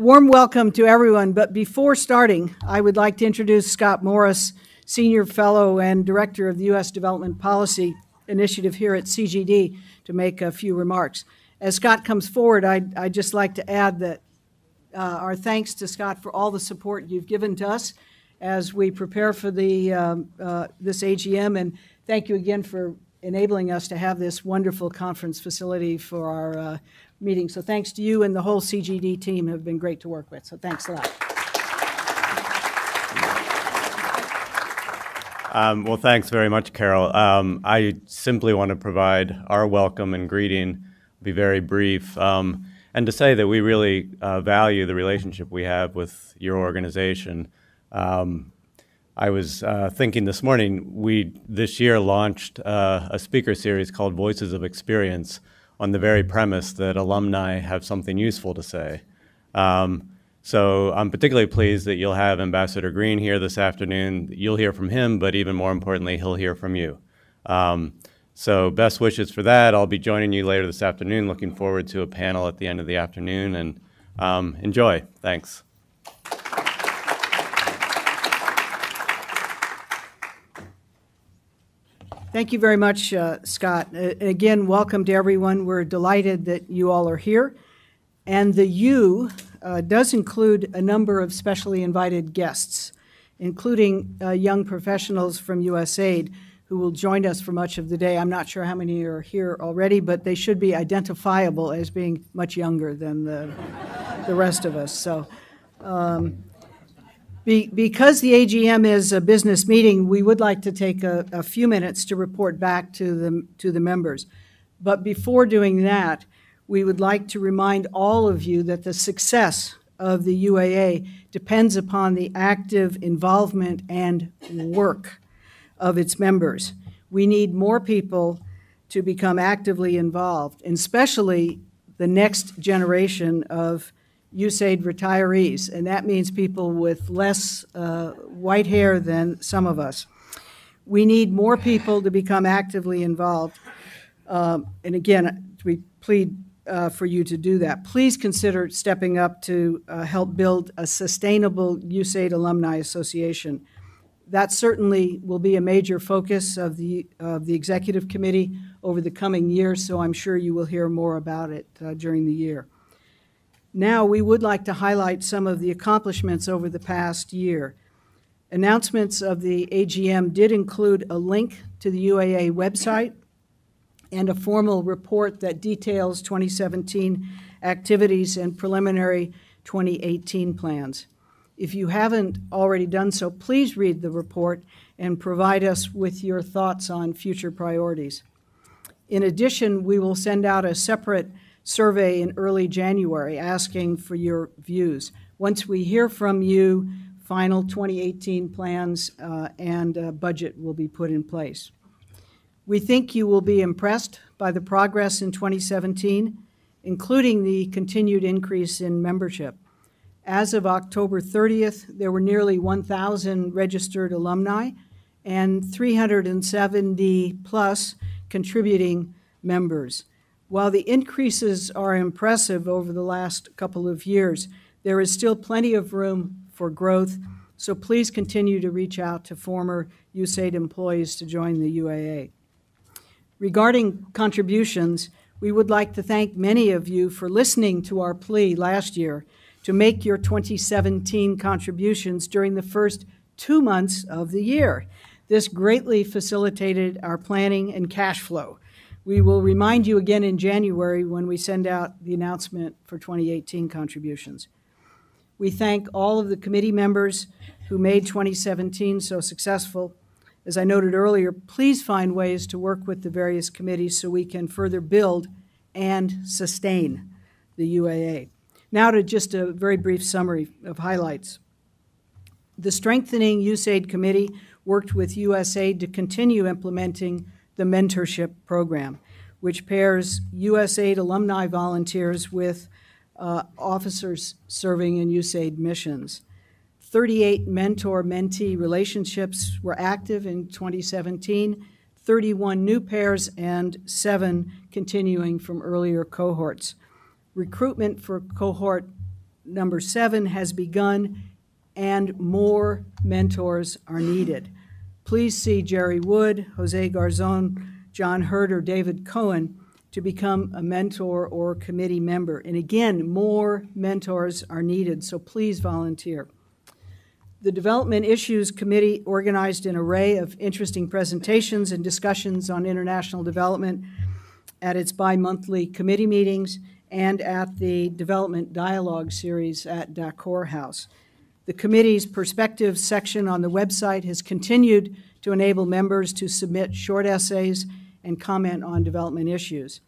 warm welcome to everyone, but before starting, I would like to introduce Scott Morris, Senior Fellow and Director of the U.S. Development Policy Initiative here at CGD, to make a few remarks. As Scott comes forward, I'd, I'd just like to add that uh, our thanks to Scott for all the support you've given to us as we prepare for the, um, uh, this AGM, and thank you again for enabling us to have this wonderful conference facility for our uh, meeting. So thanks to you and the whole CGD team have been great to work with. So thanks a lot. Um, well, thanks very much, Carol. Um, I simply want to provide our welcome and greeting, be very brief, um, and to say that we really uh, value the relationship we have with your organization. Um, I was uh, thinking this morning, we this year launched uh, a speaker series called Voices of Experience on the very premise that alumni have something useful to say. Um, so I'm particularly pleased that you'll have Ambassador Green here this afternoon. You'll hear from him, but even more importantly, he'll hear from you. Um, so best wishes for that. I'll be joining you later this afternoon. Looking forward to a panel at the end of the afternoon, and um, enjoy. Thanks. Thank you very much, uh, Scott. Uh, again, welcome to everyone. We're delighted that you all are here. And the U uh, does include a number of specially invited guests, including uh, young professionals from USAID who will join us for much of the day. I'm not sure how many are here already, but they should be identifiable as being much younger than the, the rest of us. So um, be, because the AGM is a business meeting, we would like to take a, a few minutes to report back to the, to the members. But before doing that, we would like to remind all of you that the success of the UAA depends upon the active involvement and work of its members. We need more people to become actively involved, especially the next generation of USAID retirees, and that means people with less uh, white hair than some of us. We need more people to become actively involved. Um, and again, we plead uh, for you to do that. Please consider stepping up to uh, help build a sustainable USAID Alumni Association. That certainly will be a major focus of the, of the Executive Committee over the coming year, so I'm sure you will hear more about it uh, during the year. Now, we would like to highlight some of the accomplishments over the past year. Announcements of the AGM did include a link to the UAA website and a formal report that details 2017 activities and preliminary 2018 plans. If you haven't already done so, please read the report and provide us with your thoughts on future priorities. In addition, we will send out a separate survey in early January asking for your views. Once we hear from you, final 2018 plans uh, and uh, budget will be put in place. We think you will be impressed by the progress in 2017, including the continued increase in membership. As of October 30th, there were nearly 1,000 registered alumni and 370 plus contributing members. While the increases are impressive over the last couple of years, there is still plenty of room for growth, so please continue to reach out to former USAID employees to join the UAA. Regarding contributions, we would like to thank many of you for listening to our plea last year to make your 2017 contributions during the first two months of the year. This greatly facilitated our planning and cash flow. We will remind you again in January when we send out the announcement for 2018 contributions. We thank all of the committee members who made 2017 so successful. As I noted earlier, please find ways to work with the various committees so we can further build and sustain the UAA. Now to just a very brief summary of highlights. The Strengthening USAID Committee worked with USAID to continue implementing the mentorship program, which pairs USAID alumni volunteers with uh, officers serving in USAID missions. 38 mentor mentee relationships were active in 2017, 31 new pairs, and seven continuing from earlier cohorts. Recruitment for cohort number seven has begun, and more mentors are needed. Please see Jerry Wood, Jose Garzon, John Hurd, or David Cohen to become a mentor or committee member. And again, more mentors are needed, so please volunteer. The Development Issues Committee organized an array of interesting presentations and discussions on international development at its bi-monthly committee meetings and at the Development Dialogue Series at DACOR House. The committee's perspectives section on the website has continued to enable members to submit short essays and comment on development issues.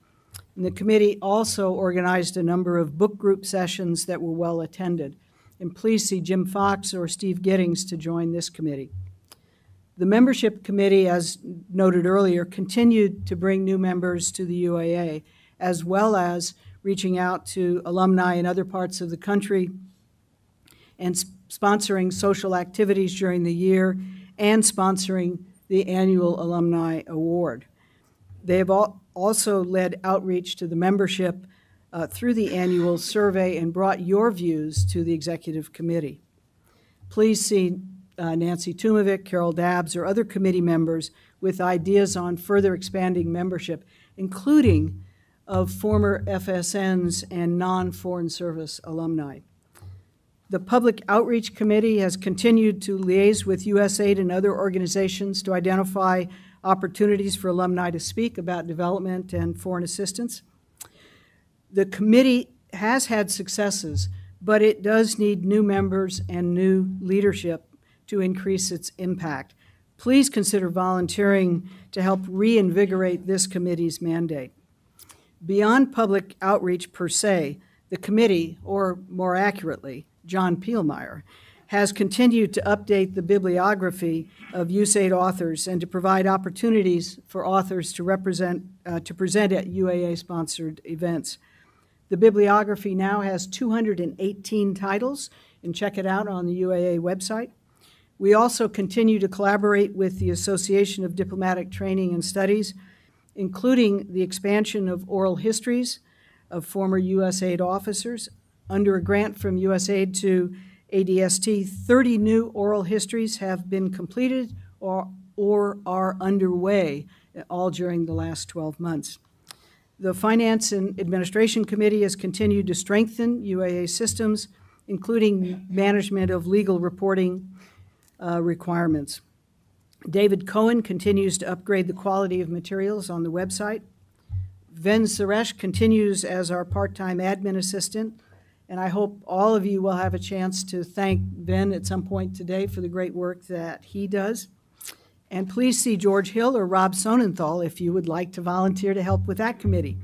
And the committee also organized a number of book group sessions that were well attended. And please see Jim Fox or Steve Giddings to join this committee. The membership committee, as noted earlier, continued to bring new members to the UAA, as well as reaching out to alumni in other parts of the country and sponsoring social activities during the year and sponsoring the annual Alumni Award. They have also led outreach to the membership uh, through the annual survey and brought your views to the executive committee. Please see uh, Nancy Tumovic, Carol Dabbs, or other committee members with ideas on further expanding membership, including of former FSNs and non-Foreign Service alumni. The Public Outreach Committee has continued to liaise with USAID and other organizations to identify opportunities for alumni to speak about development and foreign assistance. The committee has had successes, but it does need new members and new leadership to increase its impact. Please consider volunteering to help reinvigorate this committee's mandate. Beyond public outreach per se, the committee, or more accurately, John Pielemeier, has continued to update the bibliography of USAID authors and to provide opportunities for authors to represent uh, to present at UAA-sponsored events. The bibliography now has 218 titles, and check it out on the UAA website. We also continue to collaborate with the Association of Diplomatic Training and Studies, including the expansion of oral histories of former USAID officers under a grant from USAID to ADST. 30 new oral histories have been completed or, or are underway, all during the last 12 months. The Finance and Administration Committee has continued to strengthen UAA systems, including management of legal reporting uh, requirements. David Cohen continues to upgrade the quality of materials on the website. Ven Suresh continues as our part-time admin assistant, and I hope all of you will have a chance to thank Ben at some point today for the great work that he does. And please see George Hill or Rob Sonnenthal if you would like to volunteer to help with that committee.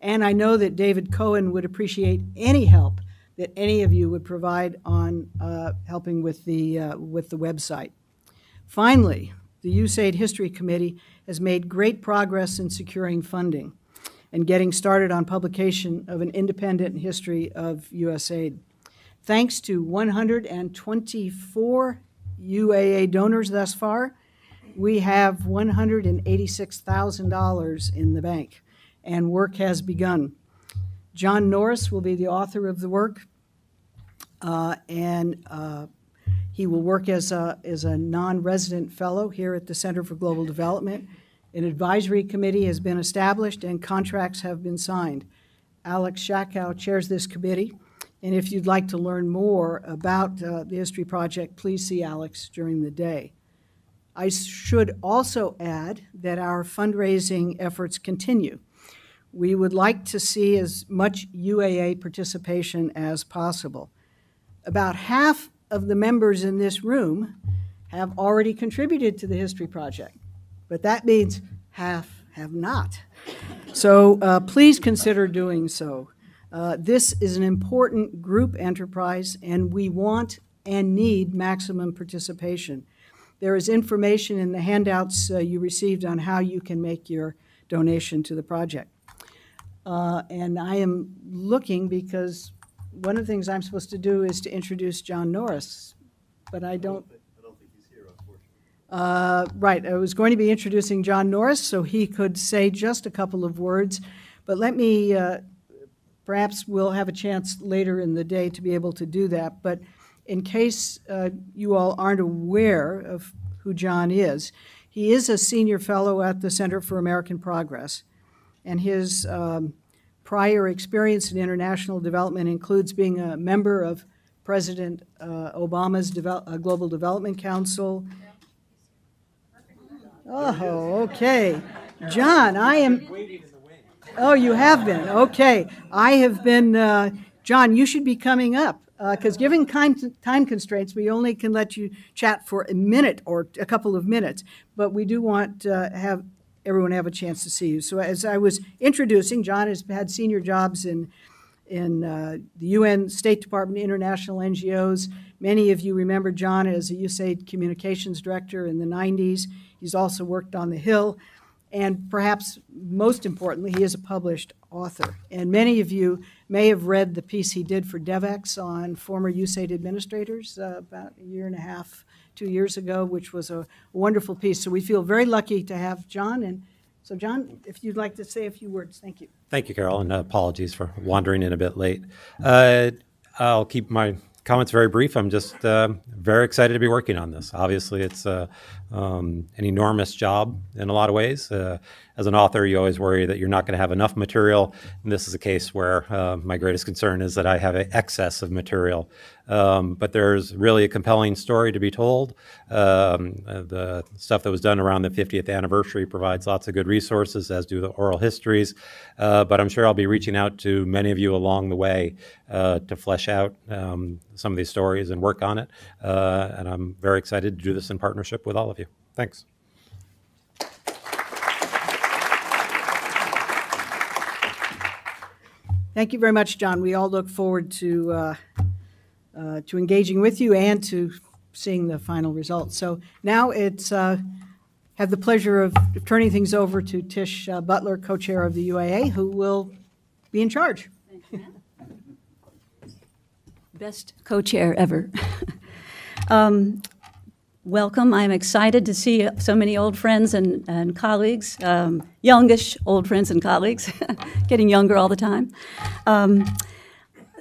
And I know that David Cohen would appreciate any help that any of you would provide on uh, helping with the, uh, with the website. Finally, the USAID History Committee has made great progress in securing funding and getting started on publication of an independent history of USAID. Thanks to 124 UAA donors thus far, we have $186,000 in the bank, and work has begun. John Norris will be the author of the work, uh, and uh, he will work as a, as a non-resident fellow here at the Center for Global Development. An advisory committee has been established and contracts have been signed. Alex Shakow chairs this committee, and if you'd like to learn more about uh, the History Project, please see Alex during the day. I should also add that our fundraising efforts continue. We would like to see as much UAA participation as possible. About half of the members in this room have already contributed to the History Project, but that means half have not. So uh, please consider doing so. Uh, this is an important group enterprise, and we want and need maximum participation. There is information in the handouts uh, you received on how you can make your donation to the project. Uh, and I am looking because one of the things I'm supposed to do is to introduce John Norris, but I don't. I don't think he's here, unfortunately. Uh, right, I was going to be introducing John Norris so he could say just a couple of words, but let me uh, perhaps we'll have a chance later in the day to be able to do that. But in case uh, you all aren't aware of who John is, he is a senior fellow at the Center for American Progress. And his um, prior experience in international development includes being a member of President uh, Obama's Devel- uh, Global Development Council. Oh, okay. John, I am. Oh, you have been. Okay. I have been. Uh, John, you should be coming up because given time, time constraints, we only can let you chat for a minute or a couple of minutes. But we do want to have everyone have a chance to see you. So as I was introducing, John has had senior jobs in in uh, the UN, State Department, international NGOs. Many of you remember John as a USAID communications director in the 90s. He's also worked on the Hill. And perhaps most importantly, he is a published author. And many of you may have read the piece he did for DevEx on former USAID administrators uh, about a year and a half, two years ago, which was a wonderful piece. So we feel very lucky to have John. And so, John, if you'd like to say a few words, thank you. Thank you, Carol, and apologies for wandering in a bit late. Uh, I'll keep my comments very brief. I'm just uh, very excited to be working on this. Obviously, it's uh, um, an enormous job in a lot of ways. Uh, as an author, you always worry that you're not going to have enough material. And this is a case where uh, my greatest concern is that I have an excess of material. Um, but there's really a compelling story to be told. Um, the stuff that was done around the 50th anniversary provides lots of good resources, as do the oral histories. Uh, but I'm sure I'll be reaching out to many of you along the way uh, to flesh out um, some of these stories and work on it. Uh, and I'm very excited to do this in partnership with all of you. Thanks. Thank you very much, John. We all look forward to, uh, uh, to engaging with you and to seeing the final results. So now it's, uh, have the pleasure of turning things over to Tish uh, Butler, co-chair of the UAA, who will be in charge. Best co-chair ever. um, welcome. I'm excited to see so many old friends and, and colleagues, um, youngish old friends and colleagues, getting younger all the time. Um,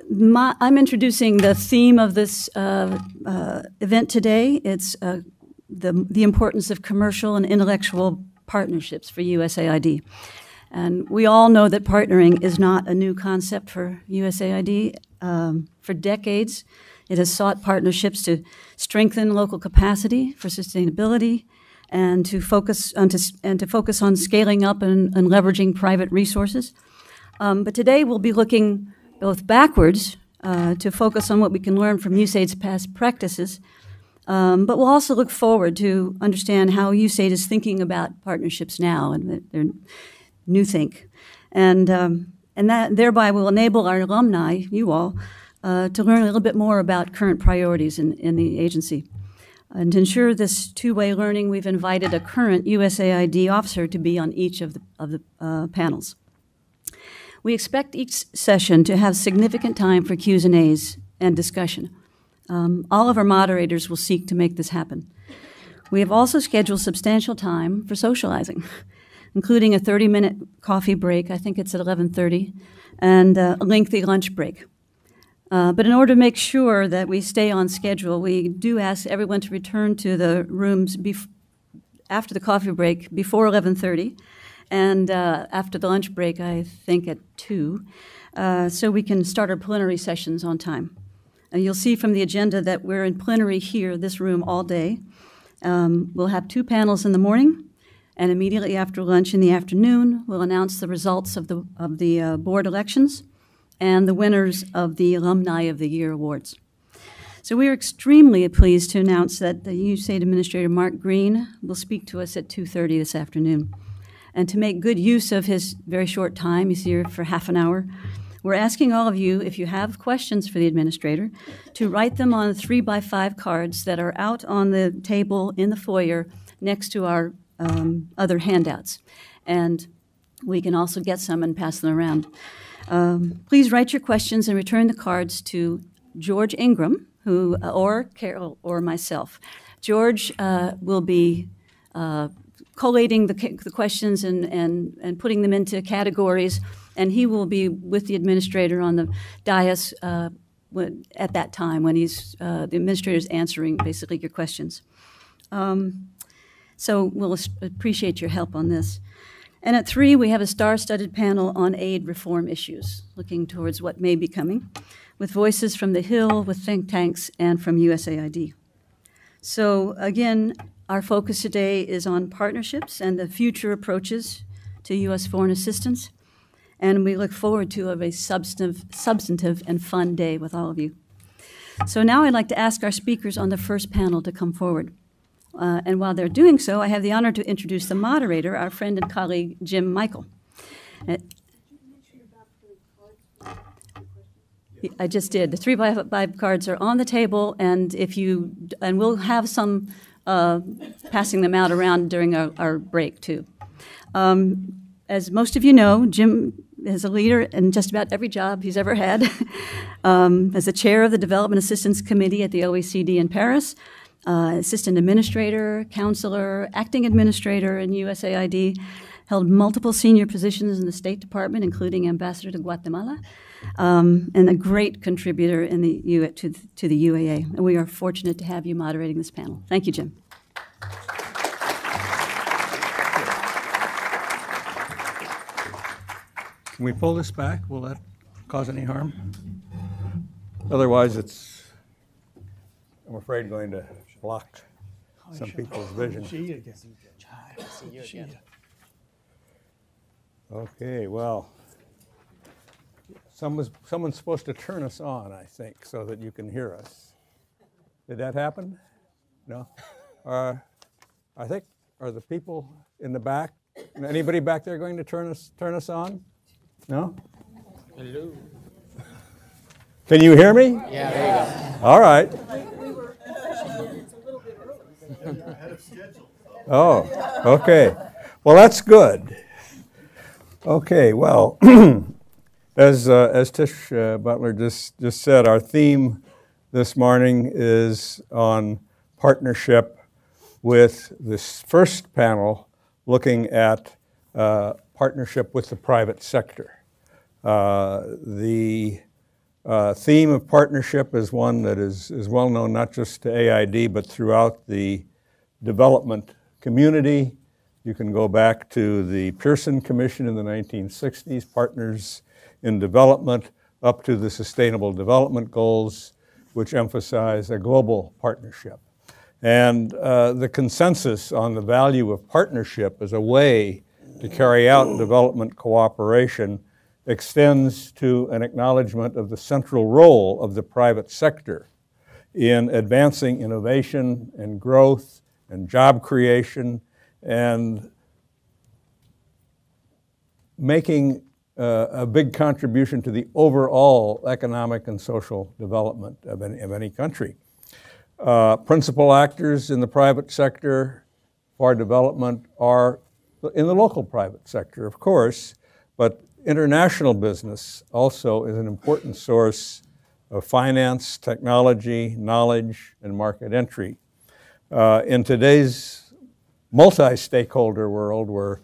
my, I'm introducing the theme of this uh, uh, event today. It's uh, the, the importance of commercial and intellectual partnerships for USAID. And we all know that partnering is not a new concept for USAID. Um, for decades, it has sought partnerships to strengthen local capacity for sustainability and to focus on, to, and to focus on scaling up and, and leveraging private resources. Um, but today we'll be looking both backwards uh, to focus on what we can learn from USAID's past practices, um, but we'll also look forward to understand how USAID is thinking about partnerships now and their new think. And, um, and that thereby will enable our alumni, you all, uh, to learn a little bit more about current priorities in, in the agency. And to ensure this two-way learning, we've invited a current USAID officer to be on each of the, of the uh, panels. We expect each session to have significant time for Q's and A's and discussion. Um, all of our moderators will seek to make this happen. We have also scheduled substantial time for socializing, including a 30-minute coffee break, I think it's at 11.30, and uh, a lengthy lunch break. Uh, but in order to make sure that we stay on schedule, we do ask everyone to return to the rooms after the coffee break before 11:30, and uh, after the lunch break, I think at two, uh, so we can start our plenary sessions on time. And you'll see from the agenda that we're in plenary here, this room, all day. Um, we'll have two panels in the morning, and immediately after lunch in the afternoon, we'll announce the results of the of the uh, board elections and the winners of the Alumni of the Year awards. So we are extremely pleased to announce that the USAID Administrator Mark Green will speak to us at 2.30 this afternoon. And to make good use of his very short time, he's here for half an hour, we're asking all of you, if you have questions for the administrator, to write them on three by five cards that are out on the table in the foyer next to our um, other handouts. And we can also get some and pass them around. Um, please write your questions and return the cards to George Ingram, who uh, or Carol or myself. George uh, will be uh, collating the, the questions and, and, and putting them into categories. And he will be with the administrator on the dais uh, when, at that time when he's uh, the administrator's answering basically your questions. Um, so we'll appreciate your help on this. And at three, we have a star-studded panel on aid reform issues, looking towards what may be coming, with voices from the Hill, with think tanks, and from USAID. So again, our focus today is on partnerships and the future approaches to U.S. foreign assistance. And we look forward to a substantive, substantive and fun day with all of you. So now I'd like to ask our speakers on the first panel to come forward. Uh, and while they're doing so, I have the honor to introduce the moderator, our friend and colleague, Jim Michel. Uh, I just did. The three by five cards are on the table, and if you, and we'll have some uh, passing them out around during our, our break too. Um, as most of you know, Jim is a leader in just about every job he's ever had. um, as the chair of the Development Assistance Committee at the OECD in Paris, uh, assistant administrator, counselor, acting administrator in USAID, held multiple senior positions in the State Department, including ambassador to Guatemala, um, and a great contributor in the U- to, th- to the UAA. And we are fortunate to have you moderating this panel. Thank you, Jim. Can we pull this back? Will that cause any harm? Otherwise, it's, I'm afraid, going to block some people's vision. Okay, well, someone's, someone's supposed to turn us on, I think, so that you can hear us. Did that happen? No? Uh, I think, are the people in the back, anybody back there going to turn us, turn us on? No? Hello. Can you hear me? Yeah, there you go. All right. Oh, okay. Well, that's good. Okay, well, as, uh, as Tish uh, Butler just, just said, our theme this morning is on partnership with this first panel looking at uh, partnership with the private sector. Uh, the uh, theme of partnership is one that is, is well known not just to AID but throughout the development community. You can go back to the Pearson Commission in the 1960s, Partners in Development, up to the Sustainable Development Goals, which emphasize a global partnership. And uh, the consensus on the value of partnership as a way to carry out development cooperation extends to an acknowledgement of the central role of the private sector in advancing innovation and growth and job creation and making uh, a big contribution to the overall economic and social development of any, of any country. Uh, principal actors in the private sector for development are in the local private sector, of course, but international business also is an important source of finance, technology, knowledge, and market entry. Uh, in today's multi stakeholder world where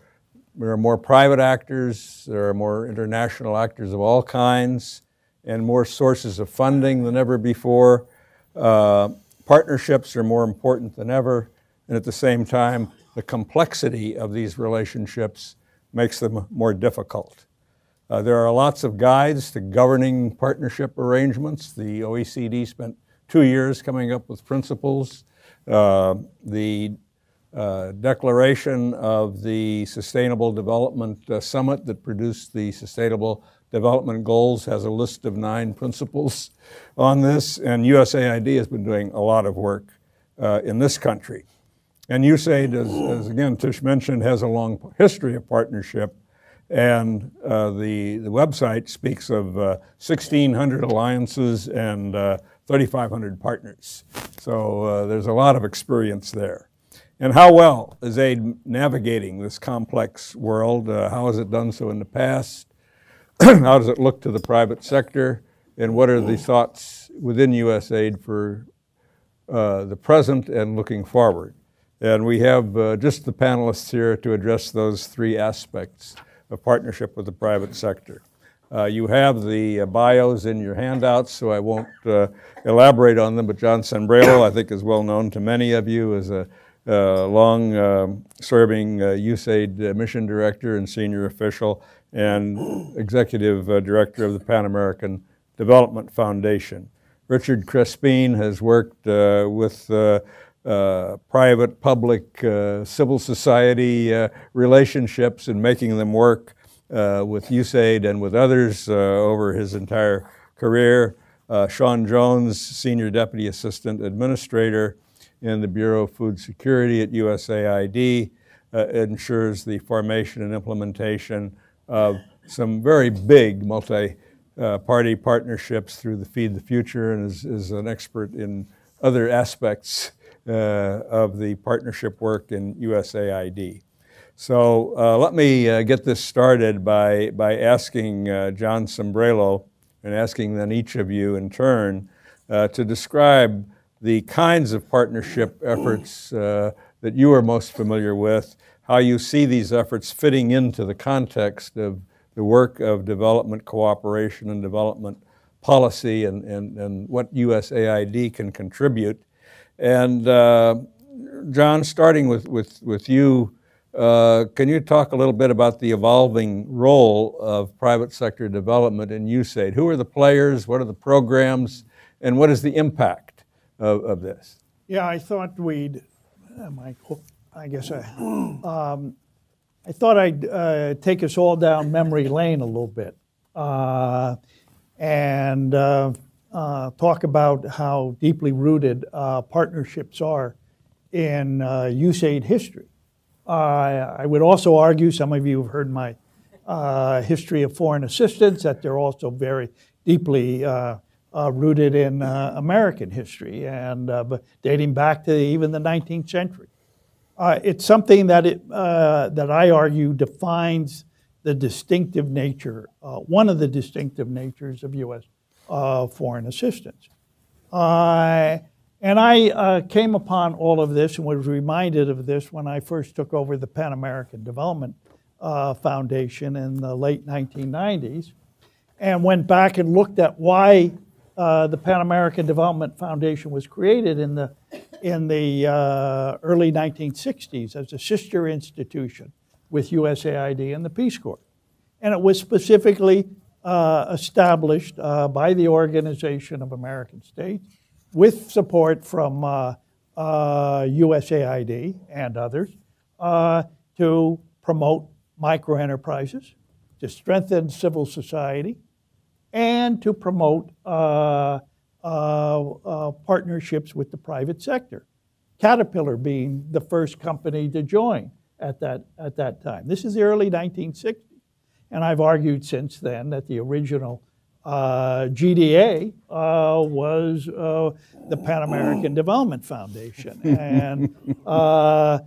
there are more private actors, there are more international actors of all kinds, and more sources of funding than ever before. Uh, partnerships are more important than ever, and at the same time, the complexity of these relationships makes them more difficult. Uh, there are lots of guides to governing partnership arrangements. The OECD spent two years coming up with principles. Uh, the uh, declaration of the Sustainable Development uh, Summit that produced the Sustainable Development Goals has a list of nine principles on this, and USAID has been doing a lot of work uh, in this country. And USAID, as, as, again Tish mentioned, has a long history of partnership, and uh, the, the website speaks of 1,600 alliances and 3,500 partners. So there's a lot of experience there. And how well is aid navigating this complex world? Uh, how has it done so in the past? how does it look to the private sector? And what are the thoughts within USAID for uh, the present and looking forward? And we have uh, just the panelists here to address those three aspects of partnership with the private sector. Uh, you have the uh, bios in your handouts, so I won't uh, elaborate on them, but John Sambrailo, I think, is well known to many of you as a uh, long um, serving uh, USAID mission director and senior official and executive director of the Pan American Development Foundation. Richard Crespin has worked with uh, private, public, uh, civil society uh, relationships and making them work with USAID and with others over his entire career. Sean Jones, Senior Deputy Assistant Administrator in the Bureau of Food Security at USAID, ensures the formation and implementation of some very big multi uh, party partnerships through the Feed the Future and is, is an expert in other aspects uh, of the partnership work in USAID. So uh, let me uh, get this started by, by asking John Sambrailo and asking then each of you in turn to describe the kinds of partnership efforts uh, that you are most familiar with, how you see these efforts fitting into the context of the work of development cooperation and development policy and, and, and what USAID can contribute. And uh, John, starting with, with, with you, uh, can you talk a little bit about the evolving role of private sector development in USAID? Who are the players? What are the programs? And what is the impact of, of this? Yeah, I thought we'd, uh, Michael, I guess I, um, I thought I'd uh, take us all down memory lane a little bit. Uh, and uh, talk about how deeply rooted partnerships are in USAID history. I would also argue, some of you have heard my uh, history of foreign assistance, that they're also very deeply uh, uh, rooted in American history and dating back to even the 19th century. it's something that, it, that I argue defines the distinctive nature, one of the distinctive natures of U.S foreign assistance. And I uh, came upon all of this and was reminded of this when I first took over the Pan American Development uh, Foundation in the late 1990s and went back and looked at why uh, the Pan American Development Foundation was created in the, in the uh, early 1960s as a sister institution with USAID and the Peace Corps. And it was specifically uh, established uh, by the Organization of American States with support from uh, USAID uh, and others uh, to promote microenterprises, to strengthen civil society, and to promote uh, partnerships with the private sector. Caterpillar being the first company to join at that, at that time. This is the early 1960s. And I've argued since then that the original uh, GDA uh, was uh, the Pan American Development Foundation. And uh,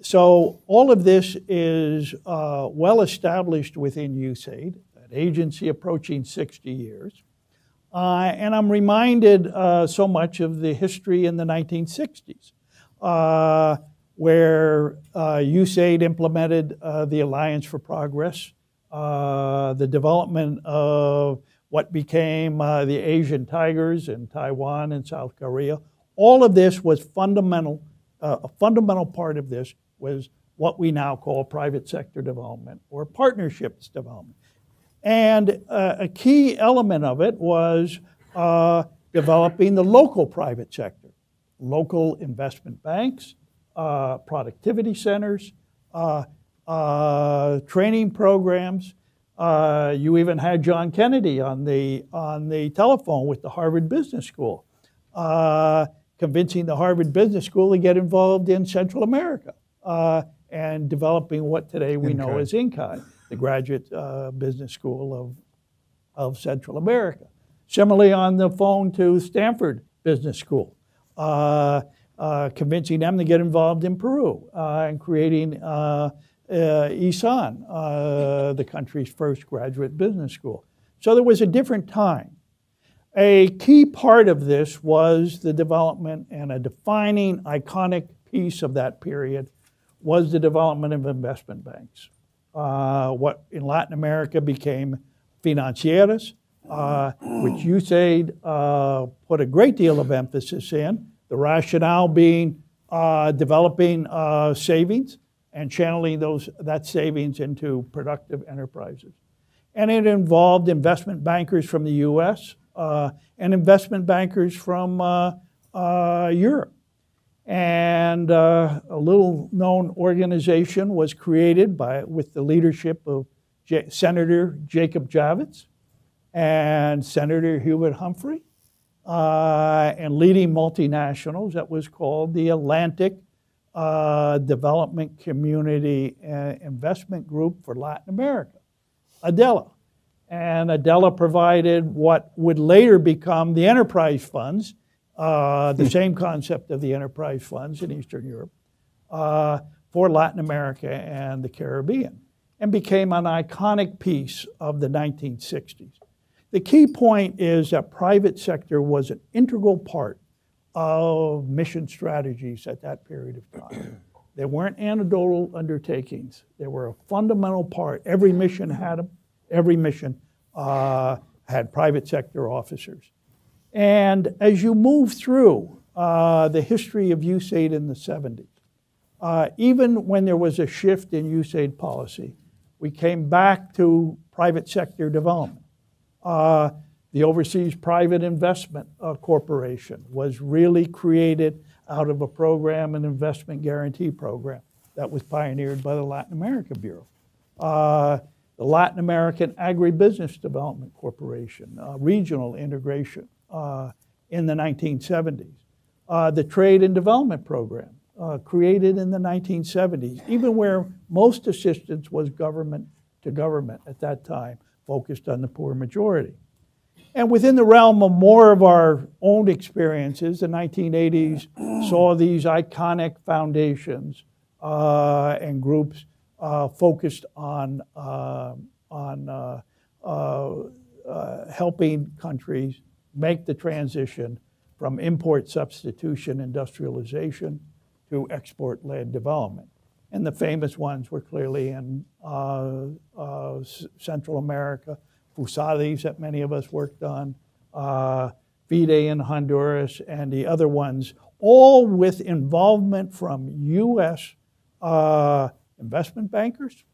so all of this is uh, well established within USAID, an agency approaching 60 years. Uh, and I'm reminded so much of the history in the 1960s, where USAID implemented the Alliance for Progress uh, the development of what became uh, the Asian tigers in Taiwan and South Korea. All of this was fundamental. Uh, a fundamental part of this was what we now call private sector development or partnerships development. And uh, a key element of it was uh, developing the local private sector, local investment banks, productivity centers, uh, training programs. Uh, you even had John Kennedy on the, on the telephone with the Harvard Business School, uh, convincing the Harvard Business School to get involved in Central America uh, and developing what today we know as INCAE, the Graduate uh, Business School of, of Central America. Similarly, on the phone to Stanford Business School, uh, convincing them to get involved in Peru and creating uh, ESAN, uh, the country's first graduate business school. So there was a different time. A key part of this was the development and a defining iconic piece of that period was the development of investment banks. Uh, what in Latin America became financieras, uh, which USAID uh, put a great deal of emphasis in. The rationale being uh, developing uh, savings and channeling those, that savings into productive enterprises. And it involved investment bankers from the US uh, and investment bankers from uh, uh, Europe. And uh, a little known organization was created by, with the leadership of J- Senator Jacob Javits and Senator Hubert Humphrey uh, and leading multinationals that was called the Atlantic uh, Development Community Investment Group for Latin America, ADELA. And ADELA provided what would later become the enterprise funds, uh, the same concept of the enterprise funds in Eastern Europe, uh, for Latin America and the Caribbean, and became an iconic piece of the 1960s. The key point is that private sector was an integral part of mission strategies at that period of time. They weren't anecdotal undertakings. They were a fundamental part. Every mission had them. Every mission uh, had private sector officers. And as you move through uh, the history of USAID in the 70s, uh, even when there was a shift in USAID policy, we came back to private sector development. Uh, the Overseas Private Investment uh, Corporation was really created out of a program, an investment guarantee program that was pioneered by the Latin America Bureau. Uh, the Latin American Agribusiness Development Corporation, uh, regional integration uh, in the 1970s. Uh, the Trade and Development Program, created in the 1970s, even where most assistance was government to government at that time focused on the poor majority. And within the realm of more of our own experiences, the 1980s saw these iconic foundations uh, and groups uh, focused on, uh, on uh, uh, uh, helping countries make the transition from import substitution industrialization to export led development. And the famous ones were clearly in Central America, FUSADES that many of us worked on, uh, in Honduras, and the other ones, all with involvement from U.S. Uh, investment bankers,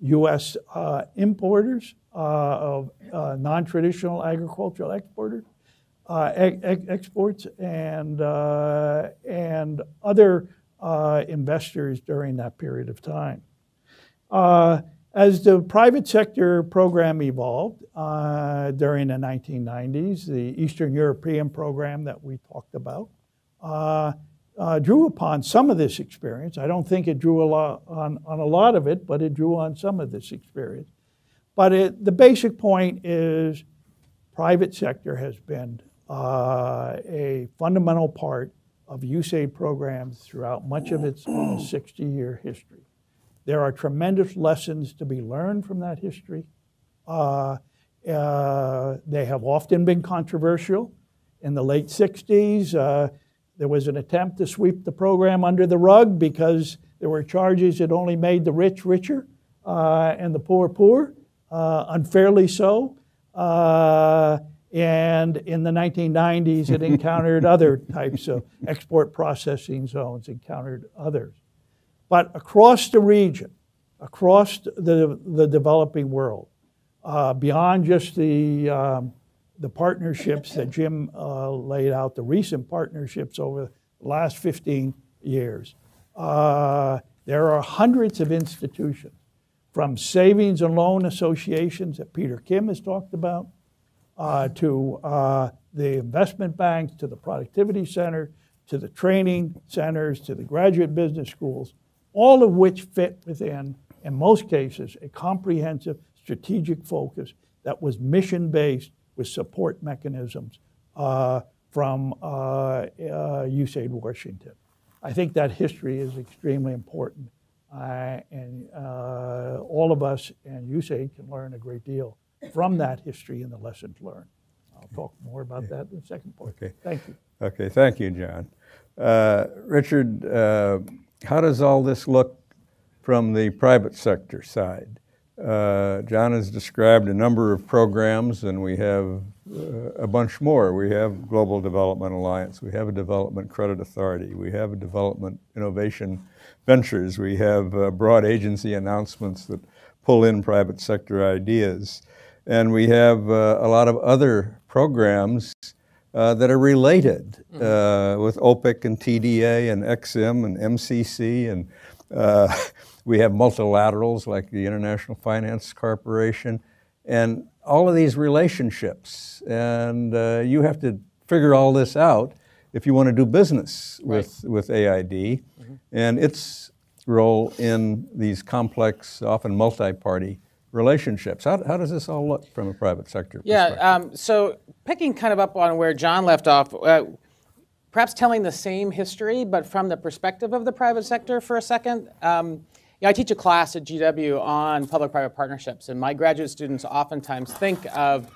U.S. Uh, uh, importers of non traditional agricultural exporters. Ex exports and, and other uh, investors during that period of time. As the private sector program evolved uh, during the 1990s, the Eastern European program that we talked about uh, uh, drew upon some of this experience. I don't think it drew a lot on, on a lot of it, but it drew on some of this experience. But it, the basic point is private sector has been uh, a fundamental part of USAID programs throughout much of its 60 year history. There are tremendous lessons to be learned from that history. Uh, uh, they have often been controversial. In the late 60s, uh, there was an attempt to sweep the program under the rug because there were charges that only made the rich richer uh, and the poor poor, uh, unfairly so. Uh, and in the 1990s, it encountered other types of export processing zones, encountered others. But across the region, across the, the developing world, uh, beyond just the, um, the partnerships that Jim uh, laid out, the recent partnerships over the last 15 years, uh, there are hundreds of institutions, from savings and loan associations that Peter Kimm has talked about, uh, to uh, the investment banks, to the productivity center, to the training centers, to the graduate business schools, all of which fit within, in most cases, a comprehensive strategic focus that was mission based with support mechanisms uh, from uh, USAID uh, Washington. I think that history is extremely important, uh, and all of us and USAID can learn a great deal from that history and the lessons learned. I'll talk more about that in the second part. Okay. Thank you. Okay, thank you, John. Uh, Richard, uh, how does all this look from the private sector side? Uh, John has described a number of programs, and we have uh, a bunch more. We have Global Development Alliance, we have a Development Credit Authority, we have a Development Innovation Ventures, we have uh, broad agency announcements that pull in private sector ideas, and we have uh, a lot of other programs uh, that are related uh, with OPIC and TDA and Ex-Im and MCC. And uh, we have multilaterals like the International Finance Corporation and all of these relationships. And uh, you have to figure all this out if you want to do business with, with AID and its role in these complex, often multi party relationships. How, how does this all look from a private sector Yeah, perspective? um, so picking kind of up on where John left off, uh, perhaps telling the same history, but from the perspective of the private sector for a second. Um, yeah, I teach a class at GW on public-private partnerships, and my graduate students oftentimes think of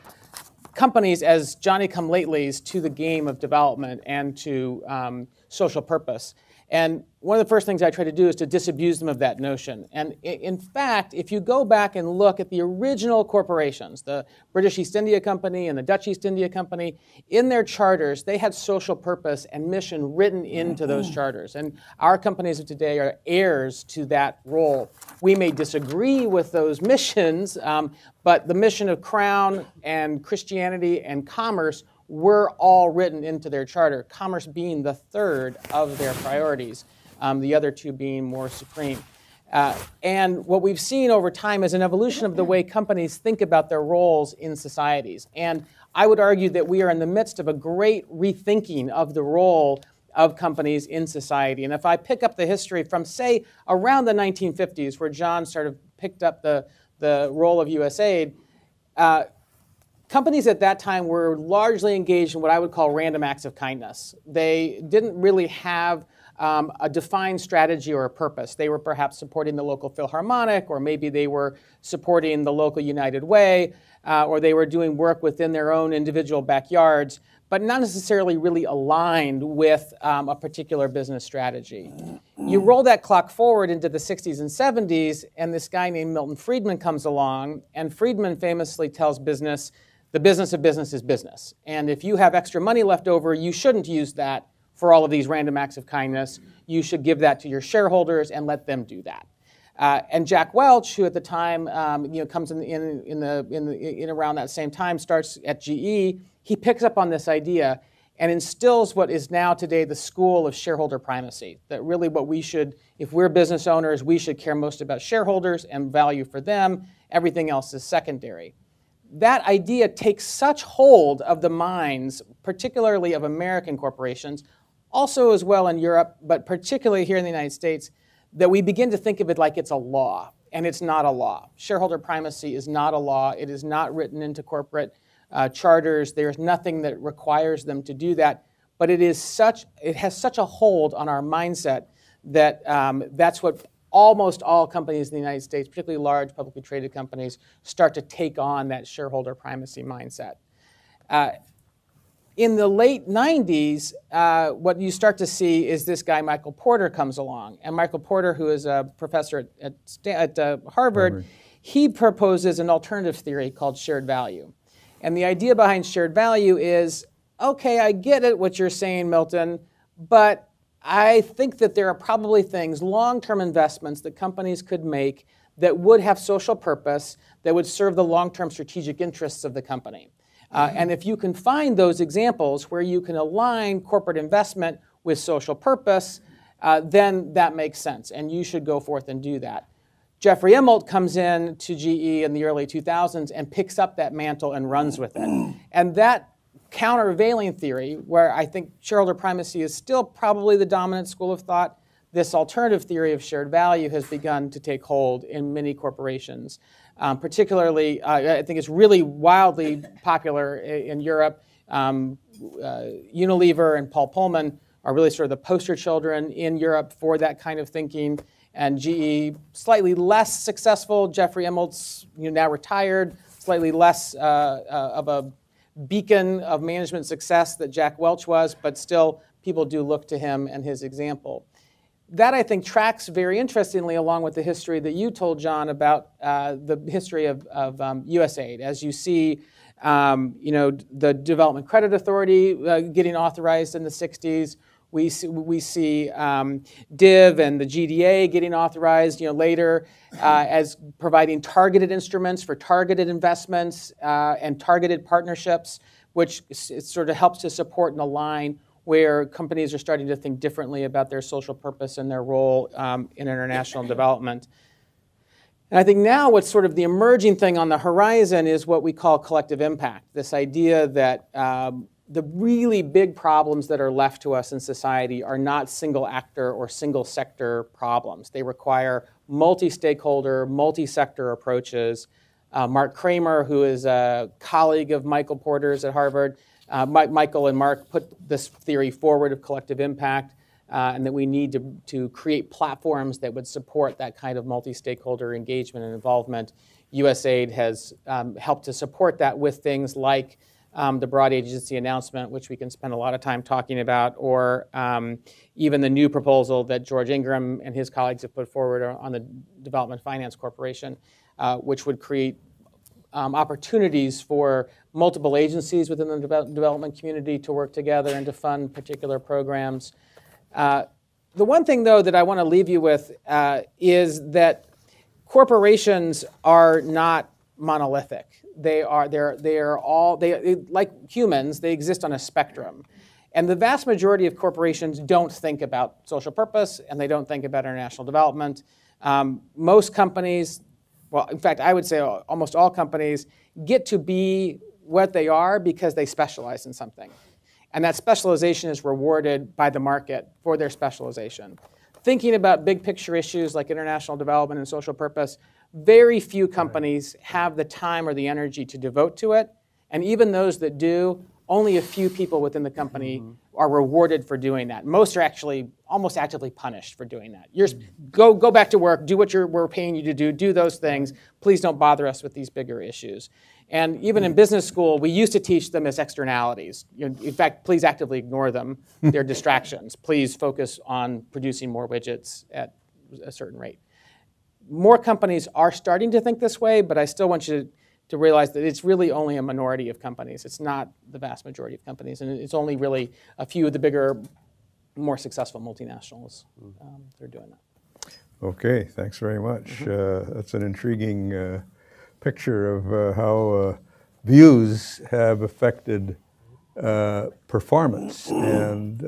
companies as Johnny come latelys to the game of development and to um, social purpose. And one of the first things I try to do is to disabuse them of that notion. And in fact, if you go back and look at the original corporations, the British East India Company and the Dutch East India Company, in their charters, they had social purpose and mission written into those charters. And our companies of today are heirs to that role. We may disagree with those missions, um, but the mission of Crown and Christianity and commerce were all written into their charter, commerce being the third of their priorities, um, the other two being more supreme. Uh, and what we've seen over time is an evolution of the way companies think about their roles in societies. And I would argue that we are in the midst of a great rethinking of the role of companies in society. And if I pick up the history from, say, around the 1950s, where John sort of picked up the, the role of USAID, uh, companies at that time were largely engaged in what I would call random acts of kindness. They didn't really have um, a defined strategy or a purpose. They were perhaps supporting the local Philharmonic, or maybe they were supporting the local United Way, uh, or they were doing work within their own individual backyards, but not necessarily really aligned with um, a particular business strategy. You roll that clock forward into the 60s and 70s, and this guy named Milton Friedman comes along, and Friedman famously tells business, the business of business is business. And if you have extra money left over, you shouldn't use that for all of these random acts of kindness. You should give that to your shareholders and let them do that. Uh, and Jack Welch, who at the time um, you know comes in, in, in the in, the, in around that same time, starts at GE. He picks up on this idea and instills what is now today the school of shareholder primacy. That really what we should, if we're business owners, we should care most about shareholders and value for them. Everything else is secondary that idea takes such hold of the minds, particularly of American corporations, also as well in Europe, but particularly here in the United States, that we begin to think of it like it's a law, and it's not a law. Shareholder primacy is not a law. It is not written into corporate uh, charters. There's nothing that requires them to do that, but it is such. It has such a hold on our mindset that um, that's what almost all companies in the United States, particularly large publicly traded companies, start to take on that shareholder primacy mindset. Uh, in the late 90s, uh, what you start to see is this guy, Michael Porter, comes along. And Michael Porter, who is a professor at, at, uh, Harvard, he proposes an alternative theory called shared value. And the idea behind shared value is okay, I get it, what you're saying, Milton, but I think that there are probably things, long term investments that companies could make that would have social purpose, that would serve the long term strategic interests of the company. Uh, and if you can find those examples where you can align corporate investment with social purpose, uh, then that makes sense, and you should go forth and do that. Jeffrey Immelt comes in to GE in the early 2000s and picks up that mantle and runs with it. And that countervailing theory, where I think shareholder primacy is still probably the dominant school of thought, this alternative theory of shared value has begun to take hold in many corporations. Um, particularly, uh, I think it's really wildly popular i- in Europe. Um, uh, Unilever and Paul Polman are really sort of the poster children in Europe for that kind of thinking. And GE, slightly less successful. Jeffrey Immelt's you know, now retired, slightly less uh, uh, of a beacon of management success that Jack Welch was, but still people do look to him and his example. That I think tracks very interestingly along with the history that you told John about uh, the history of, of um, USAID. As you see, um, you know, the Development Credit Authority uh, getting authorized in the 60s, we see, we see um, DIV and the GDA getting authorized you know, later uh, as providing targeted instruments for targeted investments uh, and targeted partnerships, which sort of helps to support and align where companies are starting to think differently about their social purpose and their role um, in international development. And I think now what's sort of the emerging thing on the horizon is what we call collective impact. This idea that um, the really big problems that are left to us in society are not single actor or single sector problems. They require multi stakeholder, multi sector approaches. Uh, Mark Kramer, who is a colleague of Michael Porter's at Harvard, uh, Michael and Mark put this theory forward of collective impact. Uh, and that we need to, to create platforms that would support that kind of multi stakeholder engagement and involvement. USAID has um, helped to support that with things like um, the broad agency announcement, which we can spend a lot of time talking about, or um, even the new proposal that George Ingram and his colleagues have put forward on the Development Finance Corporation, uh, which would create um, opportunities for multiple agencies within the de- development community to work together and to fund particular programs. Uh, the one thing, though, that I want to leave you with uh, is that corporations are not monolithic. They are they're they're all they like humans they exist on a spectrum. And the vast majority of corporations don't think about social purpose and they don't think about international development. Um, most companies well in fact i would say almost all companies get to be what they are because they specialize in something and that specialization is rewarded by the market for their specialization thinking about big picture issues like international development and social purpose very few companies have the time or the energy to devote to it. And even those that do, only a few people within the company mm-hmm. are rewarded for doing that. Most are actually almost actively punished for doing that. You're, go, go back to work, do what we're paying you to do, do those things. Please don't bother us with these bigger issues. And even in business school, we used to teach them as externalities. You know, in fact, please actively ignore them. They're distractions. Please focus on producing more widgets at a certain rate more companies are starting to think this way, but I still want you to, to realize that it's really only a minority of companies. It's not the vast majority of companies, and it's only really a few of the bigger, more successful multinationals um, that are doing that. Okay, thanks very much. Mm-hmm. Uh, that's an intriguing uh, picture of uh, how uh, views have affected uh, performance and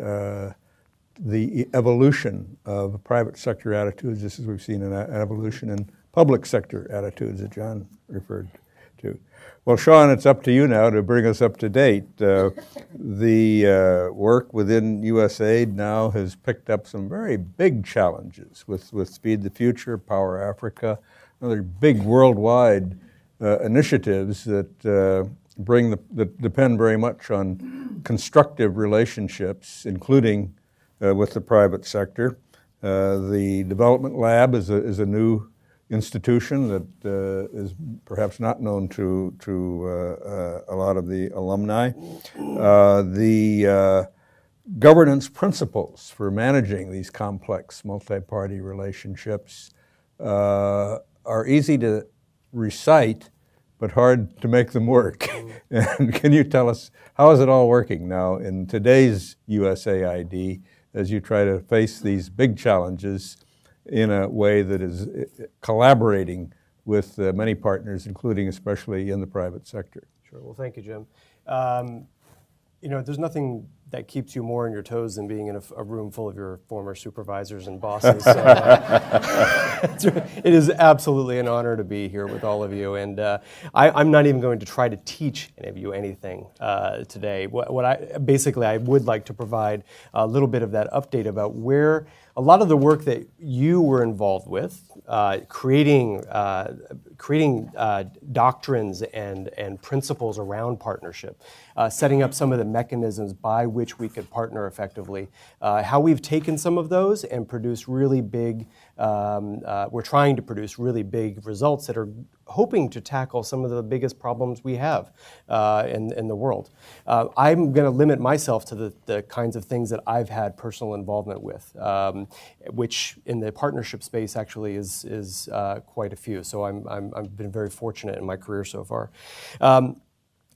the evolution of private sector attitudes, just as we've seen an, evolution in public sector attitudes that John referred to. Well, Sean, it's up to you now to bring us up to date. Uh, the uh, work within USAID now has picked up some very big challenges with, with Feed the Future, Power Africa, other big worldwide initiatives that uh, bring the, that depend very much on constructive relationships, including uh, with the private sector. Uh, the Development Lab is a, is a new institution that uh, is perhaps not known to, to a lot of the alumni. the governance principles for managing these complex multi-party relationships uh, are easy to recite, but hard to make them work. and can you tell us how is it all working now in today's USAID? as you try to face these big challenges in a way that is uh, collaborating with uh, many partners, including especially in the private sector. Sure. Well, thank you, Jim. Um, you know, there's nothing that keeps you more on your toes than being in a, a room full of your former supervisors and bosses. So, uh, it is absolutely an honor to be here with all of you, and uh, I, am not even going to try to teach any of you anything uh, today. What, what, I basically I would like to provide a little bit of that update about where a lot of the work that you were involved with, uh, creating uh, creating uh, doctrines and and principles around partnership uh, setting up some of the mechanisms by which we could partner effectively. Uh, how we've taken some of those and produced really big, um, uh, we're trying to produce really big results that are hoping to tackle some of the biggest problems we have uh, in, in the world. I'm going to limit myself to the, the kinds of things that I've had personal involvement with, um, which in the partnership space actually is, is quite a few. So I'm, I'm, I've been very fortunate in my career so far. Um,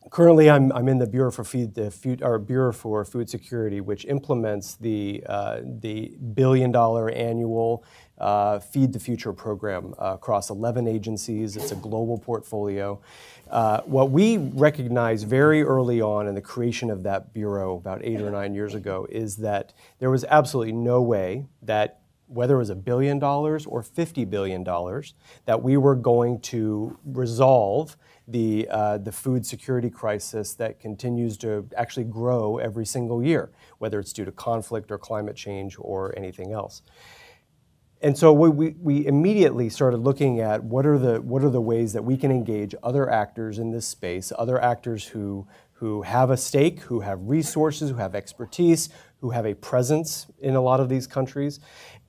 Currently, I'm, I'm in the Bureau for Feed, the Food, or Bureau for Food Security, which implements the, uh, the billion dollar annual uh, Feed the Future program uh, across 11 agencies. It's a global portfolio. Uh, what we recognized very early on in the creation of that bureau about eight or nine years ago is that there was absolutely no way that whether it was a billion dollars or $50 billion, that we were going to resolve the, uh, the food security crisis that continues to actually grow every single year, whether it's due to conflict or climate change or anything else. And so we, we immediately started looking at what are, the, what are the ways that we can engage other actors in this space, other actors who, who have a stake, who have resources, who have expertise, who have a presence in a lot of these countries.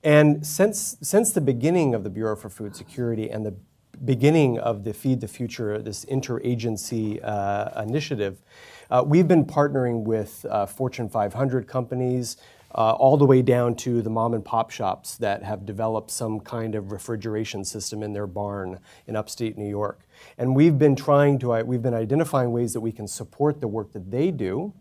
And since, since the beginning of the Bureau for Food Security and the beginning of the Feed the Future, this interagency uh, initiative, uh, we've been partnering with uh, Fortune 500 companies, uh, all the way down to the mom and pop shops that have developed some kind of refrigeration system in their barn in upstate New York. And we've been trying to, we've been identifying ways that we can support the work that they do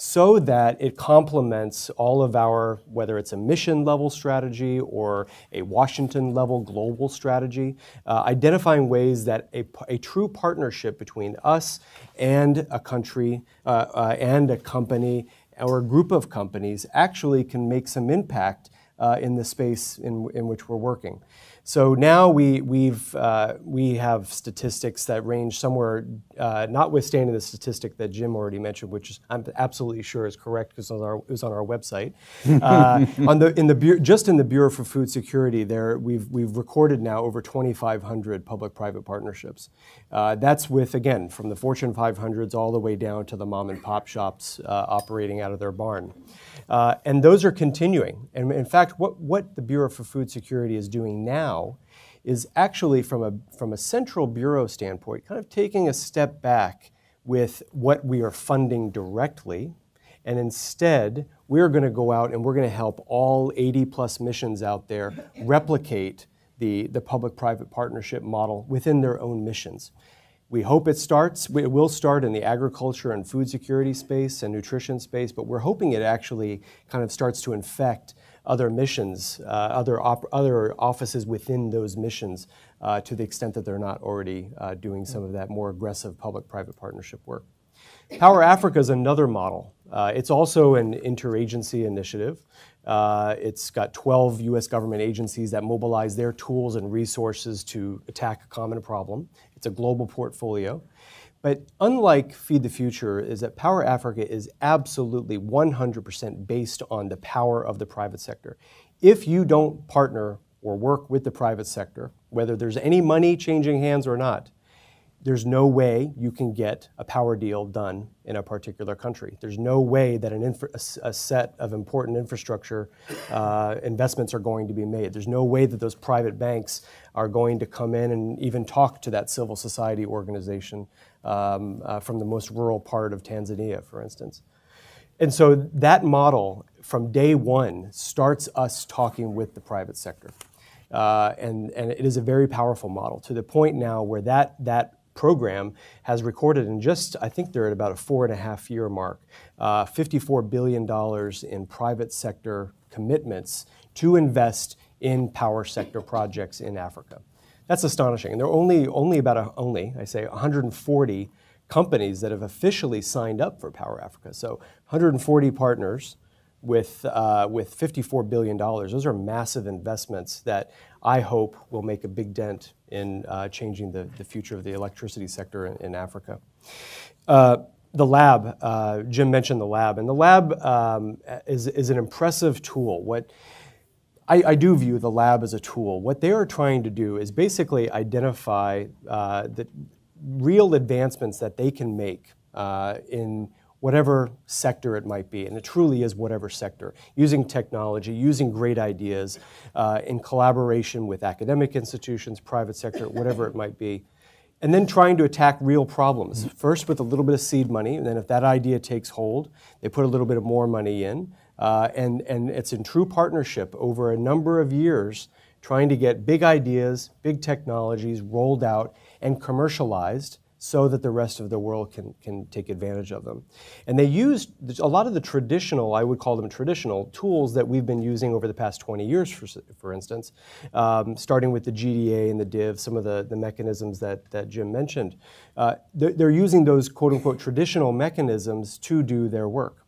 so that it complements all of our, whether it's a mission level strategy or a Washington level global strategy, uh, identifying ways that a, a, true partnership between us and a country uh, uh, and a company or a group of companies actually can make some impact uh, in the space in, in which we're working. So now we, we've, uh, we have statistics that range somewhere, uh, notwithstanding the statistic that Jim already mentioned, which is, I'm absolutely sure is correct because it was on our website. Uh, on the, in the, just in the Bureau for Food Security, there, we've, we've recorded now over 2,500 public-private partnerships. Uh, that's with, again, from the Fortune 500s all the way down to the mom and pop shops uh, operating out of their barn. Uh, and those are continuing. And in fact, what, what the Bureau for Food Security is doing now is actually, from a, from a central bureau standpoint, kind of taking a step back with what we are funding directly. And instead, we're going to go out and we're going to help all 80 plus missions out there replicate the, the public private partnership model within their own missions. We hope it starts, it will start in the agriculture and food security space and nutrition space, but we're hoping it actually kind of starts to infect other missions, uh, other, other offices within those missions uh, to the extent that they're not already uh, doing some of that more aggressive public-private partnership work. Power Africa is another model. Uh, it's also an interagency initiative. Uh, it's got 12 US government agencies that mobilize their tools and resources to attack a common problem. It's a global portfolio. But unlike Feed the Future, is that Power Africa is absolutely 100% based on the power of the private sector. If you don't partner or work with the private sector, whether there's any money changing hands or not, there's no way you can get a power deal done in a particular country. There's no way that an infra, a, set of important infrastructure uh, investments are going to be made. There's no way that those private banks are going to come in and even talk to that civil society organization um, uh, from the most rural part of Tanzania, for instance. And so that model from day one starts us talking with the private sector. Uh, and, and it is a very powerful model to the point now where that, that program has recorded in just, I think they're at about a four and a half year mark, uh, $54 billion in private sector commitments to invest in power sector projects in Africa. That's astonishing. And there are only, only about, a, only, I say, 140 companies that have officially signed up for Power Africa. So 140 partners with, uh, with $54 billion. Those are massive investments that I hope will make a big dent in uh, changing the, the future of the electricity sector in, in Africa. Uh, the lab, uh, Jim mentioned the lab, and the lab um, is, is an impressive tool. What I, I, do view the lab as a tool. What they are trying to do is basically identify uh, the real advancements that they can make uh, in whatever sector it might be, and it truly is whatever sector, using technology, using great ideas uh, in collaboration with academic institutions, private sector, whatever it might be. And then trying to attack real problems. First with a little bit of seed money, and then if that idea takes hold, they put a little bit of more money in. Uh, and, and it's in true partnership over a number of years, trying to get big ideas, big technologies rolled out and commercialized so that the rest of the world can, can take advantage of them. And they used a lot of the traditional, I would call them traditional, tools that we've been using over the past 20 years, for, for instance, um, starting with the GDA and the DIV, some of the, the mechanisms that, that Jim mentioned. Uh, they're, they're using those quote unquote traditional mechanisms to do their work.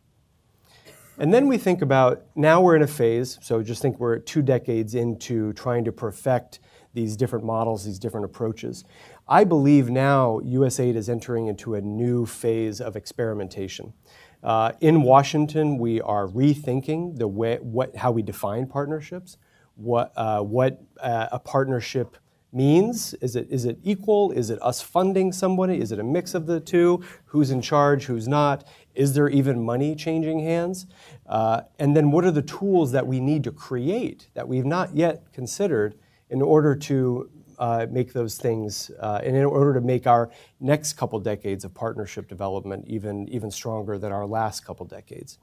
And then we think about now we're in a phase, so just think we're two decades into trying to perfect these different models, these different approaches. I believe now USAID is entering into a new phase of experimentation. Uh, in Washington, we are rethinking the way, what, how we define partnerships, what, uh, what uh, a partnership means. Is it, is it equal? Is it us funding somebody? Is it a mix of the two? Who's in charge? Who's not? Is there even money changing hands? Uh, and then what are the tools that we need to create that we've not yet considered in order to uh, make those things, uh, and in order to make our next couple decades of partnership development even, even stronger than our last couple decades.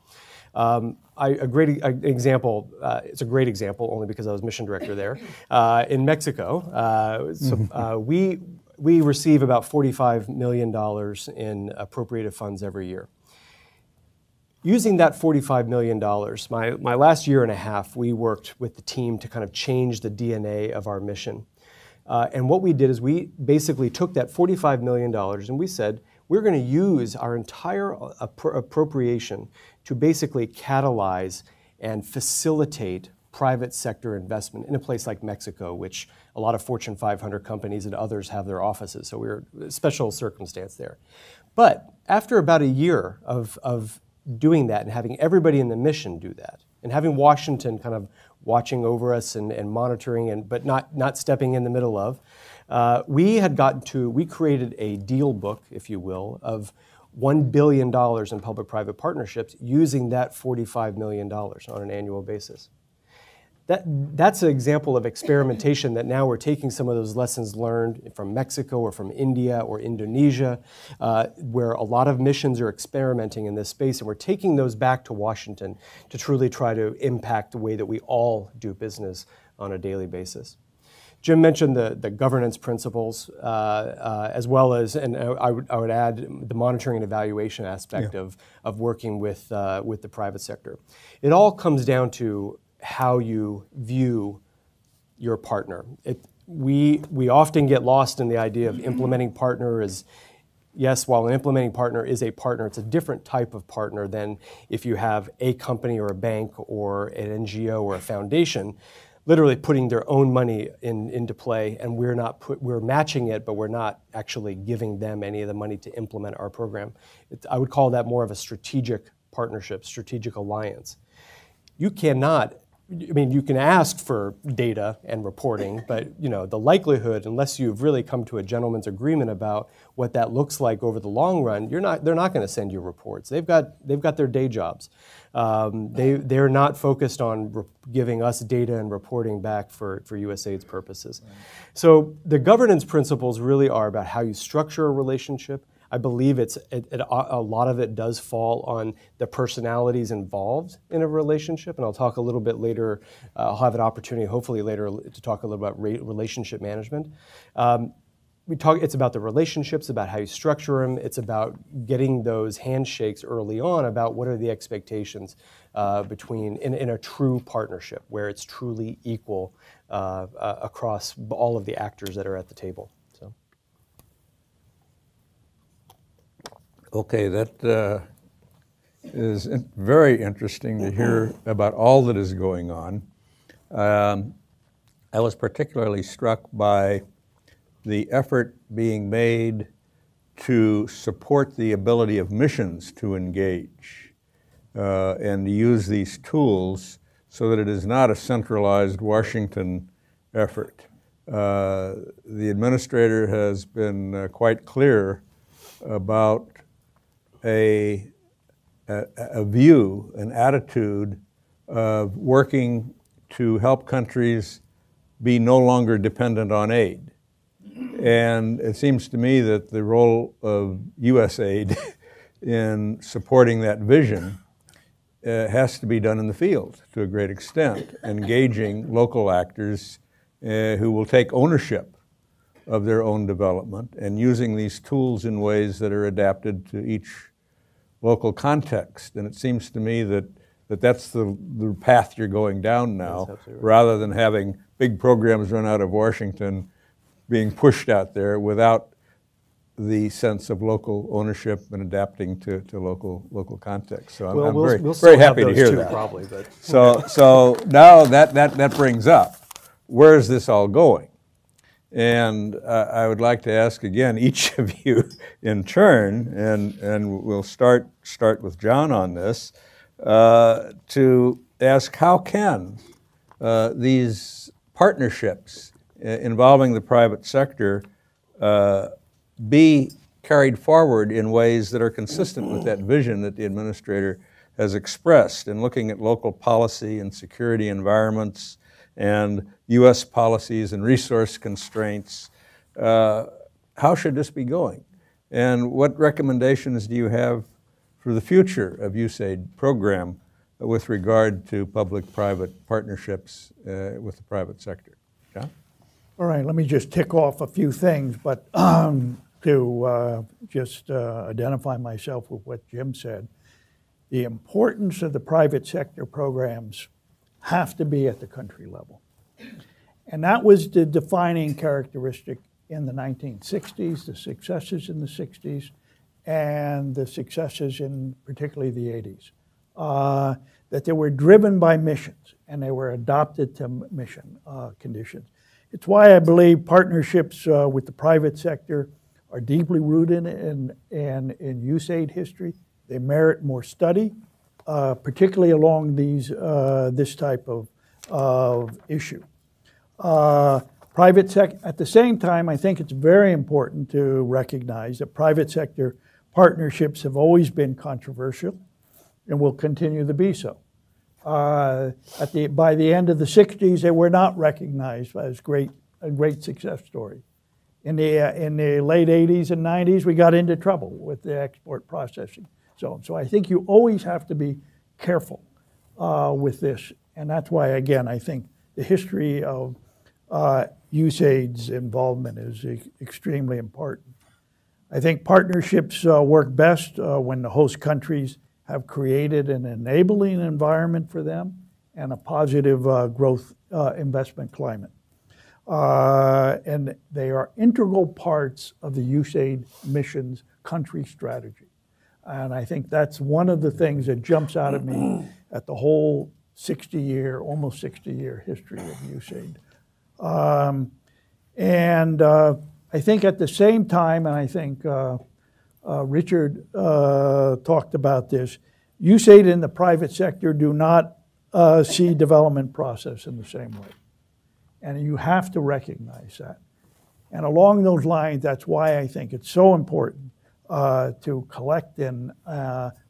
Um, I, a great a, example, uh, it's a great example only because I was mission director there. Uh, in Mexico, uh, so, uh, we, we receive about $45 million in appropriated funds every year. Using that $45 million, my, my last year and a half, we worked with the team to kind of change the DNA of our mission. Uh, and what we did is we basically took that $45 million and we said, we're going to use our entire uh, appropriation to basically catalyze and facilitate private sector investment in a place like Mexico, which a lot of Fortune 500 companies and others have their offices. So we're a special circumstance there. But after about a year of, of doing that and having everybody in the mission do that, and having Washington kind of watching over us and, and monitoring, and, but not, not stepping in the middle of. Uh, we had gotten to, we created a deal book, if you will, of $1 billion in public private partnerships using that $45 million on an annual basis that, that's an example of experimentation that now we're taking some of those lessons learned from Mexico or from India or Indonesia, uh, where a lot of missions are experimenting in this space, and we're taking those back to Washington to truly try to impact the way that we all do business on a daily basis. Jim mentioned the, the governance principles, uh, uh, as well as, and I would, I would add the monitoring and evaluation aspect yeah. of, of working with, uh, with the private sector. It all comes down to how you view your partner. It, we, we often get lost in the idea of implementing partner as, yes, while an implementing partner is a partner, it's a different type of partner than if you have a company or a bank or an NGO or a foundation literally putting their own money in, into play. And we're not put, we're matching it but we're not actually giving them any of the money to implement our program. It, i would call that more of a strategic partnership strategic alliance. You cannot I mean, you can ask for data and reporting, but you know the likelihood, unless you've really come to a gentleman's agreement about what that looks like over the long run, you're not. They're not going to send you reports. They've got they've got their day jobs. Um, they they're not focused on re- giving us data and reporting back for for USAID's purposes. Right. So the governance principles really are about how you structure a relationship, I believe it's it, it, a lot of it does fall on the personalities involved in a relationship, and I'll talk a little bit later. Uh, I'll have an opportunity, hopefully later, to talk a little about relationship management. Um, we talk. It's about the relationships, about how you structure them. It's about getting those handshakes early on about what are the expectations uh, between in, in, a true partnership where it's truly equal uh, uh across all of the actors that are at the table. Okay, that uh, is very interesting to hear about all that is going on. Um, I was particularly struck by the effort being made to support the ability of missions to engage uh, and to use these tools so that it is not a centralized Washington effort. Uh, the administrator has been uh, quite clear about a, a, a view, an attitude of working to help countries be no longer dependent on aid. And it seems to me that the role of USAID in supporting that vision uh, has to be done in the field to a great extent, engaging local actors uh, who will take ownership of their own development and using these tools in ways that are adapted to each local context. And it seems to me that, that that's the, the path you're going down now, rather than having big programs run out of Washington being pushed out there without the sense of local ownership and adapting to, to local local context. So I'm, Well, I'm we'll- very, we'll very happy to hear that. probably, but- So, so now that, that, that brings up, where is this all going? And uh, I would like to ask again each of you in turn, and, and we'll start, start with John on this, uh, to ask how can uh, these partnerships uh, involving the private sector uh, be carried forward in ways that are consistent with that vision that the administrator has expressed in looking at local policy and security environments and U.S. policies and resource constraints. Uh, how should this be going? And what recommendations do you have for the future of USAID program with regard to public-private partnerships uh, with the private sector? John? All right, let me just tick off a few things, but um, to uh, just uh, identify myself with what Jim said, the importance of the private sector programs have to be at the country level. And that was the defining characteristic in the 1960s, the successes in the 60s, and the successes in particularly the 80s. Uh, that they were driven by missions and they were adopted to mission uh, conditions. It's why I believe partnerships uh, with the private sector are deeply rooted in, in, in USAID history. They merit more study, uh, particularly along these, uh, this type of, of issue. Uh, private sec- at the same time, I think it's very important to recognize that private sector partnerships have always been controversial and will continue to be so. Uh, at the, by the end of the 60s, they were not recognized as great, a great success story. In the, uh, in the late 80s and 90s, we got into trouble with the export processing zone. So I think you always have to be careful uh, with this. And that's why, again, I think the history of uh, USAID's involvement is e- extremely important. I think partnerships uh, work best uh, when the host countries have created an enabling environment for them and a positive uh, growth uh, investment climate. Uh, and they are integral parts of the USAID mission's country strategy. And I think that's one of the things that jumps out at me at the whole 60 year, almost 60 year history of USAID. Um, and uh, I think at the same time, and I think uh, uh, Richard uh, talked about this, USAID and the private sector do not uh, see development process in the same way. And you have to recognize that. And along those lines, that's why I think it's so important uh, to collect and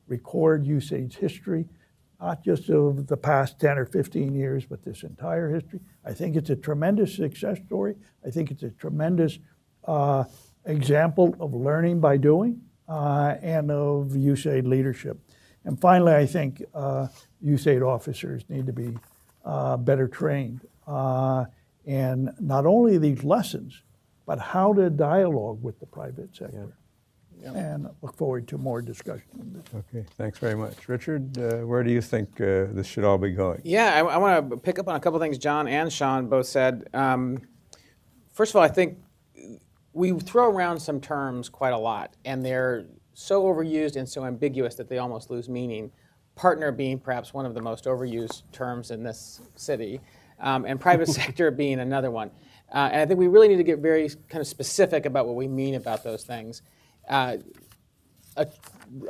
record USAID's history, not just of the past 10 or 15 years, but this entire history. I think it's a tremendous success story. I think it's a tremendous uh, example of learning by doing uh, and of USAID leadership. And finally, I think uh, USAID officers need to be uh, better trained uh, in not only these lessons, but how to dialogue with the private sector. And look forward to more discussion on this. Okay, thanks very much. Richard, uh, where do you think uh, this should all be going? Yeah, I, I want to pick up on a couple things John and Sean both said. Um, first of all, I think we throw around some terms quite a lot, and they're so overused and so ambiguous that they almost lose meaning. Partner being perhaps one of the most overused terms in this city, um, and private sector being another one. Uh, and I think we really need to get very kind of specific about what we mean about those things. Uh, a,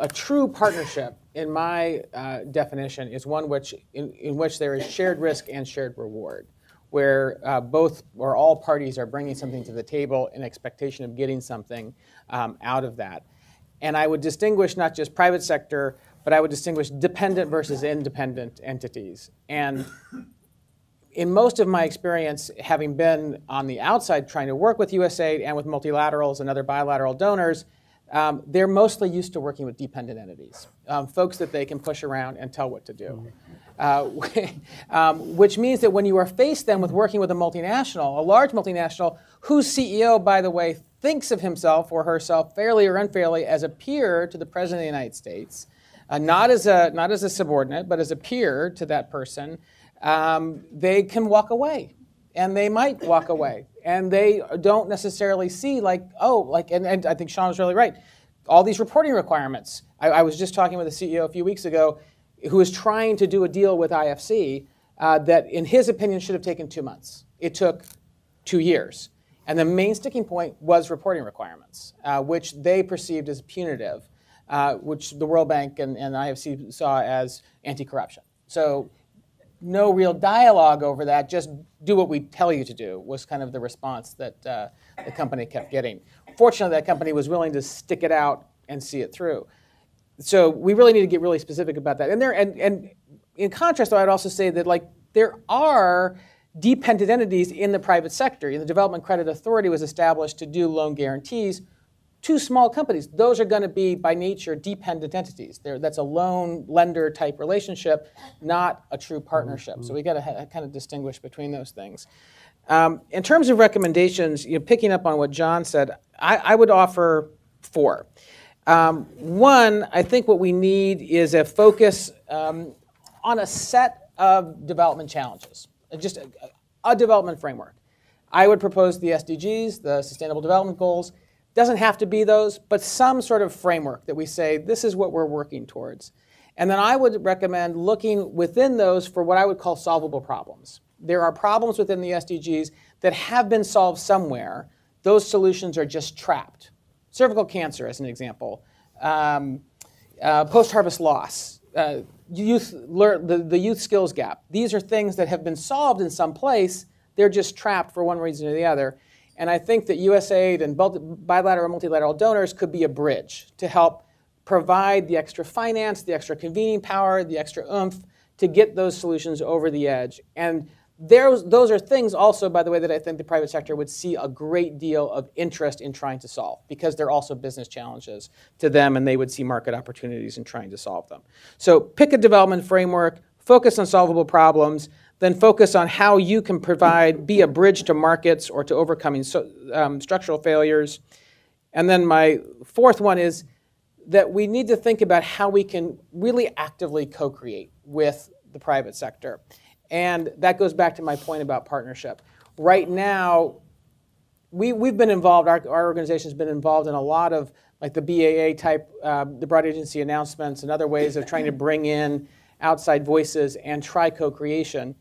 a true partnership, in my uh, definition, is one which in, in which there is shared risk and shared reward, where uh, both or all parties are bringing something to the table in expectation of getting something um, out of that. And I would distinguish not just private sector, but I would distinguish dependent versus independent entities. And in most of my experience, having been on the outside trying to work with USAID and with multilaterals and other bilateral donors, um, they're mostly used to working with dependent entities, um, folks that they can push around and tell what to do. Uh, um, which means that when you are faced then with working with a multinational, a large multinational, whose CEO, by the way, thinks of himself or herself fairly or unfairly as a peer to the President of the United States, uh, not, as a, not as a subordinate, but as a peer to that person, um, they can walk away. And they might walk away. And they don't necessarily see, like, oh, like, and, and I think Sean was really right. All these reporting requirements. I, I was just talking with a CEO a few weeks ago who was trying to do a deal with IFC uh, that, in his opinion, should have taken two months. It took two years. And the main sticking point was reporting requirements, uh, which they perceived as punitive, uh, which the World Bank and, and IFC saw as anti corruption. So no real dialogue over that, just do what we tell you to do, was kind of the response that uh, the company kept getting. Fortunately, that company was willing to stick it out and see it through. So we really need to get really specific about that. And there, and, and in contrast, though, I'd also say that like there are dependent entities in the private sector. The Development Credit Authority was established to do loan guarantees two small companies, those are going to be by nature dependent entities. They're, that's a loan lender type relationship, not a true partnership. Mm-hmm. So we got to kind of distinguish between those things. Um, in terms of recommendations, you know, picking up on what John said, I, I would offer four. Um, one, I think what we need is a focus um, on a set of development challenges, just a, a development framework. I would propose the SDGs, the Sustainable Development Goals, doesn't have to be those, but some sort of framework that we say this is what we're working towards. And then I would recommend looking within those for what I would call solvable problems. There are problems within the SDGs that have been solved somewhere. Those solutions are just trapped. Cervical cancer, as an example, um, uh, post harvest loss, uh, youth, the, the youth skills gap. These are things that have been solved in some place, they're just trapped for one reason or the other. And I think that USAID and bilateral and multilateral donors could be a bridge to help provide the extra finance, the extra convening power, the extra oomph to get those solutions over the edge. And those, those are things also, by the way, that I think the private sector would see a great deal of interest in trying to solve because they're also business challenges to them and they would see market opportunities in trying to solve them. So pick a development framework, focus on solvable problems, then focus on how you can provide, be a bridge to markets or to overcoming so, um, structural failures. And then my fourth one is that we need to think about how we can really actively co create with the private sector. And that goes back to my point about partnership. Right now, we, we've been involved, our, our organization has been involved in a lot of like the BAA type, uh, the broad agency announcements, and other ways of trying to bring in outside voices and try co creation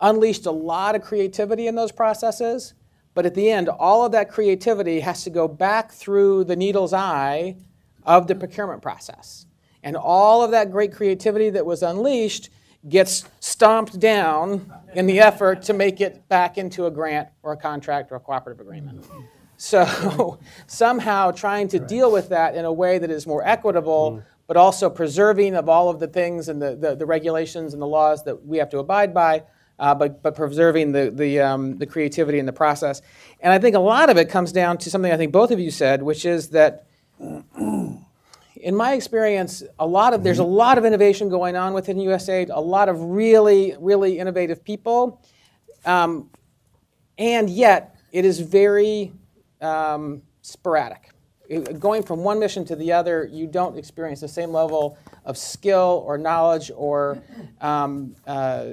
unleashed a lot of creativity in those processes. But at the end, all of that creativity has to go back through the needle's eye of the procurement process. And all of that great creativity that was unleashed gets stomped down in the effort to make it back into a grant or a contract or a cooperative agreement. So somehow trying to deal with that in a way that is more equitable, mm-hmm. but also preserving of all of the things and the, the, the regulations and the laws that we have to abide by, uh, but, but preserving the, the, um, the creativity in the process. And I think a lot of it comes down to something I think both of you said, which is that in my experience, a lot of, there's a lot of innovation going on within USAID, a lot of really, really innovative people. Um, and yet, it is very um, sporadic. It, going from one mission to the other, you don't experience the same level of skill or knowledge or um, uh,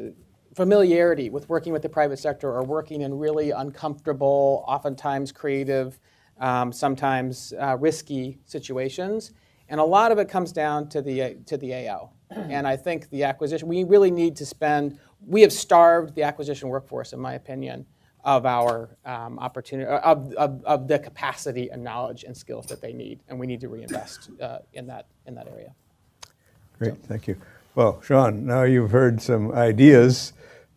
familiarity with working with the private sector or working in really uncomfortable, oftentimes creative, um, sometimes uh, risky situations. And a lot of it comes down to the, to the AO. and I think the acquisition, we really need to spend, we have starved the acquisition workforce, in my opinion, of our um, opportunity, of, of, of, the capacity and knowledge and skills that they need. And we need to reinvest uh, in, that, in that area. Great, so. thank you. Well, Sean, now you've heard some ideas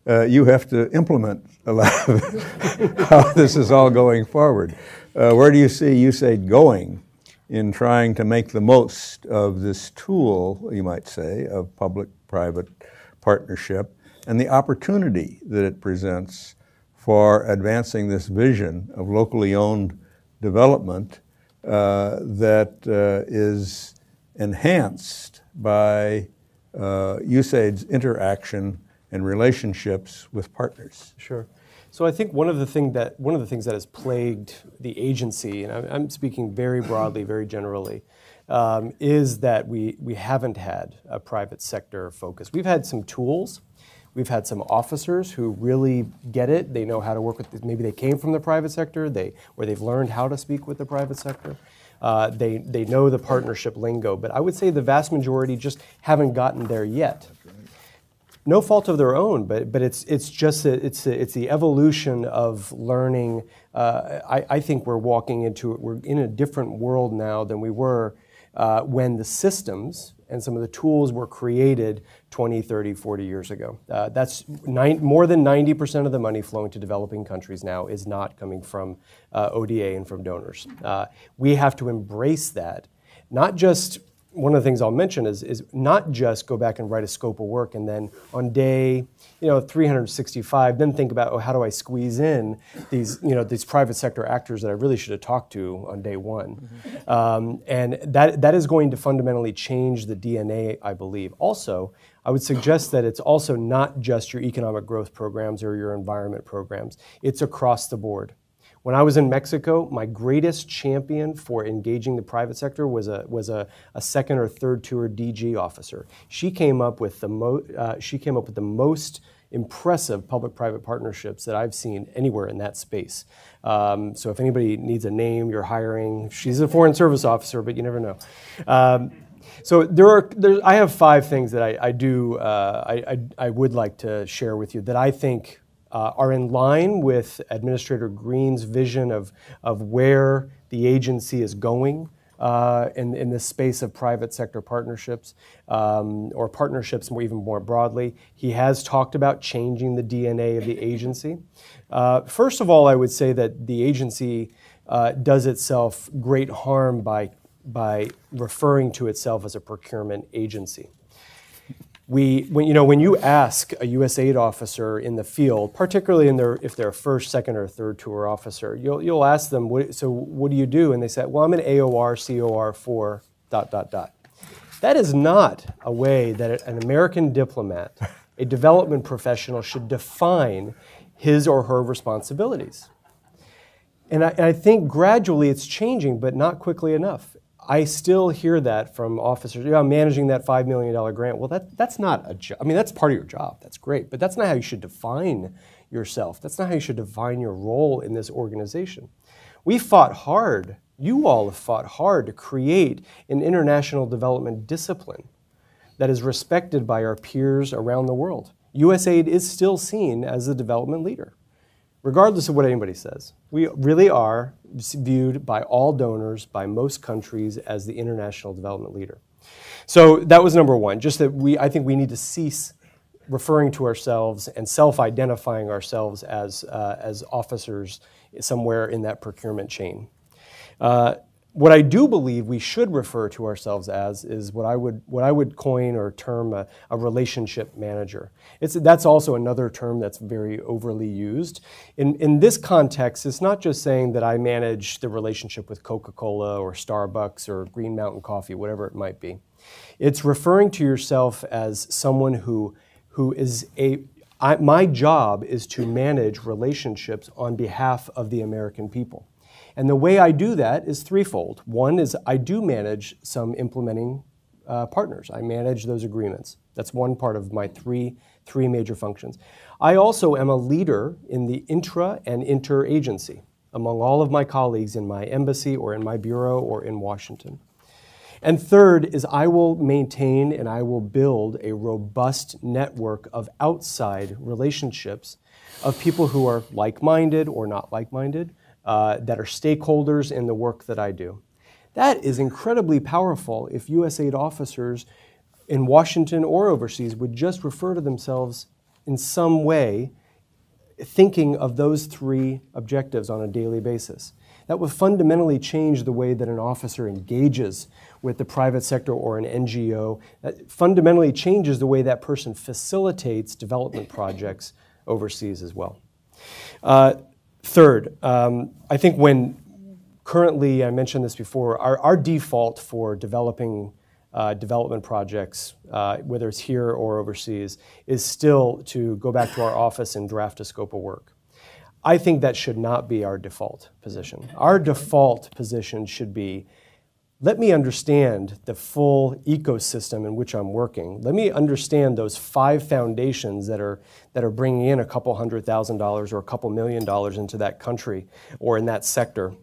uh, you have to implement a lot of how this is all going forward. Uh, where do you see USAID going in trying to make the most of this tool, you might say, of public private partnership and the opportunity that it presents for advancing this vision of locally owned development uh, that uh, is enhanced by uh, USAID's interaction and relationships with partners. Sure. So I think one of the thing that one of the things that has plagued the agency, and I'm, speaking very broadly, very generally, um, is that we we haven't had a private sector focus. We've had some tools. We've had some officers who really get it. They know how to work with. Maybe they came from the private sector. They or they've learned how to speak with the private sector. Uh, they they know the partnership lingo. But I would say the vast majority just haven't gotten there yet no fault of their own, but, but it's, it's just a, it's, a, it's the evolution of learning. Uh, I, I think we're walking into we're in a different world now than we were uh, when the systems and some of the tools were created 20, 30, 40 years ago. Uh, that's nine, more than 90% of the money flowing to developing countries now is not coming from uh, ODA and from donors. Uh, we have to embrace that, not just one of the things I'll mention is, is not just go back and write a scope of work and then on day you know 365 then think about oh how do I squeeze in these you know these private sector actors that I really should have talked to on day one? Mm-hmm. um, and that that is going to fundamentally change the DNA I believe. Also I would suggest that it's also not just your economic growth programs or your environment programs. It's across the board when I was in Mexico, my greatest champion for engaging the private sector was a, was a, a second or third tour DG officer. She came up with the, mo- uh, she came up with the most impressive public-private partnerships that I've seen anywhere in that space. Um, so if anybody needs a name, you're hiring. She's a foreign service officer, but you never know. Um, so there are, I have five things that I, I do, uh, I, I, I, would like to share with you that I think uh, are in line with Administrator Green's vision of, of where the agency is going uh, in, in space of private sector partnerships um, or partnerships more, even more broadly. He has talked about changing the DNA of the agency. Uh, first of all, I would say that the agency uh, does itself great harm by, by referring to itself as a procurement agency we, when, you know, when you ask a USAID officer in the field, particularly in their, if they're a first, second, or third tour officer, you'll, you'll ask them, what, so what do you do? And they say, well, I'm an AOR, COR for dot, dot, dot. That is not a way that an American diplomat, a development professional, should define his or her responsibilities. And I, and I think gradually it's changing, but not quickly enough. I still hear that from officers. Yeah, I'm managing that $5 million grant. Well, that, that's not a job. I mean, that's part of your job. That's great. But that's not how you should define yourself. That's not how you should define your role in this organization. We fought hard. You all have fought hard to create an international development discipline that is respected by our peers around the world. USAID is still seen as a development leader regardless of what anybody says. We really are viewed by all donors, by most countries, as the international development leader. So that was number one, just that we, I think we need to cease referring to ourselves and self-identifying ourselves as, uh, as officers somewhere in that procurement chain. Uh, what I do believe we should refer to ourselves as is what I would, what I would coin or term a, a relationship manager. It's, that's also another term that's very overly used. In, in this context, it's not just saying that I manage the relationship with Coca-Cola or Starbucks or Green Mountain Coffee, whatever it might be. It's referring to yourself as someone who, who is a, I, my job is to manage relationships on behalf of the American people. And the way I do that is threefold. One is I do manage some implementing uh, partners. I manage those agreements. That's one part of my three, three major functions. I also am a leader in the intra and interagency among all of my colleagues in my embassy or in my bureau or in Washington. And third is I will maintain and I will build a robust network of outside relationships of people who are like minded or not like minded, uh, that are stakeholders in the work that I do. That is incredibly powerful if USAID officers in Washington or overseas would just refer to themselves in some way thinking of those three objectives on a daily basis. that would fundamentally change the way that an officer engages with the private sector or an NGO. That fundamentally changes the way that person facilitates development projects overseas as well. Uh, third, um, I think when currently, I mentioned this before, our, our default for developing uh, development projects, uh, whether it's here or overseas, is still to go back to our office and draft a scope of work. I think that should not be our default position. Our default position should be let me understand the full ecosystem in which I'm working. Let me understand those five foundations that are, that are bringing in a couple hundred thousand dollars or a couple million dollars into that country or in that sector.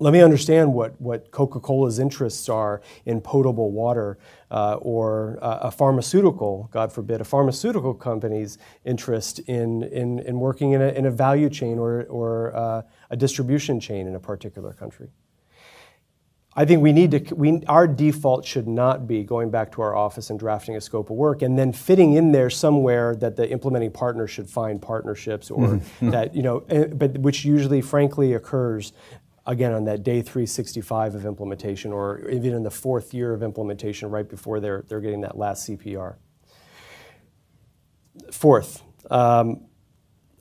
Let me understand what, what Coca Cola's interests are in potable water uh, or uh, a pharmaceutical, God forbid, a pharmaceutical company's interest in, in, in working in a, in a value chain or, or uh, a distribution chain in a particular country. I think we need to, we, our default should not be going back to our office and drafting a scope of work and then fitting in there somewhere that the implementing partner should find partnerships or mm-hmm. that, you know, eh, but which usually, frankly, occurs again on that day 365 of implementation or even in the fourth year of implementation right before they're, they're getting that last CPAR. Fourth, um,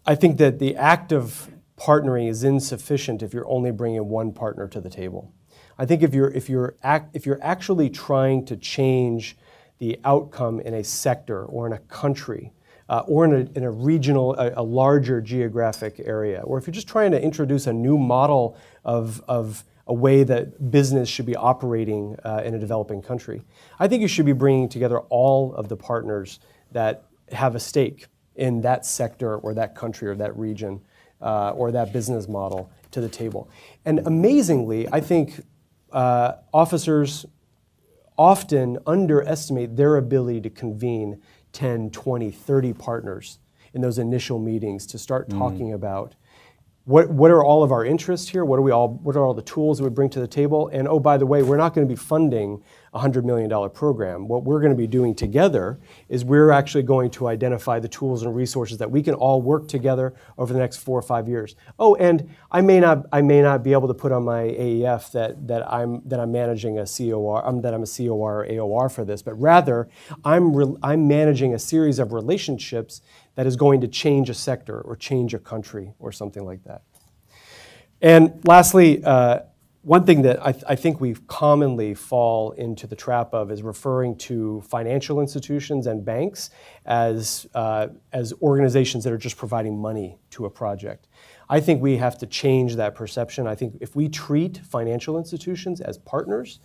I think that the act of partnering is insufficient if you're only bringing one partner to the table. I think if you're, if you're, act, if you're actually trying to change the outcome in a sector or in a country, uh, or in a, in a regional, a, a, larger geographic area, or if you're just trying to introduce a new model of, of a way that business should be operating uh, in a developing country, I think you should be bringing together all of the partners that have a stake in that sector or that country or that region uh, or that business model to the table. And amazingly, I think uh, officers often underestimate their ability to convene 10, 20, 30 partners in those initial meetings to start mm. talking about what, what are all of our interests here? What are we all? What are all the tools that we bring to the table? And oh, by the way, we're not going to be funding a hundred million dollar program. What we're going to be doing together is we're actually going to identify the tools and resources that we can all work together over the next four or five years. Oh, and I may not I may not be able to put on my AEF that that I'm that I'm managing a COR um, that I'm a COR or AOR for this, but rather I'm re- I'm managing a series of relationships that is going to change a sector or change a country or something like that. And lastly, uh, one thing that I, th- I, think we commonly fall into the trap of is referring to financial institutions and banks as, uh, as organizations that are just providing money to a project. I think we have to change that perception. I think if we treat financial institutions as partners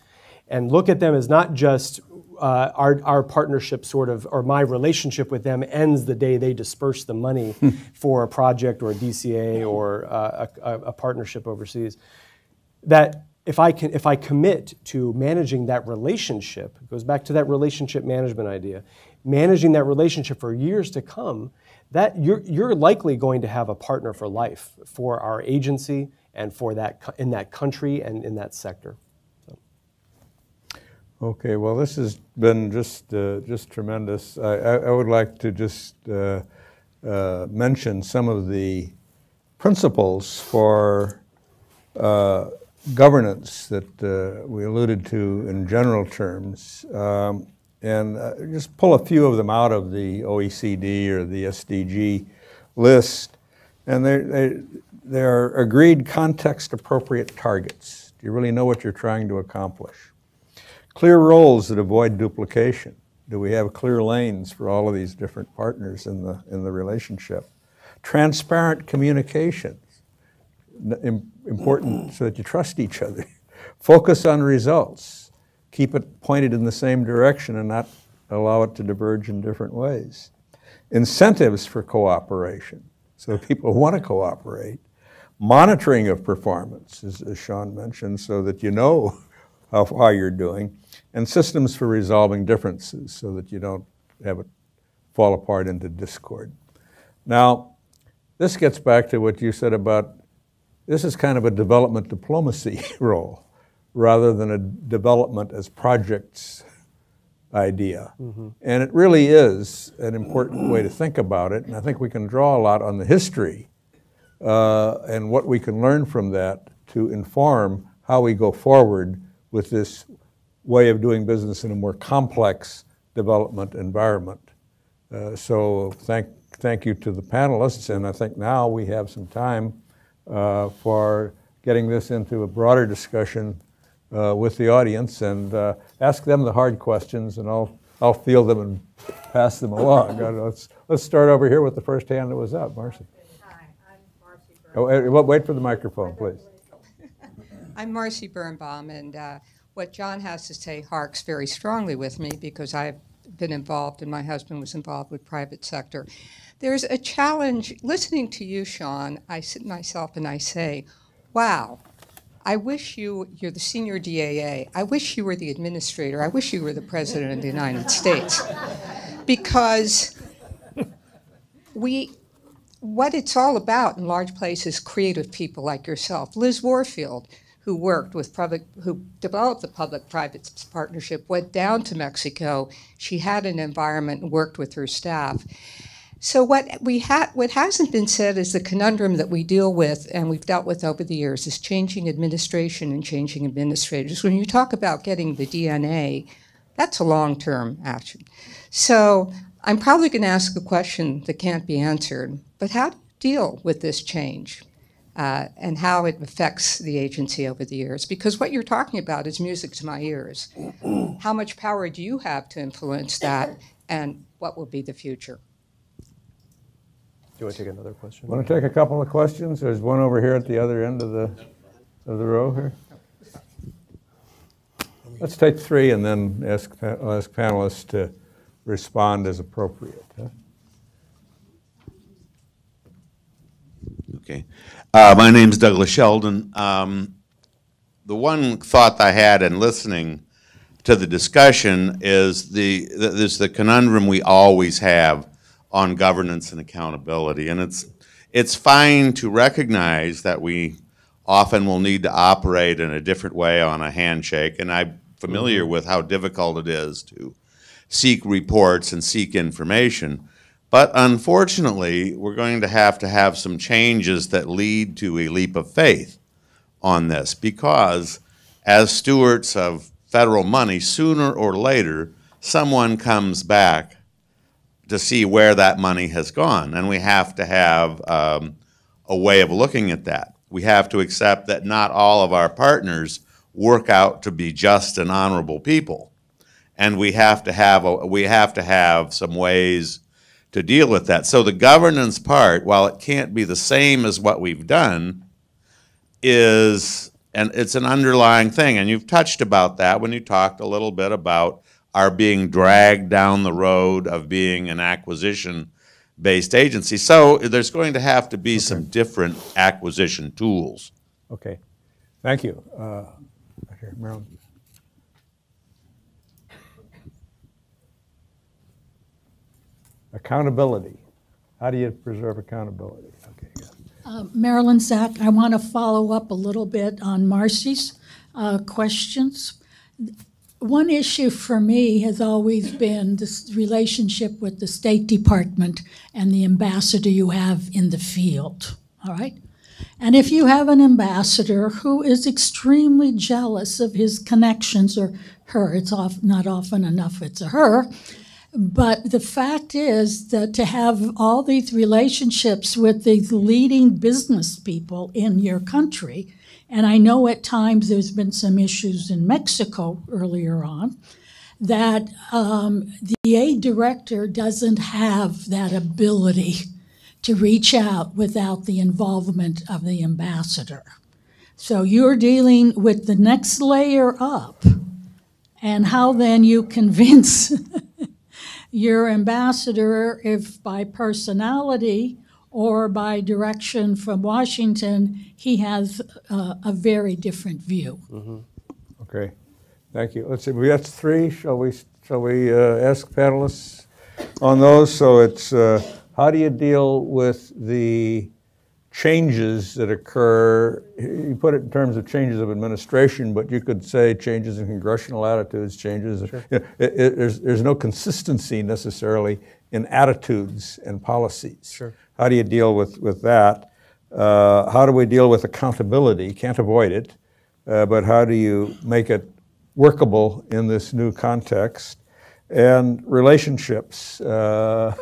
and look at them as not just uh, our, our partnership sort of, or my relationship with them ends the day they disperse the money for a project or a DCA or uh, a, a, partnership overseas. That if I can, if I commit to managing that relationship, it goes back to that relationship management idea, managing that relationship for years to come, that you're, you're likely going to have a partner for life for our agency and for that in that country and in that sector. Okay, well, this has been just uh, just tremendous. I, I, I, would like to just uh, uh, mention some of the principles for uh, governance that uh, we alluded to in general terms, um, and uh, just pull a few of them out of the OECD or the SDG list. And they they they are agreed context-appropriate targets. Do you really know what you're trying to accomplish? Clear roles that avoid duplication. Do we have clear lanes for all of these different partners in the, in the relationship? Transparent communications, important so that you trust each other. Focus on results. Keep it pointed in the same direction and not allow it to diverge in different ways. Incentives for cooperation, so people want to cooperate. Monitoring of performance, as, as Sean mentioned, so that you know how, how you're doing and systems for resolving differences so that you don't have it fall apart into discord. Now, this gets back to what you said about this is kind of a development diplomacy role rather than a development as projects idea. Mm-hmm. And it really is an important way to think about it. And I think we can draw a lot on the history uh, and what we can learn from that to inform how we go forward with this way of doing business in a more complex development environment. Uh, so thank, thank you to the panelists, and I think now we have some time uh, for getting this into a broader discussion uh, with the audience and uh, ask them the hard questions, and I'll, I'll field them and pass them along. Uh, let's, let's start over here with the first hand that was up, Marcy. Hi, I'm Marcy Oh, Birnbaum. eh, wait for the microphone, please. I'm Marcy Birnbaum, and uh, what John has to say harks very strongly with me because I've been involved, and my husband was involved with private sector. There's a challenge. Listening to you, Sean, I sit myself and I say, "Wow, I wish you, you're the senior DAA. I wish you were the administrator. I wish you were the president of the United States. Because we, what it's all about in large places, creative people like yourself. Liz Warfield, who worked with public, who developed the public-private partnership, went down to Mexico. She had an environment and worked with her staff. So what we ha- what hasn't been said is the conundrum that we deal with and we've dealt with over the years is changing administration and changing administrators. When you talk about getting the DNA, that's a long-term action. So I'm probably going to ask a question that can't be answered, but how do you deal with this change uh, and how it affects the agency over the years? Because what you're talking about is music to my ears. how much power do you have to influence that, and what will be the future? Do you want to take another question? Want to take a couple of questions? There's one over here at the other end of the, of the row here. Let's take three and then ask, ask panelists to respond as appropriate. huh? Okay. Uh, my is Douglas Sheldon. Um, the one thought I had in listening to the discussion is the th- there's the conundrum we always have on governance and accountability, and it's it's fine to recognize that we often will need to operate in a different way on a handshake, and I'm familiar with how difficult it is to seek reports and seek information. But unfortunately, we're going to have to have some changes that lead to a leap of faith on this because, as stewards of federal money, sooner or later, someone comes back to see where that money has gone. And we have to have um, a way of looking at that. We have to accept that not all of our partners work out to be just and honorable people. And we have to have a, we have to have some ways to deal with that. So the governance part, while it can't be the same as what we've done, is and it's an underlying thing. And you've touched about that when you talked a little bit about our being dragged down the road of being an acquisition based agency. So there's going to have to be some different acquisition tools. Okay, thank you. Uh, here, Marilyn. Accountability. How do you preserve accountability? Okay, yeah. Marilyn Zak, I want to follow up a little bit on Marcy's uh, questions. One issue for me has always been this relationship with the State Department and the ambassador you have in the field, all right? And if you have an ambassador who is extremely jealous of his connections, or her, it's off, not often enough it's a her, but the fact is that to have all these relationships with these leading business people in your country, and I know at times there's been some issues in Mexico earlier on, that um, the aid director doesn't have that ability to reach out without the involvement of the ambassador. So you're dealing with the next layer up, and how then you convince your ambassador, if by personality or by direction from Washington, he has uh, a very different view. Okay, thank you. Let's see, we got three. Shall we, shall we uh, ask panelists on those? So it's, uh, how do you deal with the changes that occur? You put it in terms of changes of administration, but you could say changes in congressional attitudes, changes. you know, it- it- There's, there's no consistency necessarily in attitudes and policies. Sure. How do you deal with, with that? Uh, how do we deal with accountability? Can't avoid it, uh, but how do you make it workable in this new context? And relationships uh,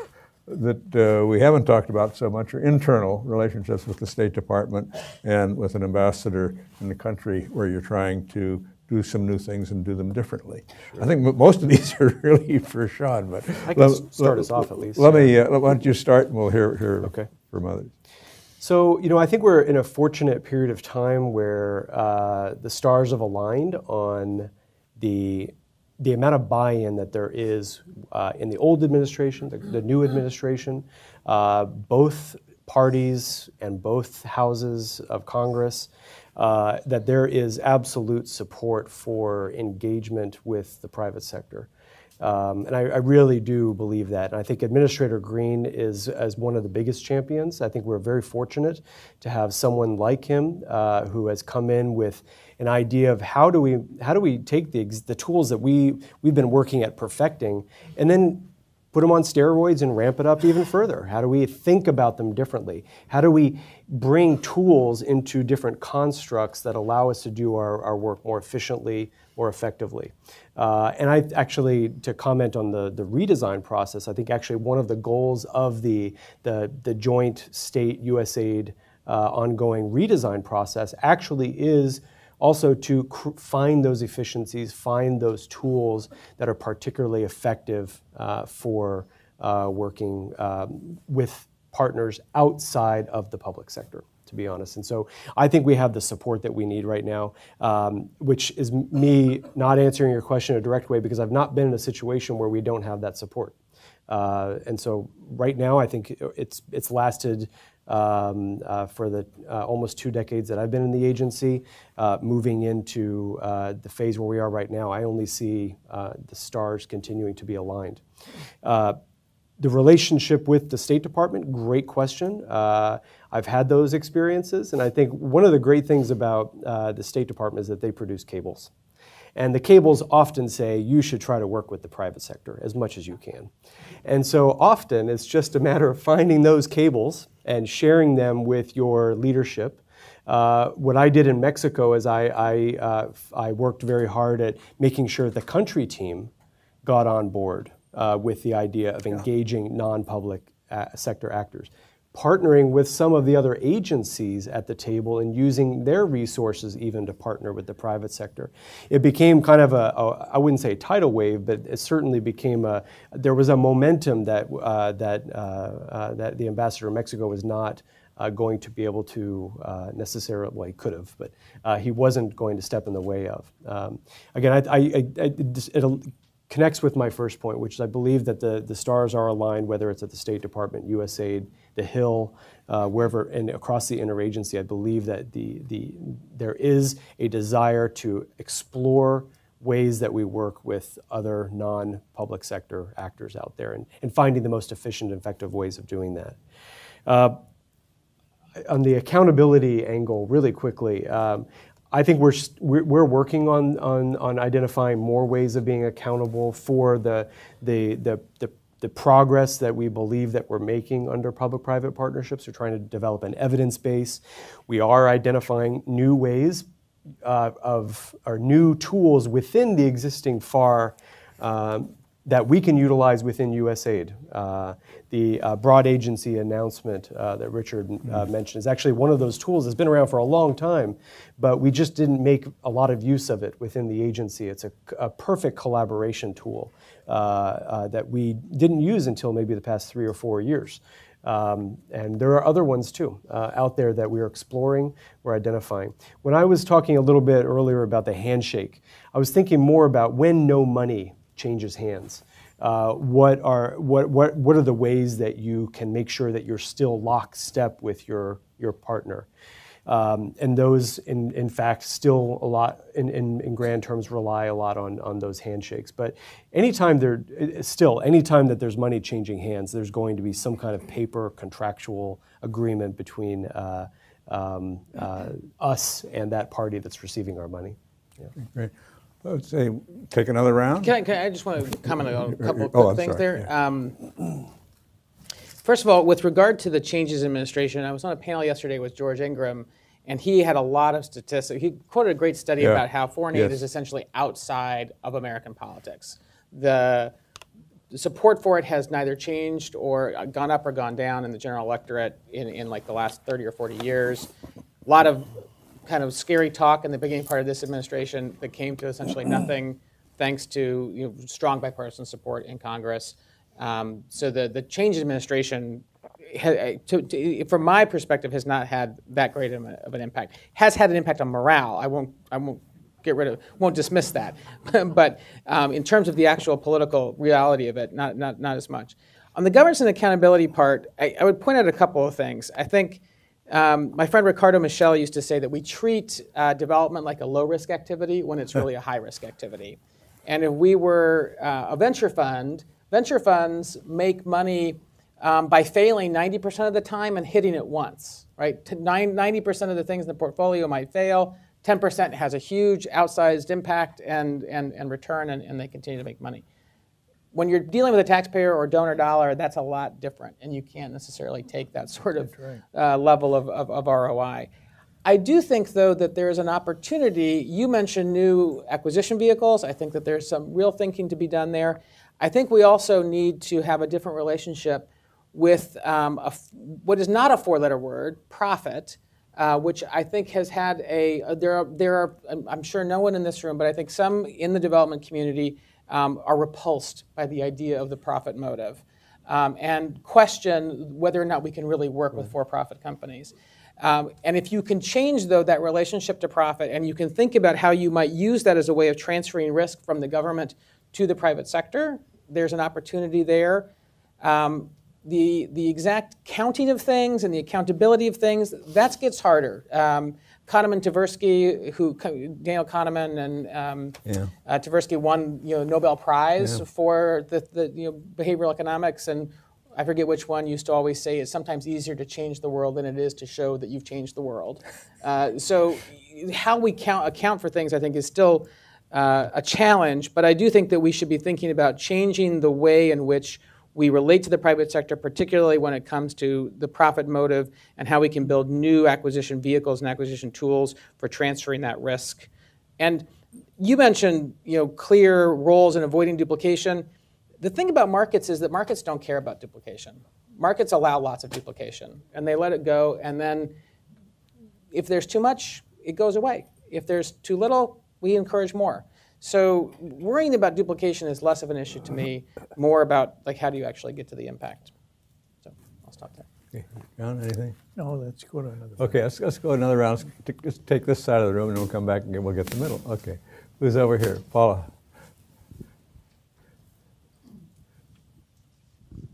that uh, we haven't talked about so much are internal relationships with the State Department and with an ambassador in the country where you're trying to do some new things and do them differently. I think most of these are really for Sean, but I can s- start us off at least, Let yeah. me. Uh, why don't you start, and we'll hear hear Okay. from others. So, you know, I think we're in a fortunate period of time where uh, the stars have aligned on the the amount of buy-in that there is uh, in the old administration, the, the new administration, uh, both parties and both houses of Congress, uh, that there is absolute support for engagement with the private sector. Um, and I, I really do believe that. And I think Administrator Green is as one of the biggest champions. I think we're very fortunate to have someone like him uh, who has come in with an idea of how do we how do we take the the tools that we we've been working at perfecting, and then put them on steroids and ramp it up even further? How do we think about them differently? How do we bring tools into different constructs that allow us to do our, our work more efficiently, more effectively? Uh, and I actually, to comment on the, the redesign process, I think actually one of the goals of the, the, the joint state USAID uh, ongoing redesign process actually is also to find those efficiencies, find those tools that are particularly effective uh, for uh, working um, with partners outside of the public sector, to be honest. And so I think we have the support that we need right now, um, which is me not answering your question in a direct way because I've not been in a situation where we don't have that support. Uh, and so right now, I think it's it's lasted um, uh, for the uh, almost two decades that I've been in the agency. Uh, moving into uh, the phase where we are right now, I only see uh, the stars continuing to be aligned. Uh, the relationship with the State Department, great question. I've had those experiences, and I think one of the great things about the State Department is that they produce cables. And the cables often say you should try to work with the private sector as much as you can. And so often it's just a matter of finding those cables and sharing them with your leadership. Uh, what I did in Mexico is I, I, uh, I worked very hard at making sure the country team got on board uh, with the idea of engaging non-public uh, sector actors, partnering with some of the other agencies at the table and using their resources even to partner with the private sector. It became kind of a, a I wouldn't say a tidal wave, but it certainly became a, there was a momentum that, uh, that, uh, uh, that the ambassador of Mexico was not uh, going to be able to uh, necessarily, well, he could have, but uh, he wasn't going to step in the way of. Um, again, I, I, I, it, connects with my first point, which is I believe that the, the stars are aligned, whether it's at the State Department, USAID, the Hill, uh, wherever, and across the interagency. I believe that the, the, there is a desire to explore ways that we work with other non-public sector actors out there and, and finding the most efficient and effective ways of doing that. Uh, on the accountability angle, really quickly, um, I think we're, we're, we're working on, on, on identifying more ways of being accountable for the, the, the, the, the progress that we believe that we're making under public-private partnerships. We're trying to develop an evidence base. We are identifying new ways uh, of, or new tools within the existing FAR um, that we can utilize within USAID. Uh, the uh, broad agency announcement uh, that Richard uh, mentioned is actually one of those tools that's been around for a long time, but we just didn't make a lot of use of it within the agency. It's a, a perfect collaboration tool that we didn't use until maybe the past three or four years. Um, and there are other ones too uh, out there that we're exploring, we're identifying. When I was talking a little bit earlier about the handshake, I was thinking more about when no money changes hands. Uh, what are what, what what are the ways that you can make sure that you're still lockstep with your your partner? Um, and those, in, in fact, still a lot, in, in, in grand terms, rely a lot on, on those handshakes. But anytime there, still, anytime that there's money changing hands, there's going to be some kind of paper contractual agreement between uh, um, uh, us and that party that's receiving our money. Great. Let's say, take another round. Can I, can I I just want to comment on a couple of Oh, quick I'm things sorry, there. Um, First of all, with regard to the changes in administration, I was on a panel yesterday with George Ingram, and he had a lot of statistics. He quoted a great study Yeah. about how foreign aid is essentially outside of American politics. The the support for it has neither changed or uh, gone up or gone down in the general electorate in, in like the last 30 or 40 years. A lot of kind of scary talk in the beginning part of this administration that came to essentially nothing thanks to you know, strong bipartisan support in Congress. Um, so the, the change in administration, ha- to, to, from my perspective, has not had that great of, an impact. Has had an impact on morale. I won't, I won't get rid of, won't dismiss that. but um, in terms of the actual political reality of it, not, not, not as much. On the governance and accountability part, I, I would point out a couple of things. I think um, my friend Ricardo Michel used to say that we treat uh, development like a low risk activity when it's really a high risk activity. And if we were uh, a venture fund, venture funds make money um, by failing 90% of the time and hitting it once, right? 90% of the things in the portfolio might fail, 10% has a huge outsized impact and, and, and return, and, and they continue to make money. When you're dealing with a taxpayer or donor dollar, that's a lot different, and you can't necessarily take that sort of uh, level of, of, of ROI. I do think, though, that there is an opportunity. You mentioned new acquisition vehicles. I think that there's some real thinking to be done there. I think we also need to have a different relationship with um, a what is not a four-letter word, profit, uh, which I think has had a, uh, there are, there are, I'm- I'm sure no one in this room, but I think some in the development community um, are repulsed by the idea of the profit motive um, and question whether or not we can really work with for-profit companies. Um, and if you can change, though, that relationship to profit and you can think about how you might use that as a way of transferring risk from the government to the private sector, there's an opportunity there. Um, the, the exact counting of things and the accountability of things, that gets harder. Um, Kahneman Tversky, who Daniel Kahneman and um, Yeah. uh, Tversky won you know Nobel Prize for the, the you know behavioral economics, and I forget which one used to always say it's sometimes easier to change the world than it is to show that you've changed the world. Uh, so how we count account for things, I think, is still uh, a challenge. But I do think that we should be thinking about changing the way in which we relate to the private sector, particularly when it comes to the profit motive and how we can build new acquisition vehicles and acquisition tools for transferring that risk. And you mentioned, you know, clear roles and avoiding duplication. The thing about markets is that markets don't care about duplication. Markets allow lots of duplication, and they let it go. And then, if there's too much, it goes away. If there's too little, we encourage more. So worrying about duplication is less of an issue to me, more about like how do you actually get to the impact. So I'll stop there. Okay. John, anything? No, let's go to another. Okay, let's, let's go another round. Let's t- Just take this side of the room and we'll come back and get- we'll get the middle. Okay. Who's over here? Paula?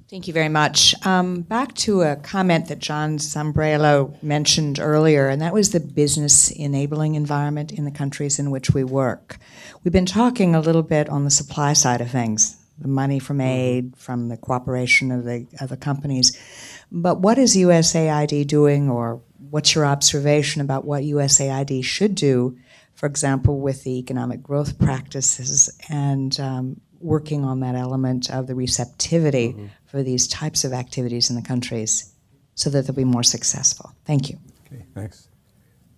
Thank you very much. Um, back to a comment that John Sanbrailo mentioned earlier, and that was the business enabling environment in the countries in which we work. We've been talking a little bit on the supply side of things, the money from aid, from the cooperation of the other companies. But what is USAID doing, or what's your observation about what USAID should do, for example, with the economic growth practices and um, working on that element of the receptivity for these types of activities in the countries so that they'll be more successful. Thank you. Okay, thanks.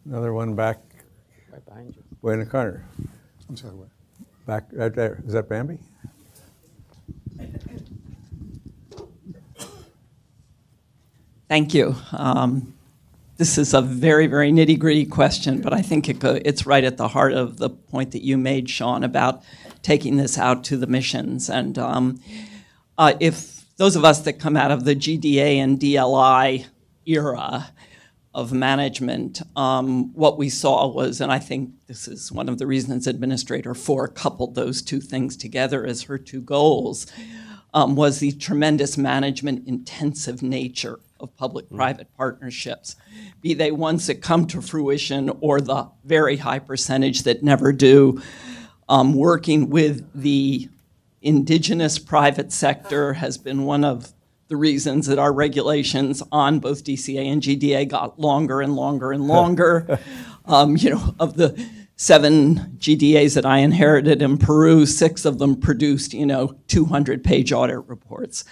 Another one back, Right behind you. way in the corner. I'm sorry, what? Back, right there. Is that Bambi? Thank you. Um, this is a very, very nitty gritty question, but I think it go, it's right at the heart of the point that you made, Sean, about taking this out to the missions. And um, uh, if those of us that come out of the GDA and DLI era of management, um, what we saw was, and I think this is one of the reasons Administrator Fore coupled those two things together as her two goals, um, was the tremendous management intensive nature of public private partnerships, be they ones that come to fruition or the very high percentage that never do. Um, working with the indigenous private sector has been one of the reasons that our regulations on both DCA and GDA got longer and longer and longer. um, you know, of the seven GDAs that I inherited in Peru, six of them produced, you know, 200 page audit reports.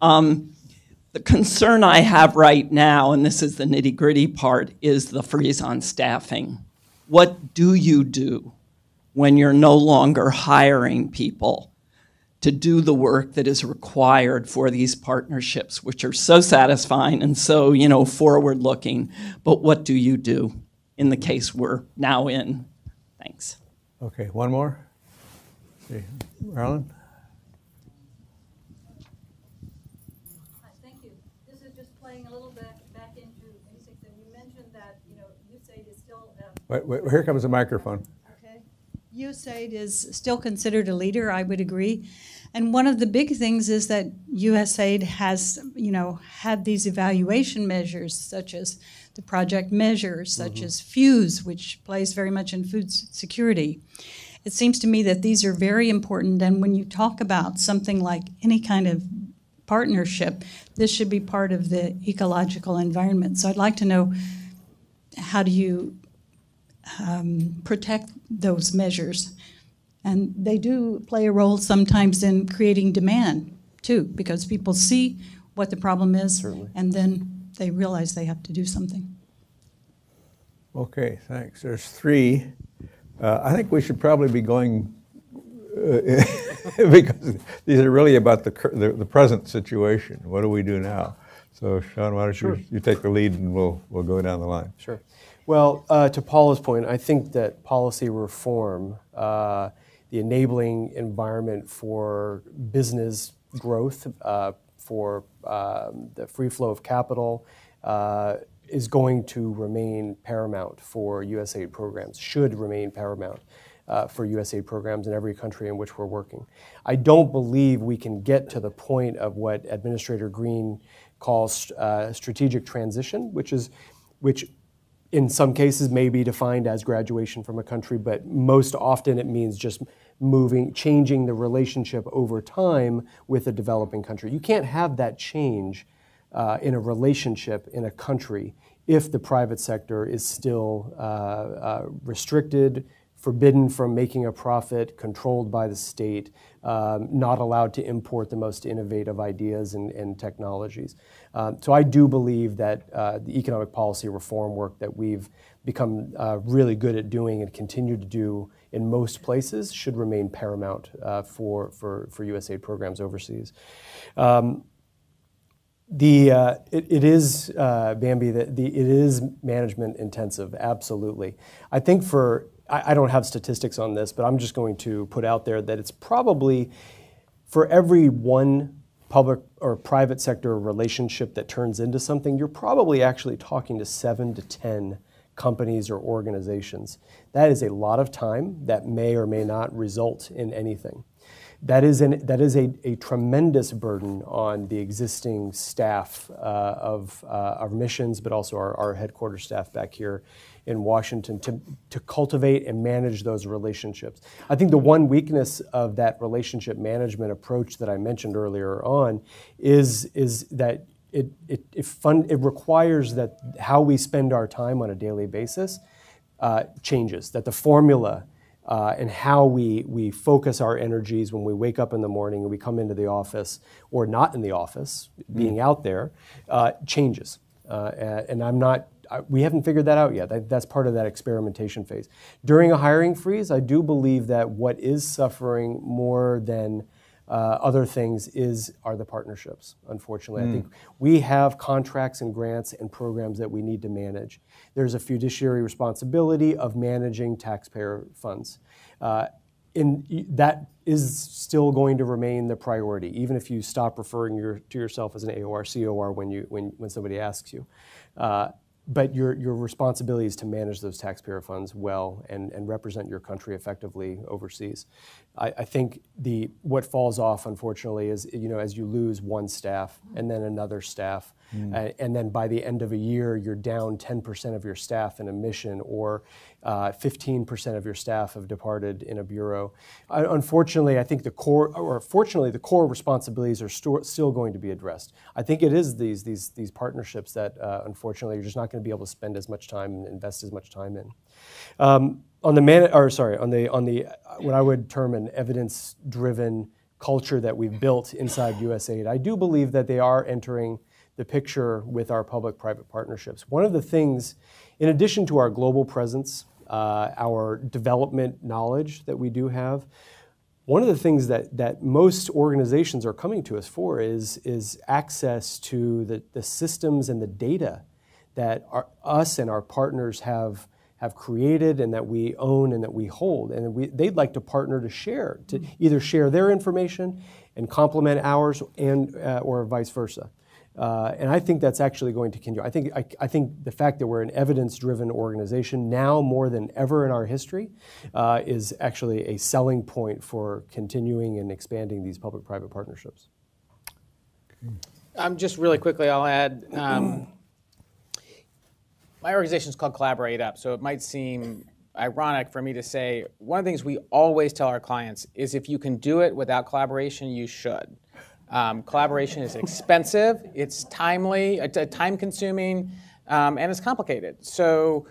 Um, The concern I have right now, and this is the nitty gritty part, is the freeze on staffing. What do you do when you're no longer hiring people to do the work that is required for these partnerships, which are so satisfying and so, you know, forward looking? But what do you do in the case we're now in? Thanks. Okay, one more. Okay, Marilyn? Thank you. This is just playing a little back into basics, you mentioned that, you know, USAID is still. uh, Wait, wait, here comes the microphone. USAID is still considered a leader, I would agree. And one of the big things is that USAID has, you know, had these evaluation measures, such as the project measures, such mm-hmm. as FEWS, which plays very much in food security. It seems to me that these are very important, and when you talk about something like any kind of partnership, this should be part of the ecological environment. So I'd like to know, how do you um, protect those measures? And they do play a role sometimes in creating demand too, because people see what the problem is, and then they realize they have to do something. Okay, thanks. There's three. Uh, I think we should probably be going, uh, because these are really about the, cur- the, the present situation. What do we do now? So Sean, why don't Sure. you, you take the lead and we'll, we'll go down the line. Sure. Well, uh, to Paula's point, I think that policy reform, uh, the enabling environment for business growth, uh, for um, the free flow of capital, uh, is going to remain paramount for USAID programs, should remain paramount uh, for USAID programs in every country in which we're working. I don't believe we can get to the point of what Administrator Green calls uh, strategic transition, which is which in some cases may be defined as graduation from a country, but most often it means just moving, changing the relationship over time with a developing country. You can't have that change uh, in a relationship in a country if the private sector is still uh, uh, restricted, forbidden from making a profit, controlled by the state, um, not allowed to import the most innovative ideas and, and technologies. Um, so I do believe that uh, the economic policy reform work that we've become uh, really good at doing and continue to do in most places should remain paramount uh, for, for, for USAID programs overseas. Um, the uh, it, it is uh, Bambi. The, the it is management intensive. Absolutely. I think for I, I don't have statistics on this, but I'm just going to put out there that it's probably for every one public or private sector relationship that turns into something, you're probably actually talking to seven to ten companies or organizations. That is a lot of time that may or may not result in anything that is, an, that is a, a tremendous burden on the existing staff uh, of uh, our missions, but also our, our headquarters staff back here in Washington to, to cultivate and manage those relationships. I think the one weakness of that relationship management approach that I mentioned earlier on is, is that it, it, it, fun, it requires that how we spend our time on a daily basis uh, changes, that the formula uh, and how we, we focus our energies when we wake up in the morning and we come into the office or not in the office, being out there, uh, changes. Uh, and I'm not, we haven't figured that out yet. That, that's part of that experimentation phase. During a hiring freeze, I do believe that what is suffering more than uh, other things is are the partnerships. Unfortunately, I think we have contracts and grants and programs that we need to manage. There's a fiduciary responsibility of managing taxpayer funds. Uh, in, that is still going to remain the priority, even if you stop referring your, to yourself as an AOR, COR when, you, when, when somebody asks you. Uh, but your, your responsibility is to manage those taxpayer funds well and, and represent your country effectively overseas. I, I think the, what falls off, unfortunately, is you know, as you lose one staff and then another staff, uh, and then by the end of a year, you're down 10% of your staff in a mission, or uh, 15% of your staff have departed in a bureau. Uh, unfortunately, I think the core, or fortunately, the core responsibilities are sto- still going to be addressed. I think it is these, these, these partnerships that, uh, unfortunately, you're just not going to be able to spend as much time and invest as much time in. Um, on the man, or sorry, on the on the what I would term an evidence-driven culture that we've built inside USAID, I do believe that they are entering the picture with our public-private partnerships. One of the things, in addition to our global presence, uh, our development knowledge that we do have, one of the things that, that most organizations are coming to us for is, is access to the, the systems and the data that our, us and our partners have, have created and that we own and that we hold. And we, they'd like to partner to share, to either share their information and complement ours and, uh, or vice versa. Uh, and I think that's actually going to continue. I think, I, I think the fact that we're an evidence driven organization now more than ever in our history uh, is actually a selling point for continuing and expanding these public private partnerships. I'm um, just really quickly, I'll add um, my organization is called Collaborate Up, so it might seem ironic for me to say one of the things we always tell our clients is if you can do it without collaboration, you should. Um, collaboration is expensive, it's timely, uh, time consuming, um, and it's complicated. So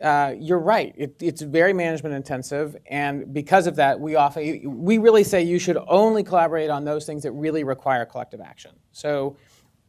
uh, you're right, it, it's very management intensive, and because of that, we often, we really say you should only collaborate on those things that really require collective action. So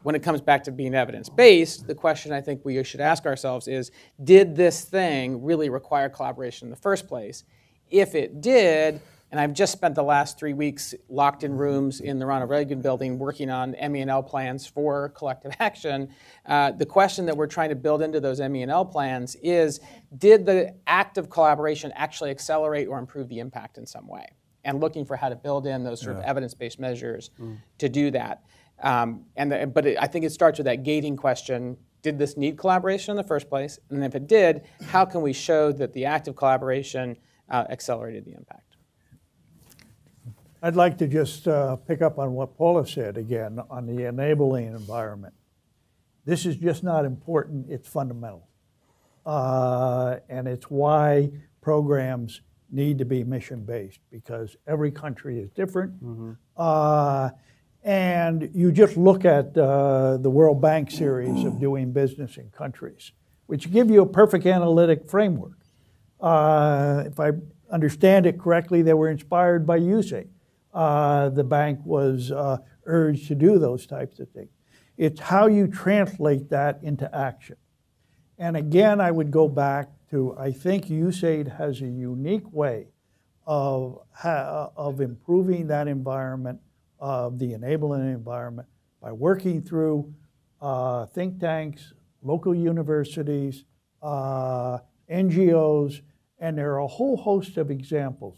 when it comes back to being evidence based, the question I think we should ask ourselves is did this thing really require collaboration in the first place? If it did, and I've just spent the last three weeks locked in rooms in the Ronald Reagan building working on MENL plans for collective action. Uh, the question that we're trying to build into those MENL plans is did the act of collaboration actually accelerate or improve the impact in some way? And looking for how to build in those sort yeah. of evidence based measures mm. to do that. Um, and the, but it, I think it starts with that gating question did this need collaboration in the first place? And if it did, how can we show that the act of collaboration uh, accelerated the impact? I'd like to just uh, pick up on what Paula said again on the enabling environment. This is just not important, it's fundamental. Uh, and it's why programs need to be mission based because every country is different. Mm-hmm. Uh, and you just look at uh, the World Bank series of doing business in countries, which give you a perfect analytic framework. Uh, if I understand it correctly, they were inspired by USAID uh, the bank was uh, urged to do those types of things. It's how you translate that into action. And again, I would go back to I think USAID has a unique way of, of improving that environment, of the enabling environment, by working through uh, think tanks, local universities, uh, NGOs, and there are a whole host of examples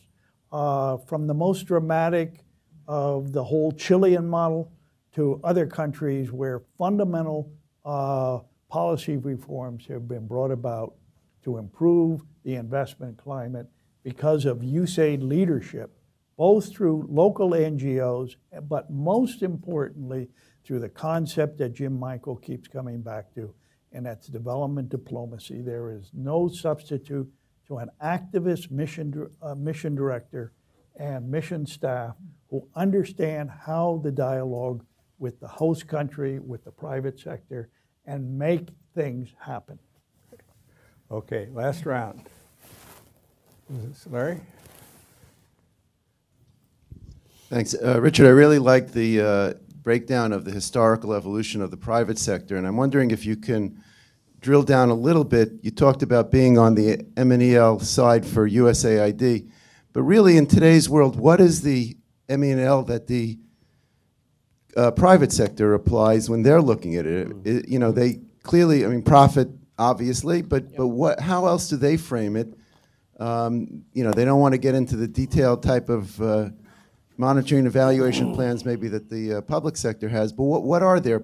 uh, from the most dramatic of the whole Chilean model to other countries where fundamental uh, policy reforms have been brought about to improve the investment climate because of USAID leadership, both through local NGOs, but most importantly, through the concept that Jim Michel keeps coming back to, and that's development diplomacy. There is no substitute to an activist mission, uh, mission director and mission staff who understand how the dialogue with the host country, with the private sector, and make things happen. Okay, last round. Larry? Thanks. Uh, Richard, I really like the uh, breakdown of the historical evolution of the private sector, and I'm wondering if you can drill down a little bit. You talked about being on the MENL side for USAID, but really in today's world, what is the MENL that the uh, private sector applies when they're looking at it? Mm. it? You know, they clearly, I mean, profit obviously, but yep. but what? How else do they frame it? Um, you know, they don't want to get into the detailed type of uh, monitoring evaluation plans maybe that the uh, public sector has. But what what are their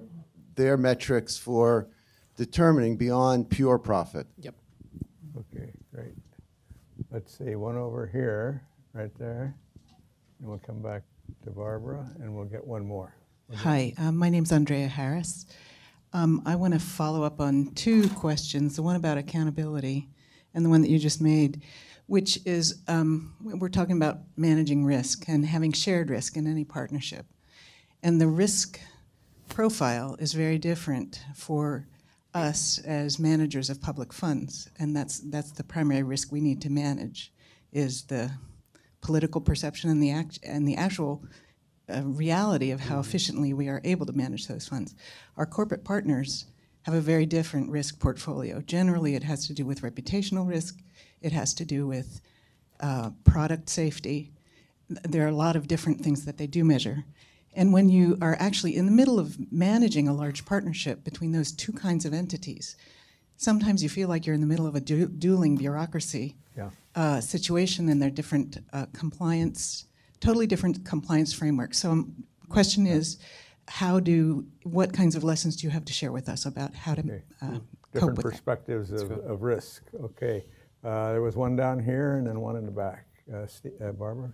their metrics for determining beyond pure profit. Yep. Okay, great. Let's see, one over here, right there. And we'll come back to Barbara and we'll get one more. Hi, um, my name's Andrea Harris. Um, I want to follow up on two questions the one about accountability and the one that you just made, which is um, we're talking about managing risk and having shared risk in any partnership. And the risk profile is very different for us as managers of public funds, and that's that's the primary risk we need to manage, is the political perception and the act and the actual a reality of how efficiently we are able to manage those funds. Our corporate partners have a very different risk portfolio. Generally, it has to do with reputational risk, it has to do with uh, product safety. There are a lot of different things that they do measure. And when you are actually in the middle of managing a large partnership between those two kinds of entities, sometimes you feel like you're in the middle of a du- dueling bureaucracy Yeah. uh, situation, and they're different uh, compliance, totally different compliance frameworks. So, um, question is, how do what kinds of lessons do you have to share with us about how to uh, cope Different with that? perspectives of, of risk. Okay. Uh, there was one down here and then one in the back. Uh, Ste- uh, Barbara?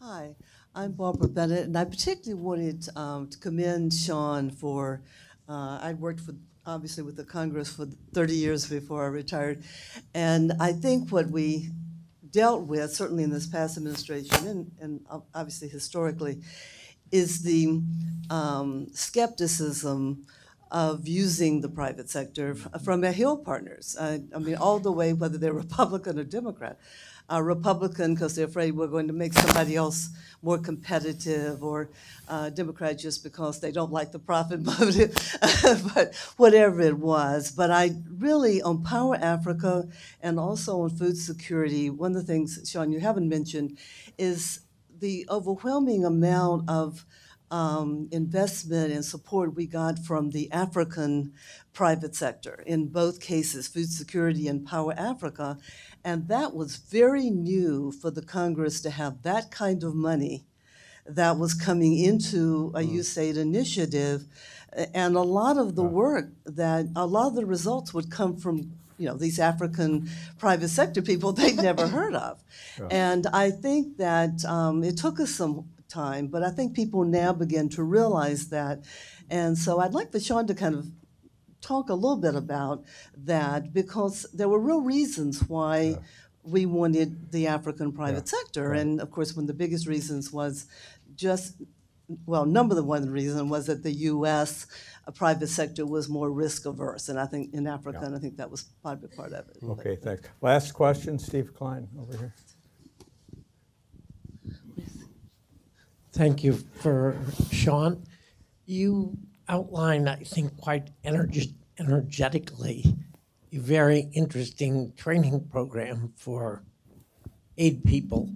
Hi, I'm Barbara Bennett, and I particularly wanted um, to commend Sean for, uh, I'd worked for, obviously with the Congress for 30 years before I retired, and I think what we dealt with, certainly in this past administration, and, and obviously historically, is the um, skepticism of using the private sector from our Hill partners. I, I mean, all the way, whether they're Republican or Democrat. Uh, Republican because they're afraid we're going to make somebody else more competitive, or uh, Democrat just because they don't like the profit motive, but whatever it was. But I really, on Power Africa and also on food security, one of the things, Sean, you haven't mentioned is the overwhelming amount of um, investment and support we got from the African private sector in both cases, food security and Power Africa. And that was very new for the Congress to have that kind of money that was coming into a USAID initiative. And a lot of the work that, a lot of the results would come from, you know, these African private sector people they'd never heard of. Yeah. And I think that um, it took us some time, but I think people now begin to realize that. And so I'd like for Sean to kind of talk a little bit about that because there were real reasons why we wanted the African private sector. And of course, one of the biggest reasons was just, well, number one reason was that the U.S. uh, private sector was more risk averse. And I think in Africa, and I think that was probably part of it. Okay, thanks. Last question, Steve Klein over here. Thank you for Sean. You outlined, I think, quite energi- energetically a very interesting training program for aid people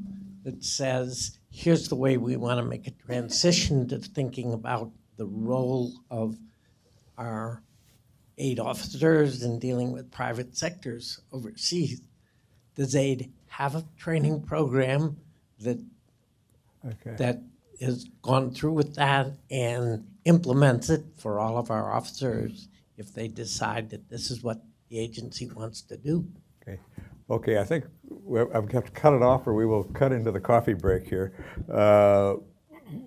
that says here's the way we want to make a transition to thinking about the role of our aid officers in dealing with private sectors overseas. Does aid have a training program that Okay. that has gone through with that and implements it for all of our officers if they decide that this is what the agency wants to do. Okay. Okay, I think I've got to cut it off or we will cut into the coffee break here. Uh,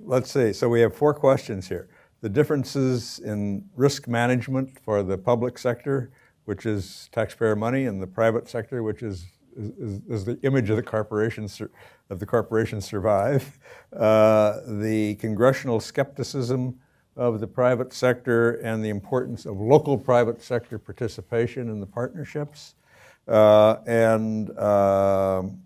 Let's see, so we have four questions here. The differences in risk management for the public sector, which is taxpayer money, and the private sector, which is, is, is the image of the corporation, of the corporation survive. Uh, The congressional skepticism of the private sector and the importance of local private sector participation in the partnerships. Uh, and um,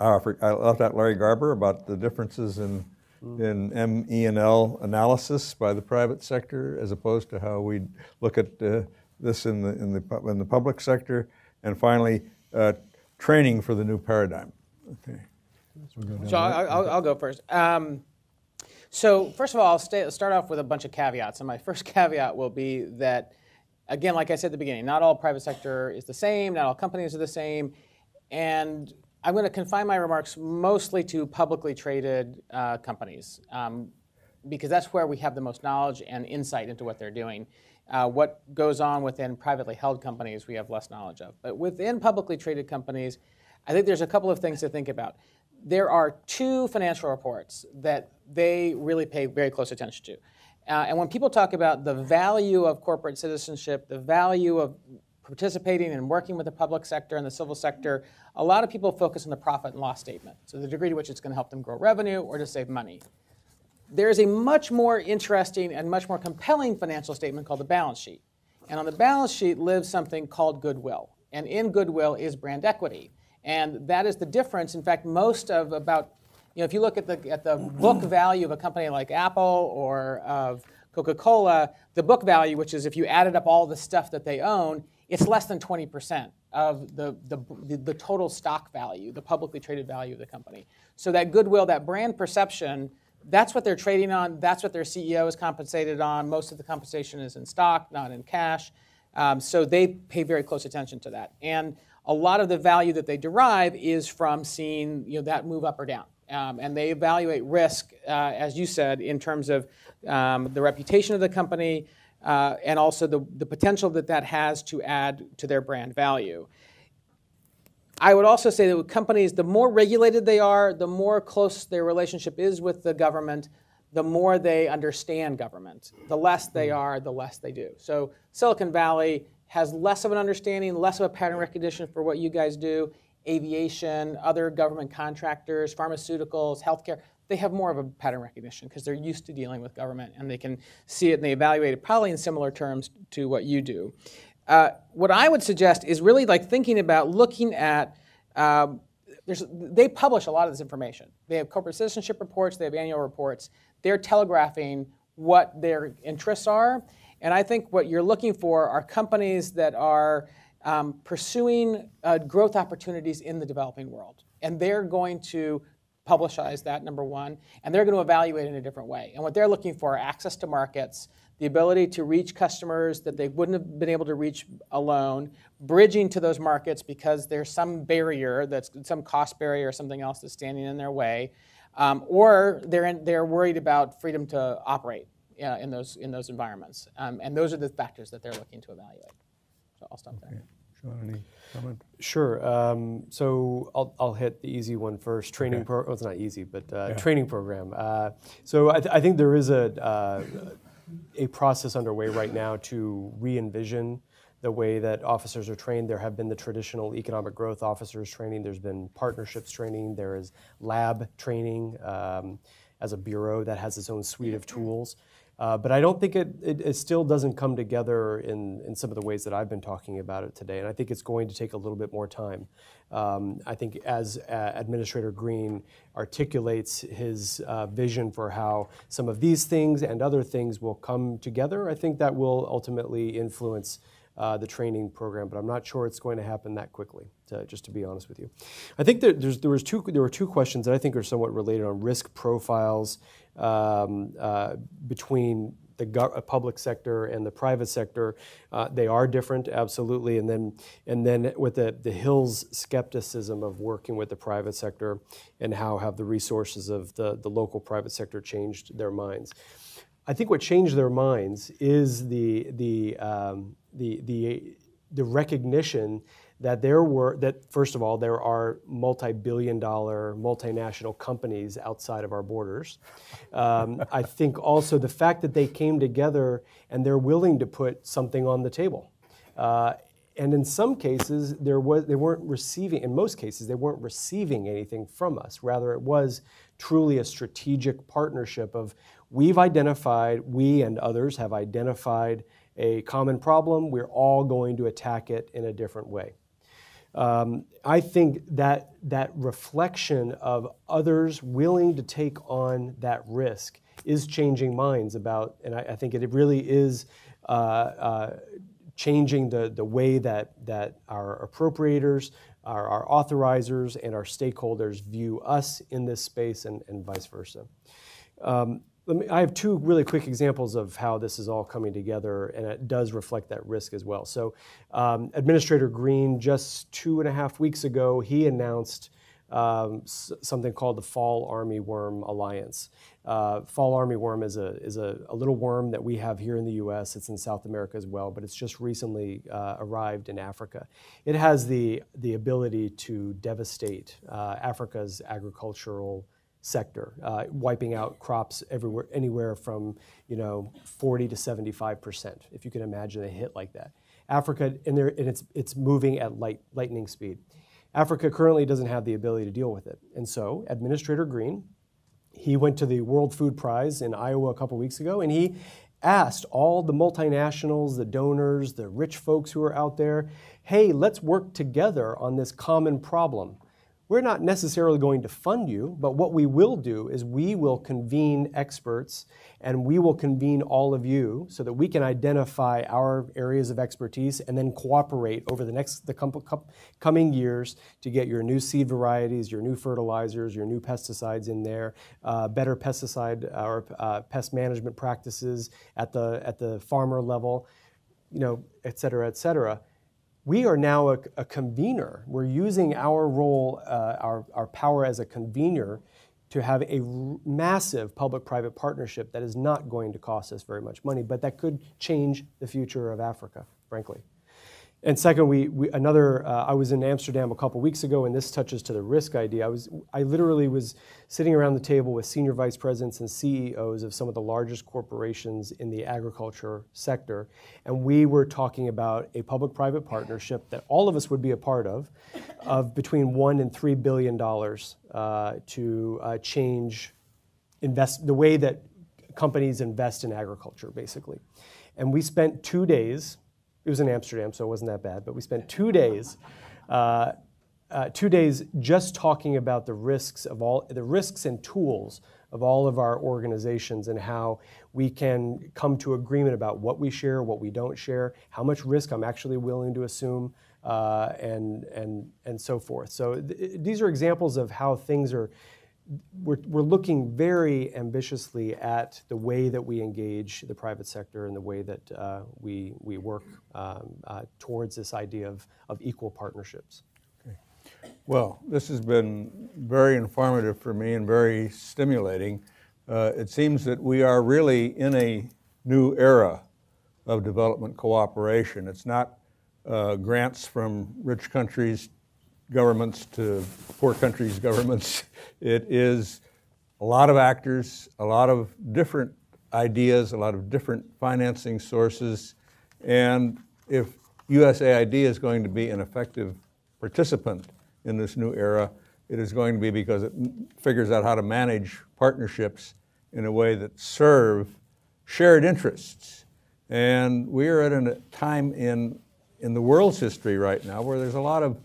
I left out Larry Garber about the differences in, in M, E, and L analysis by the private sector as opposed to how we look at uh, this in the, in, the, in the public sector. And finally, uh, training for the new paradigm. Okay. So, we'll go So. I- I'll, I'll go first. Um, so first of all, I'll stay, start off with a bunch of caveats. And my first caveat will be that, again, like I said at the beginning, not all private sector is the same, not all companies are the same. And I'm going to confine my remarks mostly to publicly traded uh, companies um, because that's where we have the most knowledge and insight into what they're doing. Uh, what goes on within privately held companies, we have less knowledge of. But within publicly traded companies, I think there's a couple of things to think about. There are two financial reports that they really pay very close attention to. Uh, and when people talk about the value of corporate citizenship, the value of participating and working with the public sector and the civil sector, a lot of people focus on the profit and loss statement. So the degree to which it's going to help them grow revenue or to save money. There is a much more interesting and much more compelling financial statement called the balance sheet. And on the balance sheet lives something called goodwill. And in goodwill is brand equity. And that is the difference. In fact, most of about, you know, if you look at the, at the book value of a company like Apple or of Coca-Cola, the book value, which is if you added up all the stuff that they own, it's less than 20% of the, the, the total stock value, the publicly traded value of the company. So that goodwill, that brand perception, that's what they're trading on. That's what their CEO is compensated on. Most of the compensation is in stock, not in cash. Um, so they pay very close attention to that. And a lot of the value that they derive is from seeing you know, that move up or down. Um, and they evaluate risk, uh, as you said, in terms of um, the reputation of the company uh, and also the, the potential that that has to add to their brand value. I would also say that with companies, the more regulated they are, the more close their relationship is with the government, the more they understand government. The less they hmm. are, the less they do. So Silicon Valley has less of an understanding, less of a pattern recognition for what you guys do. Aviation, other government contractors, pharmaceuticals, healthcare, they have more of a pattern recognition because they're used to dealing with government and they can see it and they evaluate it probably in similar terms to what you do. Uh, what I would suggest is really like thinking about looking at um, they publish a lot of this information. They have corporate citizenship reports, they have annual reports. They're telegraphing what their interests are. And I think what you're looking for are companies that are um, pursuing uh, growth opportunities in the developing world. And they're going to publicize that, number one, and they're going to evaluate in a different way. And what they're looking for are access to markets, the ability to reach customers that they wouldn't have been able to reach alone, bridging to those markets because there's some barrier, that's some cost barrier or something else that's standing in their way, um, or they're, in, they're worried about freedom to operate uh, in, those, in those environments. Um, and those are the factors that they're looking to evaluate. So I'll stop there. Sean. Sure. Um, so I'll, I'll hit the easy one first. Training okay. pro. Well, it's not easy, but uh, yeah. training program. Uh, so I, th- I, think there is a uh, a process underway right now to re-envision the way that officers are trained. There have been the traditional economic growth officers training. There's been partnerships training. There is lab training um, as a bureau that has its own suite of tools. Uh, but I don't think it, it, it, still doesn't come together in, in some of the ways that I've been talking about it today. And I think it's going to take a little bit more time. Um, I think as uh, Administrator Green articulates his uh, vision for how some of these things and other things will come together, I think that will ultimately influence uh, the training program, but I'm not sure it's going to happen that quickly. To, just to be honest with you, I think there, there was two there were two questions that I think are somewhat related on risk profiles um, uh, between the go- public sector and the private sector. Uh, they are different, absolutely. And then, and then with the, the Hills skepticism of working with the private sector and how have the resources of the, the local private sector changed their minds. I think what changed their minds is the, the, um, the, the, the recognition that there were that first of all there are multi-billion dollar multinational companies outside of our borders. Um, i think also the fact that they came together and they're willing to put something on the table. Uh, and in some cases there was they weren't receiving in most cases they weren't receiving anything from us. Rather it was truly a strategic partnership of we've identified we and others have identified a common problem. We're all going to attack it in a different way um, I think that that reflection of others willing to take on that risk is changing minds about, and I, I think it really is uh, uh, changing the, the way that, that our appropriators, our, our authorizers, and our stakeholders view us in this space and, and vice versa. Um, me, I have two really quick examples of how this is all coming together, and it does reflect that risk as well. So, um, Administrator Green, just two and a half weeks ago, he announced um, something called the Fall Armyworm Alliance. Uh, fall armyworm is, a, is a, a, little worm that we have here in the US. It's in South America as well, but it's just recently uh, arrived in Africa. It has the, the ability to devastate uh, Africa's agricultural sector, uh, wiping out crops everywhere, anywhere from you know 40 to 75 percent, if you can imagine a hit like that. Africa, and, and it's it's moving at light lightning speed. Africa currently doesn't have the ability to deal with it, and so Administrator Green, he went to the World Food Prize in Iowa a couple weeks ago, and he asked all the multinationals, the donors, the rich folks who are out there, hey, let's work together on this common problem. We're not necessarily going to fund you, but what we will do is we will convene experts and we will convene all of you so that we can identify our areas of expertise and then cooperate over the next the com- com- coming years to get your new seed varieties, your new fertilizers, your new pesticides in there, uh, better pesticide or uh, pest management practices at the at the farmer level, you know, et cetera, et cetera we are now a, a, convener. We're using our role, uh, our, our power as a convener to have a massive public private partnership that is not going to cost us very much money, but that could change the future of Africa, frankly. And second, we, we another. Uh, I was in Amsterdam a couple weeks ago, and this touches to the risk idea. I was, I literally was sitting around the table with senior vice presidents and CEOs of some of the largest corporations in the agriculture sector, and we were talking about a public-private partnership that all of us would be a part of, of between one and three billion dollars uh, to uh, change invest the way that companies invest in agriculture, basically. And we spent two days it was in Amsterdam, so it wasn't that bad. But we spent two days, uh, uh, two days just talking about the risks of all the risks and tools of all of our organizations and how we can come to agreement about what we share, what we don't share, how much risk I'm actually willing to assume, uh, and and and so forth. So th- these are examples of how things are we're, we're looking very ambitiously at the way that we engage the private sector and the way that uh, we, we work um, uh, towards this idea of, of equal partnerships. Okay. Well, this has been very informative for me and very stimulating. Uh, it seems that we are really in a new era of development cooperation. It's not uh, grants from rich countries governments to poor countries' governments. It is a lot of actors, a lot of different ideas, a lot of different financing sources. And if USAID is going to be an effective participant in this new era, it is going to be because it figures out how to manage partnerships in a way that serve shared interests. And we are at a time in, in the world's history right now where there's a lot of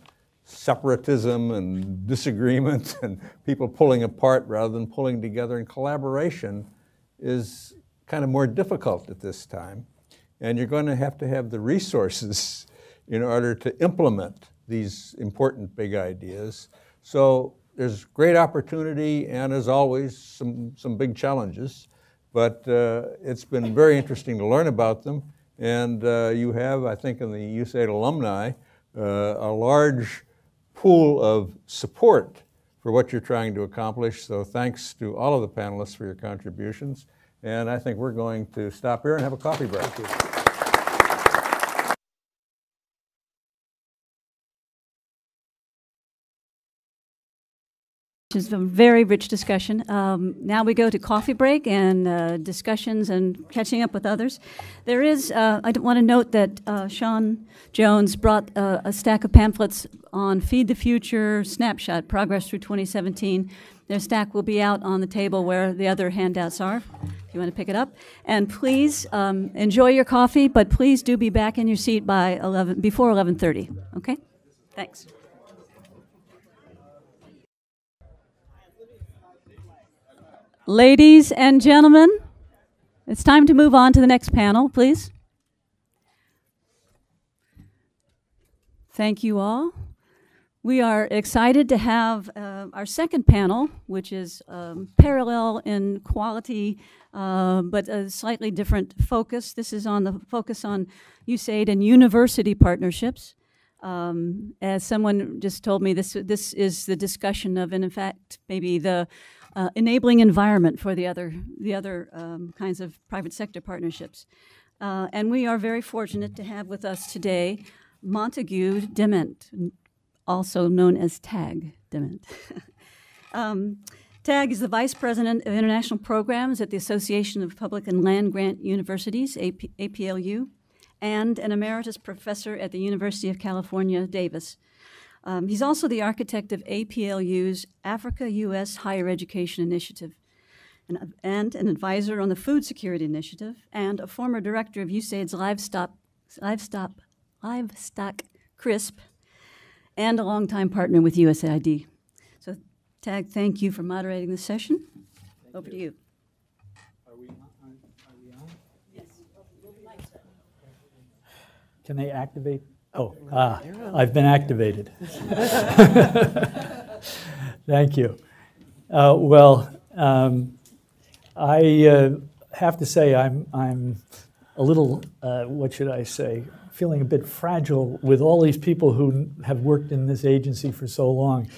separatism and disagreement and people pulling apart rather than pulling together. And collaboration is kind of more difficult at this time. And you're going to have to have the resources in order to implement these important big ideas. So there's great opportunity and, as always, some, some big challenges. But uh, it's been very interesting to learn about them. And uh, you have, I think, in the USAID alumni, uh, a large pool of support for what you're trying to accomplish. So thanks to all of the panelists for your contributions. And I think we're going to stop here and have a coffee break. It's a very rich discussion. Um, now we go to coffee break and uh, discussions and catching up with others. There is, uh, I want to note that uh, Sean Jones brought uh, a stack of pamphlets on Feed the Future Snapshot Progress through 2017. Their stack will be out on the table where the other handouts are. If you want to pick it up, and please um, enjoy your coffee, but please do be back in your seat by 11 before 11:30. Okay, thanks. Ladies and gentlemen, it's time to move on to the next panel, please. Thank you all. We are excited to have uh, our second panel, which is um, parallel in quality, uh, but a slightly different focus. This is on the focus on USAID and university partnerships. Um, as someone just told me, this this is the discussion of, and in fact, maybe the uh, enabling environment for the other the other um, kinds of private sector partnerships. Uh, and we are very fortunate to have with us today Montague Demment, also known as TAG Demment. um, TAG is the Vice President of International Programs at the Association of Public and Land Grant Universities, AP, APLU, and an Emeritus Professor at the University of California, Davis. Um, he's also the architect of APLU's Africa U.S. Higher Education Initiative. an, and an advisor on the Food Security Initiative, and a former director of USAID's Livestock, Livestock, Livestock CRSP, and a longtime partner with USAID. So, Tag, thank you for moderating this session. Over to you. Are we, are, are we on? Yes. Can they activate? Oh, ah, I've been activated. Thank you. Uh, well, um, I uh, have to say I'm, I'm a little, uh, what should I say, feeling a bit fragile with all these people who have worked in this agency for so long.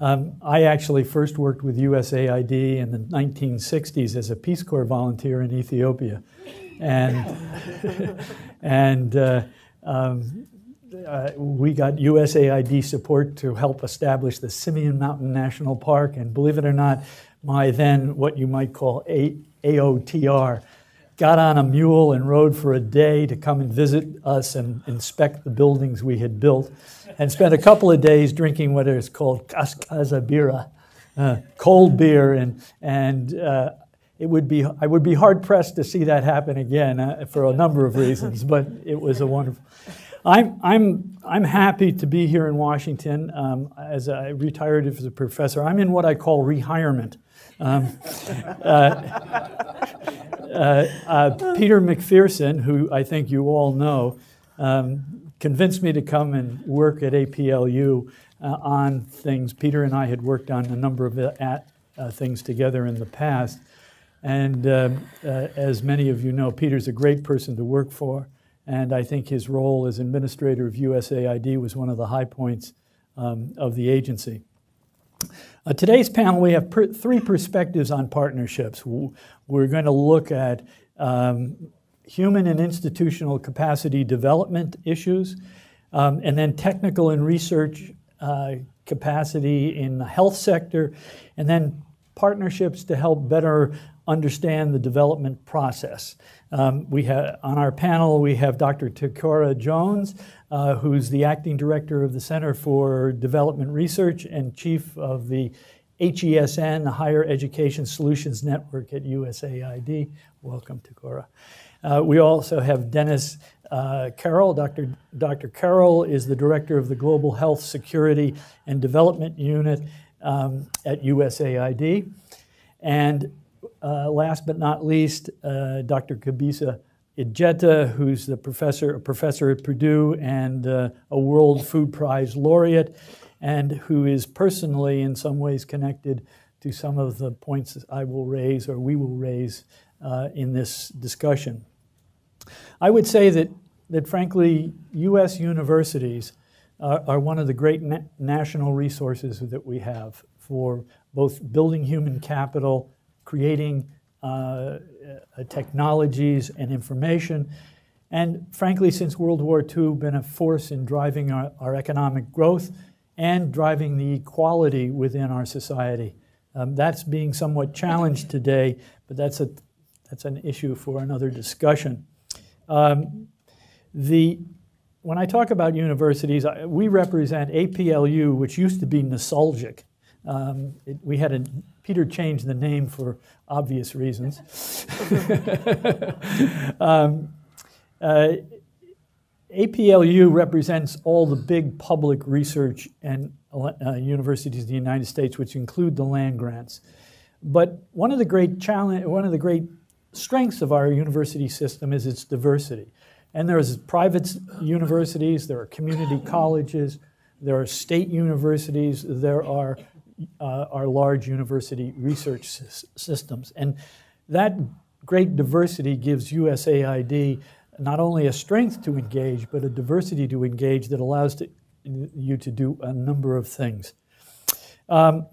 Um, I actually first worked with USAID in the 1960s as a Peace Corps volunteer in Ethiopia. And, and uh, um, uh, we got USAID support to help establish the Simien Mountain National Park. And believe it or not, my then what you might call a- AOTR got on a mule and rode for a day to come and visit us and inspect the buildings we had built, and spent a couple of days drinking what is called kaskazabira, uh, cold beer, and and uh, it would be I would be hard pressed to see that happen again uh, for a number of reasons, but it was a wonderful. I'm, I'm, I'm happy to be here in Washington um, as I retired as a professor. I'm in what I call rehirement. Um, uh, uh, uh, Peter McPherson, who I think you all know, um, convinced me to come and work at APLU uh, on things. Peter and I had worked on a number of uh, at, uh, things together in the past. And um, as many of you know, Peter's a great person to work for. And I think his role as administrator of USAID was one of the high points um, of the agency. Uh, today's panel, we have per three perspectives on partnerships. We're going to look at um, human and institutional capacity development issues, um, and then technical and research uh, capacity in the health sector, and then partnerships to help better understand the development process. Um, we have on our panel we have Dr. Ticora Jones, uh, who's the acting director of the Center for Development Research and chief of the HESN, the Higher Education Solutions Network at USAID. Welcome, Ticora. Uh, we also have Dennis uh, Carroll. Dr. Dr. Carroll is the director of the Global Health Security and Development Unit um, at USAID. And uh, last but not least, uh, Dr. Gebisa Ejeta, who's the professor, a professor at Purdue and uh, a World Food Prize laureate, and who is personally, in some ways, connected to some of the points I will raise or we will raise uh, in this discussion. I would say that, that frankly, U.S. universities are, are one of the great na national resources that we have for both building human capital creating uh, uh, technologies and information. And frankly, since World War II, been a force in driving our, our economic growth and driving the equality within our society. Um, that's being somewhat challenged today, but that's, a, that's an issue for another discussion. Um, the, when I talk about universities, we represent APLU, which used to be NASULGC. Um, it, we had a Peter changed the name for obvious reasons. um, uh, APLU represents all the big public research and uh, universities in the United States, which include the land grants. But one of the great challenge, one of the great strengths of our university system is its diversity. And there's private universities, there are community colleges, there are state universities, there are uh, our large university research systems. And that great diversity gives USAID not only a strength to engage, but a diversity to engage that allows to, you to do a number of things. Um,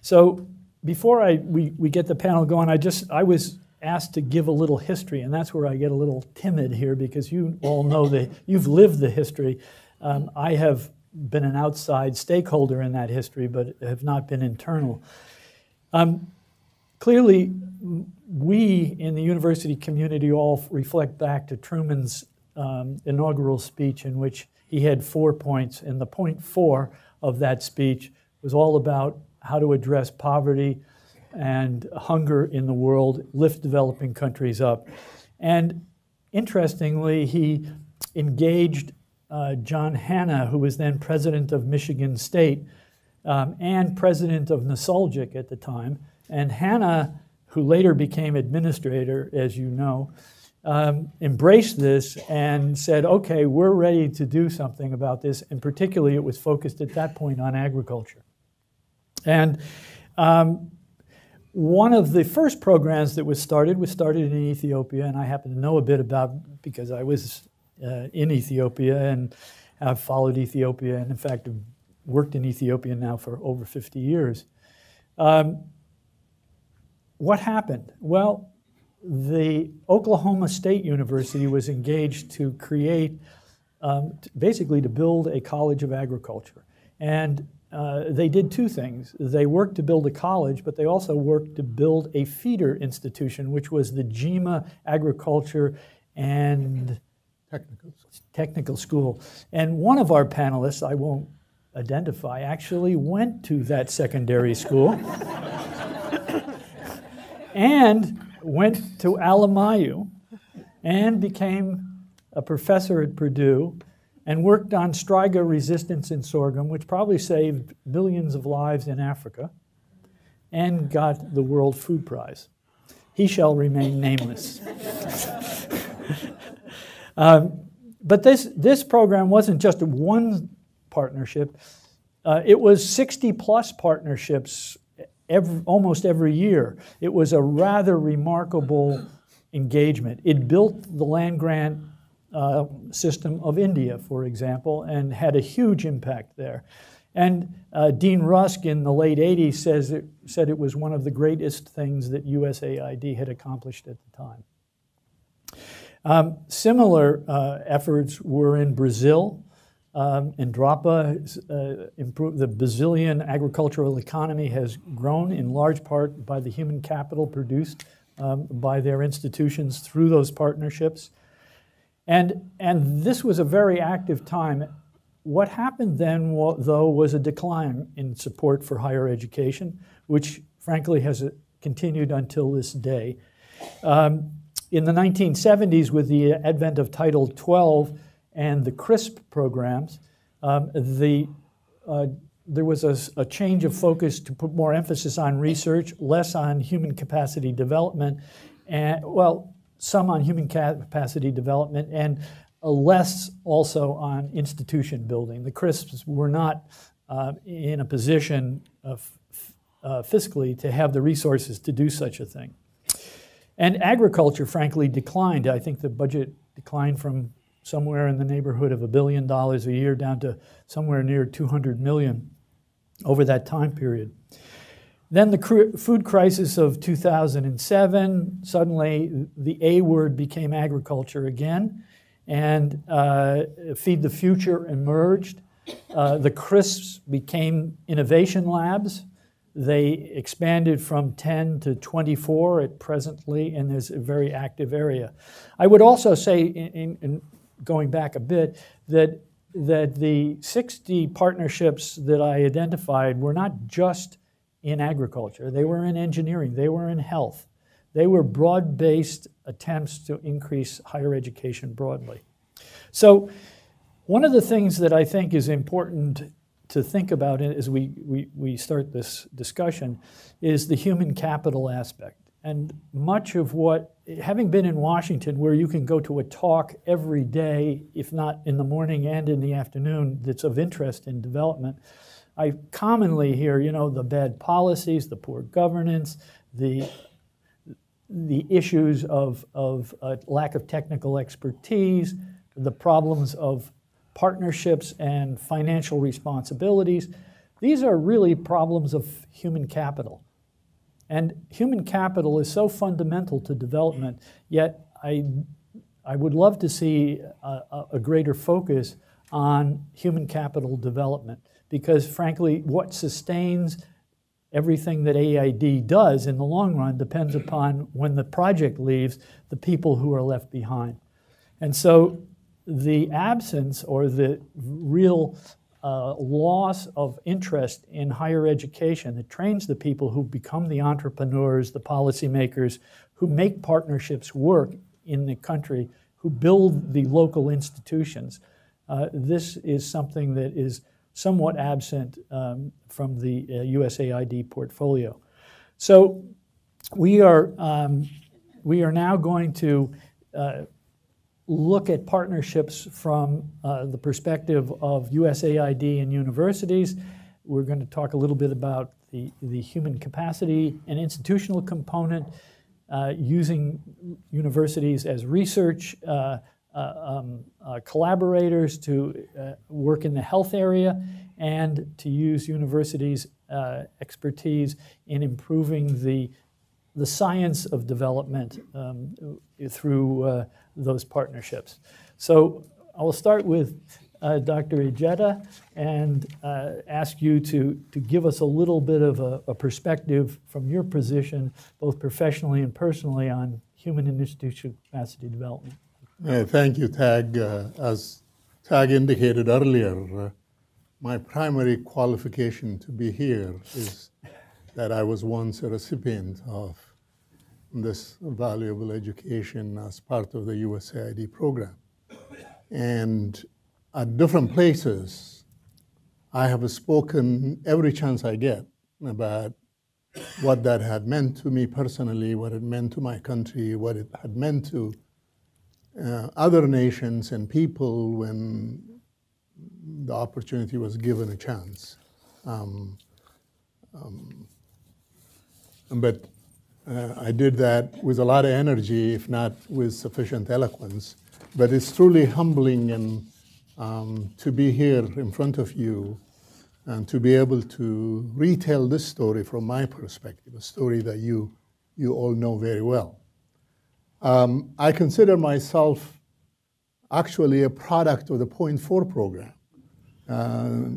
so before I, we, we get the panel going, I just I was asked to give a little history, and that's where I get a little timid here because you all know that you've lived the history. Um, I have been an outside stakeholder in that history, but have not been internal. Um, clearly, we in the university community all reflect back to Truman's um, inaugural speech, in which he had four points, and the point four of that speech was all about how to address poverty, and hunger in the world, lift developing countries up. And interestingly, he engaged uh, John Hannah, who was then president of Michigan State um, and president of NASULGC at the time. And Hannah, who later became administrator, as you know, um, embraced this and said, okay, we're ready to do something about this. And particularly, it was focused at that point on agriculture. And um, one of the first programs that was started was started in Ethiopia, and I happen to know a bit about because I was uh, in Ethiopia and I've followed Ethiopia, and in fact, have worked in Ethiopia now for over 50 years. Um, what happened? Well, the Oklahoma State University was engaged to create, um, basically, to build a college of agriculture. And uh, they did two things. They worked to build a college, but they also worked to build a feeder institution, which was the Jimma Agriculture and Technical. Technical School. And one of our panelists, I won't identify, actually went to that secondary school and went to Alemaya and became a professor at Purdue and worked on striga resistance in sorghum, which probably saved millions of lives in Africa, and got the World Food Prize. He shall remain nameless. um, but this, this program wasn't just one partnership, uh, it was 60 plus partnerships every, almost every year. It was a rather remarkable engagement. It built the land grant uh, system of India, for example, and had a huge impact there. And uh, Dean Rusk in the late 80s says it, said it was one of the greatest things that USAID had accomplished at the time. Um, similar uh, efforts were in Brazil. Um, Embrapa, uh, the Brazilian agricultural economy has grown in large part by the human capital produced um, by their institutions through those partnerships. And, and this was a very active time. What happened then, though, was a decline in support for higher education, which frankly has continued until this day. Um, in the 1970s, with the advent of Title 12 and the CRSP programs, um, the, uh, there was a, a, change of focus to put more emphasis on research, less on human capacity development, and well, some on human capacity development and less also on institution building. The CRSPs were not uh, in a position of, uh, fiscally to have the resources to do such a thing. And agriculture, frankly, declined. I think the budget declined from somewhere in the neighborhood of a billion dollars a year down to somewhere near 200 million over that time period. Then the food crisis of 2007, suddenly the A word became agriculture again, and uh, Feed the Future emerged. Uh, the CRSPs became innovation labs. They expanded from 10 to 24 at presently, and there's a very active area. I would also say, in, in going back a bit, that, that the 60 partnerships that I identified were not just in agriculture, they were in engineering, they were in health. They were broad based attempts to increase higher education broadly. So, one of the things that I think is important to think about it as we, we, we start this discussion is the human capital aspect. And much of what, having been in Washington, where you can go to a talk every day, if not in the morning and in the afternoon, that's of interest in development, I commonly hear, you know, the bad policies, the poor governance, the the issues of, of uh, lack of technical expertise, the problems of partnerships and financial responsibilities. These are really problems of human capital. And human capital is so fundamental to development, yet I, I would love to see a, a greater focus on human capital development because frankly, what sustains everything that AID does in the long run depends upon when the project leaves, the people who are left behind. And so the absence or the real uh, loss of interest in higher education that trains the people who become the entrepreneurs, the policymakers, who make partnerships work in the country, who build the local institutions. Uh, this is something that is somewhat absent um, from the uh, USAID portfolio. So we are, um, we are now going to uh, look at partnerships from uh, the perspective of USAID and universities. We're going to talk a little bit about the, the human capacity and institutional component, uh, using universities as research uh, uh um, uh, collaborators to uh, work in the health area, and to use universities' expertise in improving the the science of development um, through those partnerships. So I will start with uh, Dr. Ejeta and uh, ask you to, to give us a little bit of a, a, perspective from your position, both professionally and personally, on human and institutional capacity development. Uh, thank you, Tag. Uh, as Tag indicated earlier, uh, my primary qualification to be here is that I was once a recipient of this valuable education as part of the USAID program. And at different places, I have spoken every chance I get about what that had meant to me personally, what it meant to my country, what it had meant to uh, other nations and people when the opportunity was given a chance. Um, um, but uh, I did that with a lot of energy, if not with sufficient eloquence. But it's truly humbling and um, to be here in front of you and to be able to retell this story from my perspective, a story that you, you all know very well. Um, I consider myself actually a product of the Point Four program. Uh,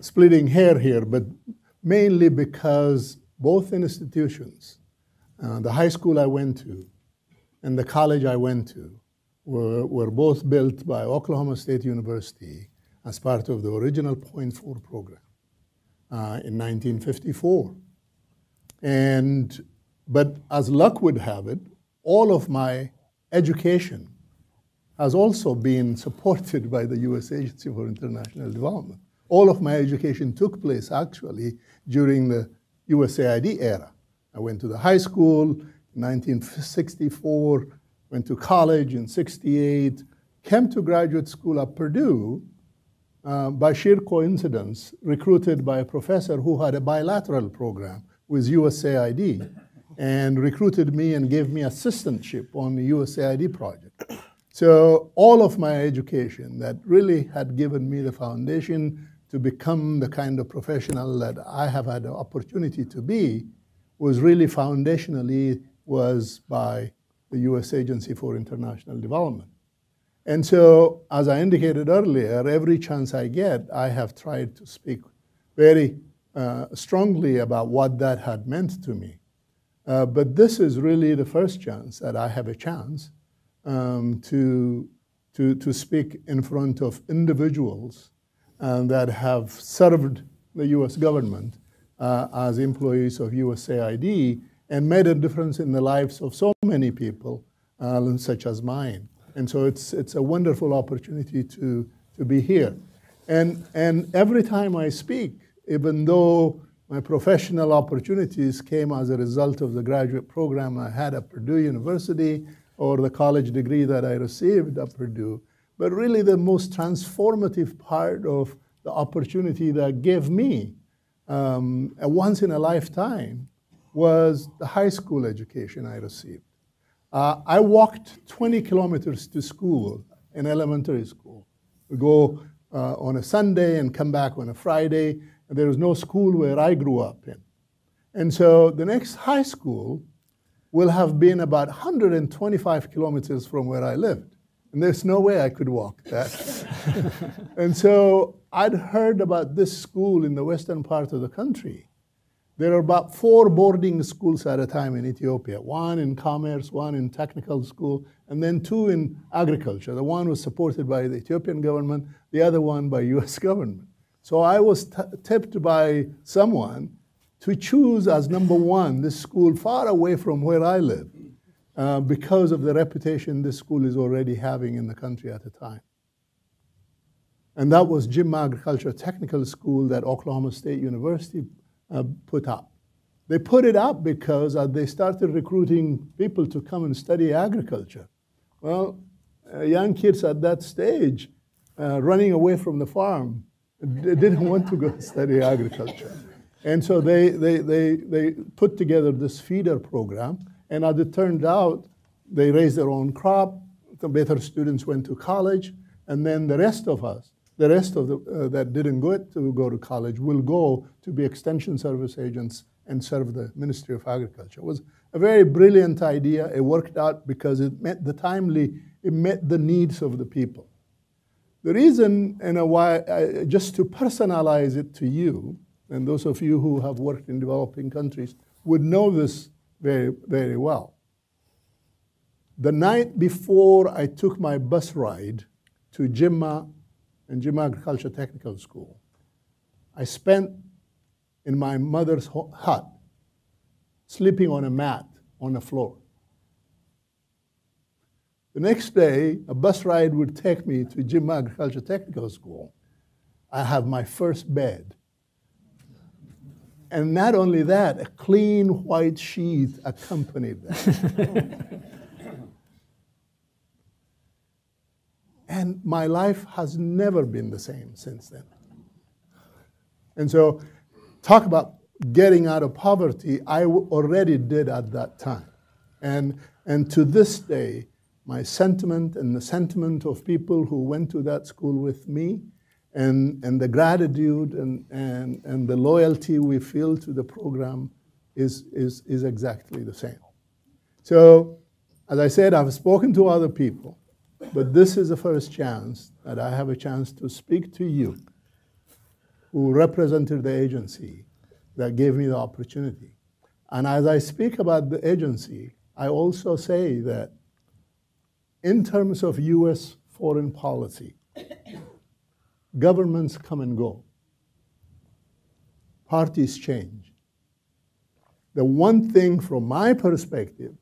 splitting hair here, but mainly because both institutions, uh, the high school I went to and the college I went to, were, were both built by Oklahoma State University as part of the original Point Four program uh, in 1954. And, but as luck would have it, all of my education has also been supported by the U.S. Agency for International Development. All of my education took place actually during the USAID era. I went to the high school in 1964, went to college in 68, came to graduate school at Purdue uh, by sheer coincidence, recruited by a professor who had a bilateral program with USAID and recruited me and gave me assistantship on the USAID project. So all of my education that really had given me the foundation to become the kind of professional that I have had the opportunity to be was really foundationally was by the U.S. Agency for International Development. And so, as I indicated earlier, every chance I get, I have tried to speak very uh, strongly about what that had meant to me. Uh, but this is really the first chance that I have a chance um, to, to, to speak in front of individuals that have served the US government uh, as employees of USAID and made a difference in the lives of so many people, uh, such as mine. And so it's, it's a wonderful opportunity to, to be here. And, and every time I speak, even though my professional opportunities came as a result of the graduate program I had at Purdue University or the college degree that I received at Purdue, but really, the most transformative part of the opportunity that gave me um, a once in a lifetime was the high school education I received. Uh, I walked 20 kilometers to school in elementary school. We go uh, on a Sunday and come back on a Friday, and there was no school where I grew up in. And so the next high school will have been about 125 kilometers from where I lived. And there's no way I could walk that. and so I'd heard about this school in the western part of the country There are about four boarding schools at a time in Ethiopia one in commerce, one in technical school, and then two in agriculture. The one was supported by the Ethiopian government, the other one by US government. So I was t- tipped by someone to choose as number one this school far away from where I live uh, because of the reputation this school is already having in the country at the time. And that was Jimma Agriculture Technical School that Oklahoma State University uh, put up. They put it up because uh, they started recruiting people to come and study agriculture. Well, young kids at that stage, uh, running away from the farm, didn't want to go study agriculture. And so they, they, they, they put together this feeder program, and as it turned out, they raised their own crop, the better students went to college, and then the rest of us the rest of the, uh, that didn't go to go to college will go to be extension service agents and serve the Ministry of Agriculture. It was a very brilliant idea. It worked out because it met the timely, it met the needs of the people. The reason, and why, I, just to personalize it to you, and those of you who have worked in developing countries would know this very, very well. The night before I took my bus ride to Jimma and Jimma Agriculture Technical School. I spent in my mother's hut, sleeping on a mat on the floor. The next day, a bus ride would take me to Jimma Agriculture Technical School. I have my first bed. And not only that, a clean white sheet accompanied that. And my life has never been the same since then. And so, talk about getting out of poverty, I already did at that time. And, and to this day, my sentiment and the sentiment of people who went to that school with me, and, and the gratitude and, and, and the loyalty we feel to the program is, is, is exactly the same. So, as I said, I've spoken to other people. But this is the first chance that I have a chance to speak to you who represented the agency that gave me the opportunity. And as I speak about the agency, I also say that in terms of US foreign policy, governments come and go, parties change. The one thing from my perspective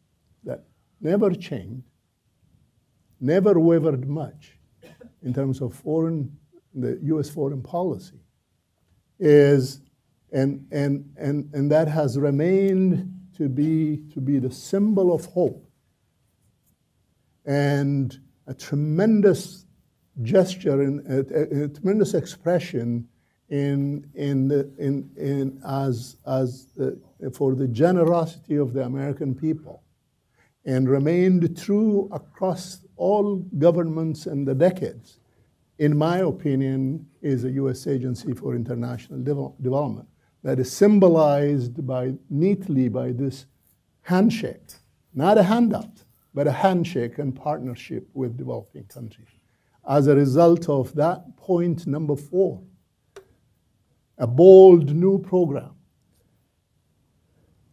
that never changed never wavered much in terms of foreign, the U.S. foreign policy, is, and, and, and, and that has remained to be, to be the symbol of hope and a tremendous gesture and a, a, tremendous expression in, in, the, in, in as, as the, for the generosity of the American people and remained true across all governments in the decades, in my opinion, is a U.S. Agency for International Development that is symbolized by neatly by this handshake, not a handout, but a handshake and partnership with developing countries. As a result of that point number four, a bold new program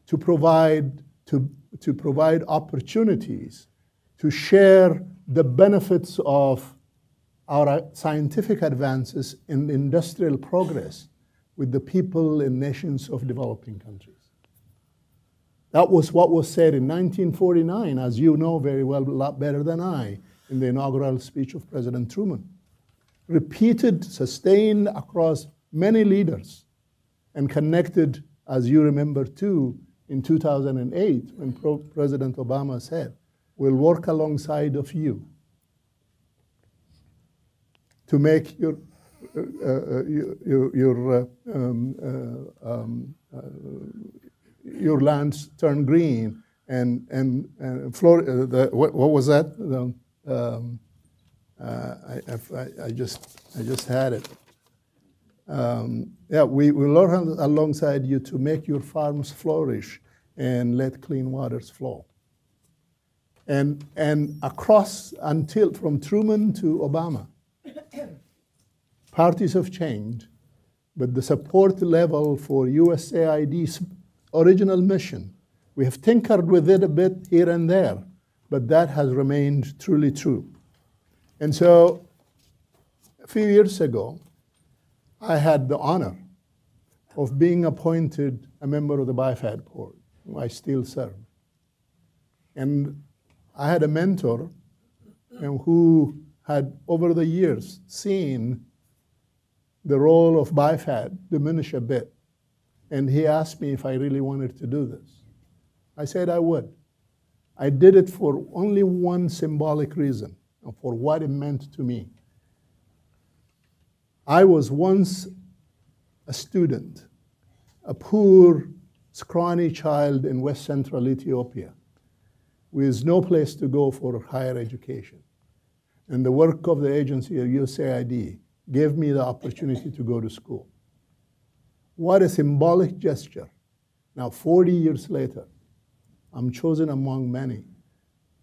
to provide to, to provide opportunities to share the benefits of our scientific advances in industrial progress with the people in nations of developing countries. That was what was said in 1949, as you know very well, a lot better than I, in the inaugural speech of President Truman. Repeated, sustained across many leaders, and connected, as you remember too, in 2008 when Pro President Obama said, We'll work alongside of you to make your uh, uh, your, your, uh, um, uh, um, uh, your lands turn green and and, and what, what, was that? The, um, I, I, I, just I just had it. Um, yeah, we will learn alongside you to make your farms flourish and let clean waters flow. And, and across until from Truman to Obama, parties have changed, but the support level for USAID's original mission, we have tinkered with it a bit here and there, but that has remained truly true. And so a few years ago, I had the honor of being appointed a member of the BIFAD board. I still serve. And I had a mentor and who had, over the years, seen the role of BIFAD diminish a bit. And he asked me if I really wanted to do this. I said I would. I did it for only one symbolic reason, uh, for what it meant to me. I was once a student, a poor, scrawny child in west central Ethiopia with no place to go for higher education. And the work of the agency of USAID gave me the opportunity to go to school. What a symbolic gesture. Now, 40 years later, I'm chosen among many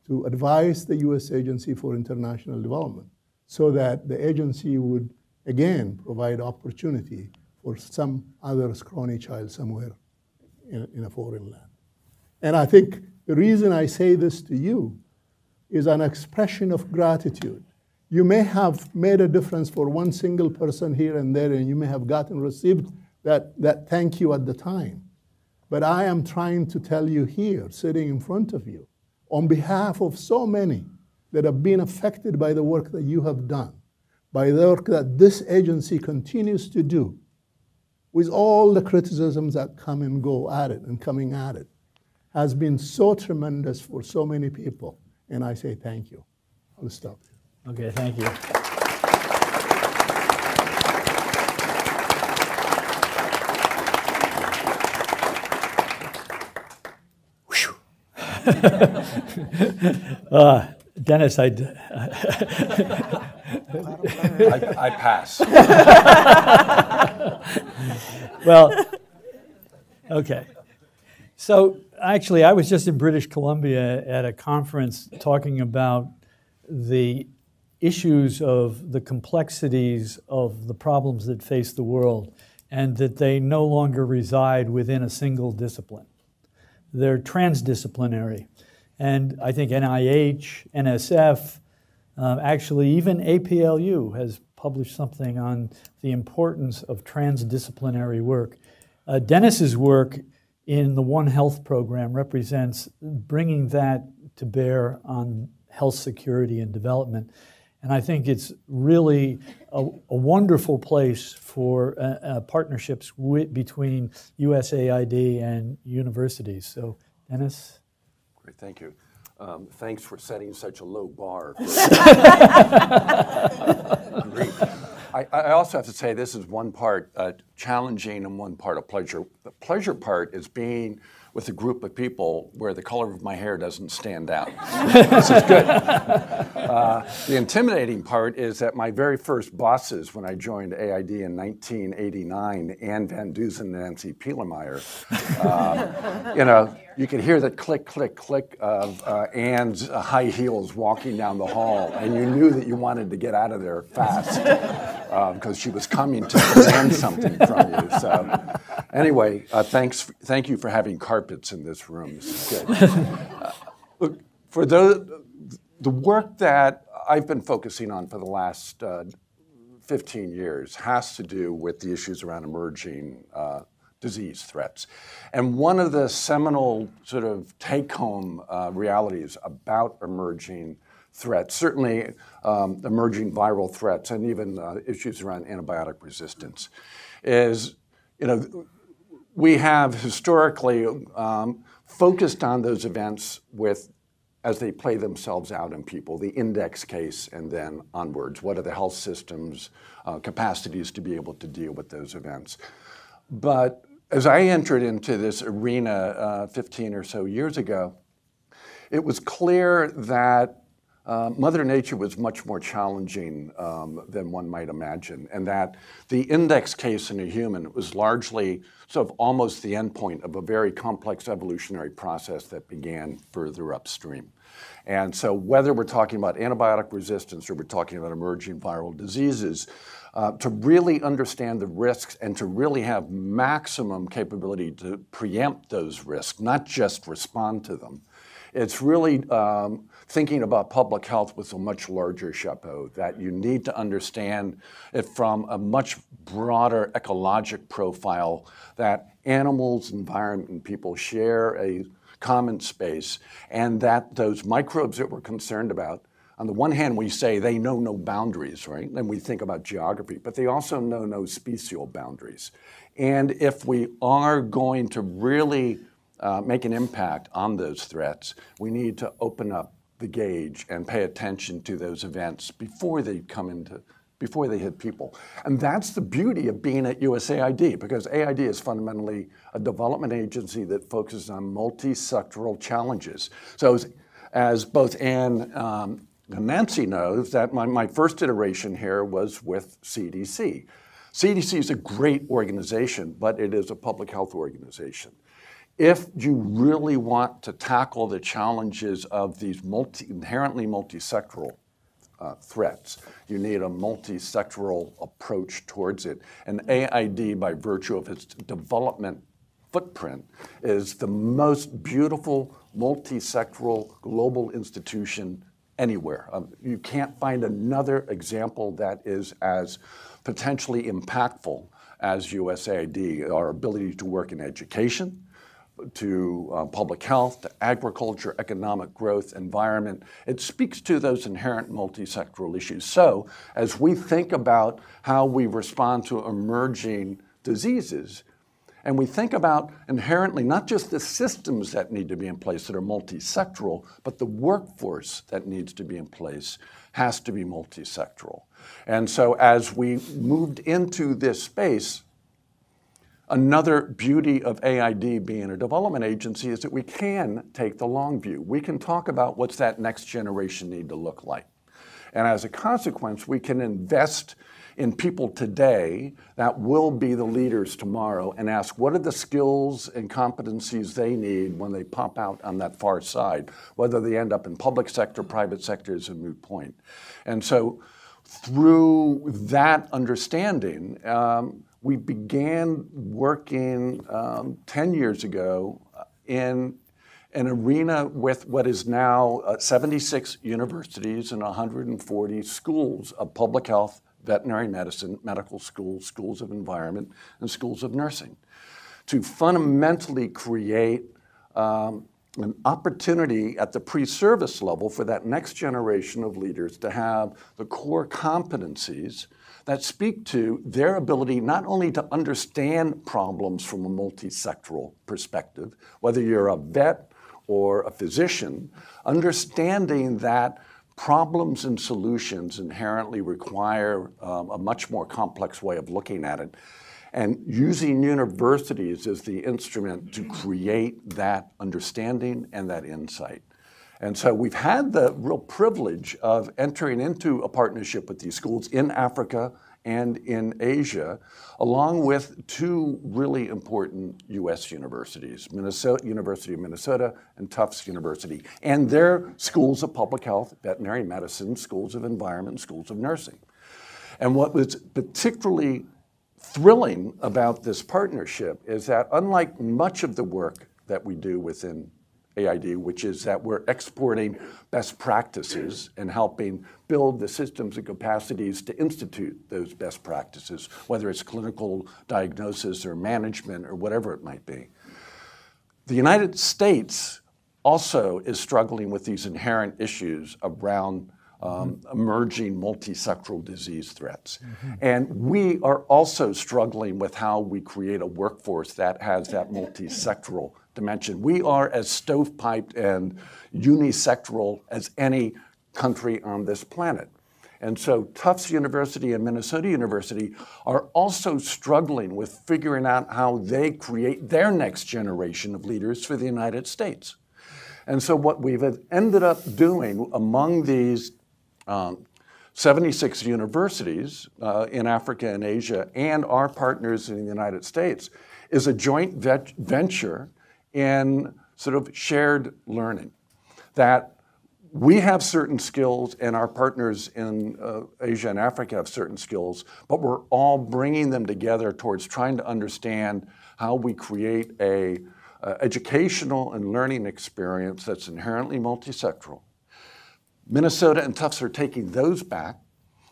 to advise the U.S. Agency for International Development so that the agency would again provide opportunity for some other scrawny child somewhere in, in a foreign land. And I think the reason I say this to you is an expression of gratitude. You may have made a difference for one single person here and there, and you may have gotten received that, that thank you at the time. But I am trying to tell you here, sitting in front of you, on behalf of so many that have been affected by the work that you have done, by the work that this agency continues to do, with all the criticisms that come and go at it and coming at it, has been so tremendous for so many people. And I say thank you. I'll stop. Okay, thank you. uh, Dennis, I. I, I pass. well, okay. So actually, I was just in British Columbia at a conference talking about the issues of the complexities of the problems that face the world and that they no longer reside within a single discipline. They're transdisciplinary. And I think NIH, NSF, uh, actually, even APLU has published something on the importance of transdisciplinary work. Uh, Dennis's work in the One Health program represents bringing that to bear on health security and development. And I think it's really a, a wonderful place for uh, uh, partnerships between USAID and universities. So, Dennis? Great, thank you. Um, thanks for setting such a low bar. I, I, also have to say this is one part uh, challenging and one part a pleasure. The pleasure part is being with a group of people where the color of my hair doesn't stand out. this is good. Uh, the intimidating part is that my very first bosses when I joined AID in 1989, Ann Van Dusen and Nancy Pielemeier, uh, you know, you could hear the click, click, click of uh, Ann's high heels walking down the hall, and you knew that you wanted to get out of there fast because um, she was coming to demand something from you. So, anyway, uh, thanks, thank you for having carpets in this room. This look, for the the work that I've been focusing on for the last uh, 15 years has to do with the issues around emerging uh, disease threats. And one of the seminal sort of take home uh, realities about emerging threats, certainly um, emerging viral threats, and even uh, issues around antibiotic resistance, is you know, we have historically um, focused on those events with as they play themselves out in people, the index case and then onwards. What are the health systems' uh, capacities to be able to deal with those events? But as I entered into this arena uh, 15 or so years ago, it was clear that uh, Mother Nature was much more challenging um, than one might imagine, and that the index case in a human was largely sort of almost the endpoint of a very complex evolutionary process that began further upstream. And so, whether we're talking about antibiotic resistance or we're talking about emerging viral diseases, uh, to really understand the risks and to really have maximum capability to preempt those risks, not just respond to them. It's really um, thinking about public health with a much larger chapeau, that you need to understand it from a much broader ecologic profile, that animals, environment, and people share a common space, and that those microbes that we're concerned about on the one hand, we say they know no boundaries, right? And we think about geography, but they also know no special boundaries. And if we are going to really uh, make an impact on those threats, we need to open up the gauge and pay attention to those events before they come into before they hit people. And that's the beauty of being at USAID, because AID is fundamentally a development agency that focuses on multi-sectoral challenges. So as, as both Ann um, Nancy knows that my, my first iteration here was with CDC. CDC is a great organization, but it is a public health organization. If you really want to tackle the challenges of these multi, inherently multi-sectoral uh, threats, you need a multi-sectoral approach towards it. And AID, by virtue of its development footprint, is the most beautiful multi-sectoral global institution anywhere. Um, you can't find another example that is as potentially impactful as USAID. Our ability to work in education, to uh, public health, to agriculture, economic growth, environment. It speaks to those inherent multi-sectoral issues. So as we think about how we respond to emerging diseases, and we think about inherently not just the systems that need to be in place that are multi-sectoral, but the workforce that needs to be in place has to be multi-sectoral. And so as we moved into this space, another beauty of AID being a development agency is that we can take the long view. We can talk about what's that next generation need to look like. And as a consequence, we can invest in people today that will be the leaders tomorrow and ask what are the skills and competencies they need when they pop out on that far side. Whether they end up in public sector, private sector is a moot point. And so through that understanding, um, we began working um, 10 years ago in an arena with what is now uh, 76 universities and 140 schools of public health, veterinary medicine, medical schools, schools of environment, and schools of nursing to fundamentally create um, an opportunity at the pre-service level for that next generation of leaders to have the core competencies that speak to their ability not only to understand problems from a multi-sectoral perspective, whether you're a vet or a physician, understanding that problems and solutions inherently require um, a much more complex way of looking at it. And using universities as the instrument to create that understanding and that insight. And so we've had the real privilege of entering into a partnership with these schools in Africa and in Asia, along with two really important U.S. universities, Minnesota, University of Minnesota and Tufts University, and their schools of public health, veterinary medicine, schools of environment, schools of nursing. And what was particularly thrilling about this partnership is that unlike much of the work that we do within AID, which is that we're exporting best practices and helping build the systems and capacities to institute those best practices, whether it's clinical diagnosis or management or whatever it might be. The United States also is struggling with these inherent issues around um, emerging multisectoral disease threats. Mm-hmm. And we are also struggling with how we create a workforce that has that multisectoral dimension. We are as stovepiped and unisectoral as any country on this planet. And so Tufts University and Minnesota University are also struggling with figuring out how they create their next generation of leaders for the United States. And so what we've ended up doing among these um, 76 universities uh, in Africa and Asia and our partners in the United States is a joint venture in sort of shared learning that we have certain skills, and our partners in uh, Asia and Africa have certain skills, but we're all bringing them together towards trying to understand how we create a uh, educational and learning experience that's inherently multisectoral. Minnesota and Tufts are taking those back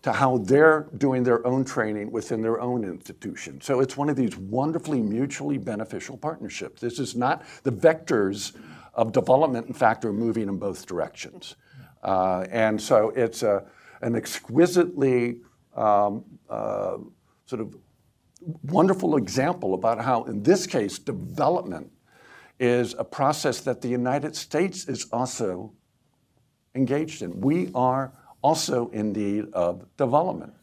to how they're doing their own training within their own institution. So it's one of these wonderfully mutually beneficial partnerships. This is not the vectors of development, in fact, are moving in both directions. Uh, and so it's a, an exquisitely um, uh, sort of wonderful example about how, in this case, development is a process that the United States is also engaged in. We are also in need of development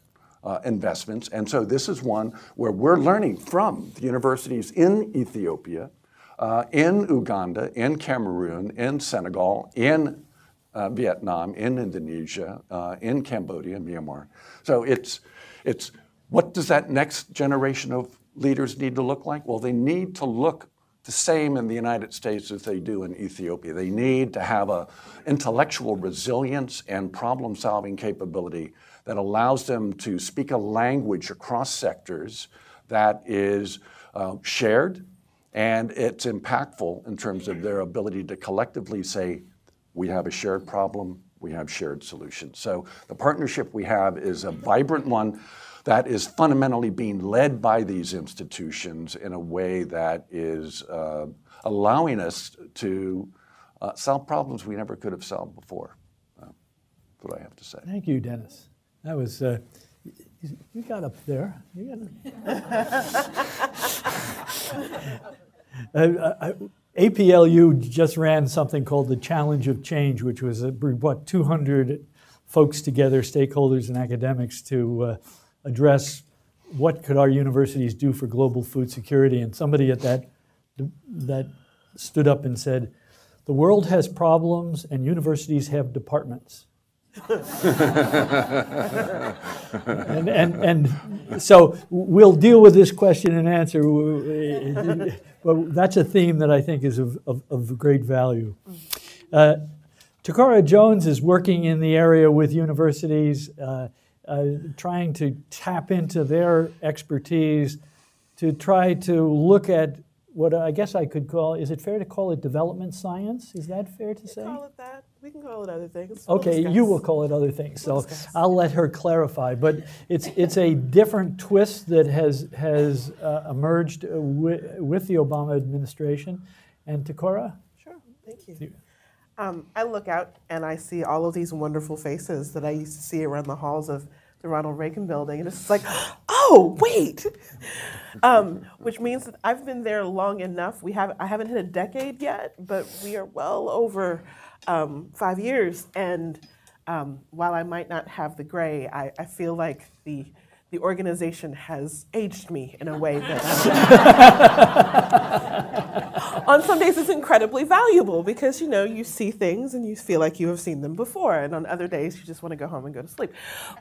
uh, investments. And so this is one where we're learning from the universities in Ethiopia, uh, in Uganda, in Cameroon, in Senegal, in uh, Vietnam, in Indonesia, uh, in Cambodia, Myanmar. So it's, it's what does that next generation of leaders need to look like? Well, they need to look the same in the United States as they do in Ethiopia. They need to have a intellectual resilience and problem-solving capability that allows them to speak a language across sectors that is uh, shared and it's impactful in terms of their ability to collectively say, we have a shared problem, we have shared solutions. So the partnership we have is a vibrant one that is fundamentally being led by these institutions in a way that is uh, allowing us to uh, solve problems we never could have solved before. Uh, that's what I have to say. Thank you, Dennis. That was, uh, you got up there. You got uh, APLU just ran something called the Challenge of Change, which was what 200 folks together, stakeholders and academics, to uh, address what could our universities do for global food security. And somebody at that, that stood up and said, the world has problems and universities have departments. and, and, and so we'll deal with this question and answer. But that's a theme that I think is of, of, of great value. Uh, Ticora Jones is working in the area with universities. Uh, uh, trying to tap into their expertise to try to look at what I guess I could call, is it fair to call it development science? Is that fair to say? call it that. We can call it other things. We'll okay, discuss. you will call it other things. We'll so discuss. I'll let her clarify. But it's it's a different twist that has has uh, emerged with, with the Obama administration. And Ticora? Sure. Thank you. Um, I look out and I see all of these wonderful faces that I used to see around the halls of the Ronald Reagan building. And it's like, oh, wait. Um, which means that I've been there long enough. We have, I haven't hit a decade yet, but we are well over um, five years. And um, while I might not have the gray, I, I feel like the the organization has aged me in a way that on some days it's incredibly valuable because you know you see things and you feel like you have seen them before and on other days you just want to go home and go to sleep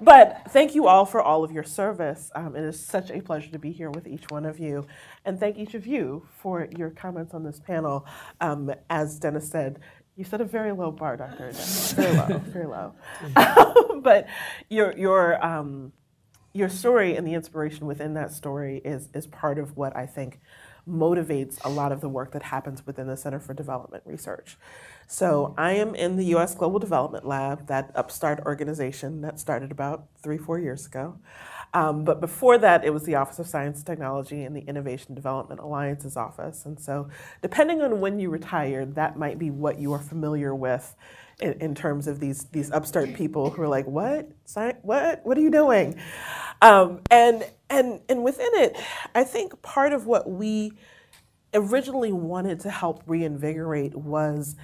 but thank you all for all of your service um, it is such a pleasure to be here with each one of you and thank each of you for your comments on this panel um, as dennis said you set a very low bar. Dennis. Very low, very low. but your, your um, your story and the inspiration within that story is, is part of what I think motivates a lot of the work that happens within the Center for Development Research. So I am in the U.S. Global Development Lab, that upstart organization that started about three, four years ago. Um, but before that, it was the Office of Science and Technology and the Innovation Development Alliance's office. And so, depending on when you retired, that might be what you are familiar with in, in terms of these these upstart people who are like, "What? What? What are you doing?" Um, and and and within it, I think part of what we originally wanted to help reinvigorate was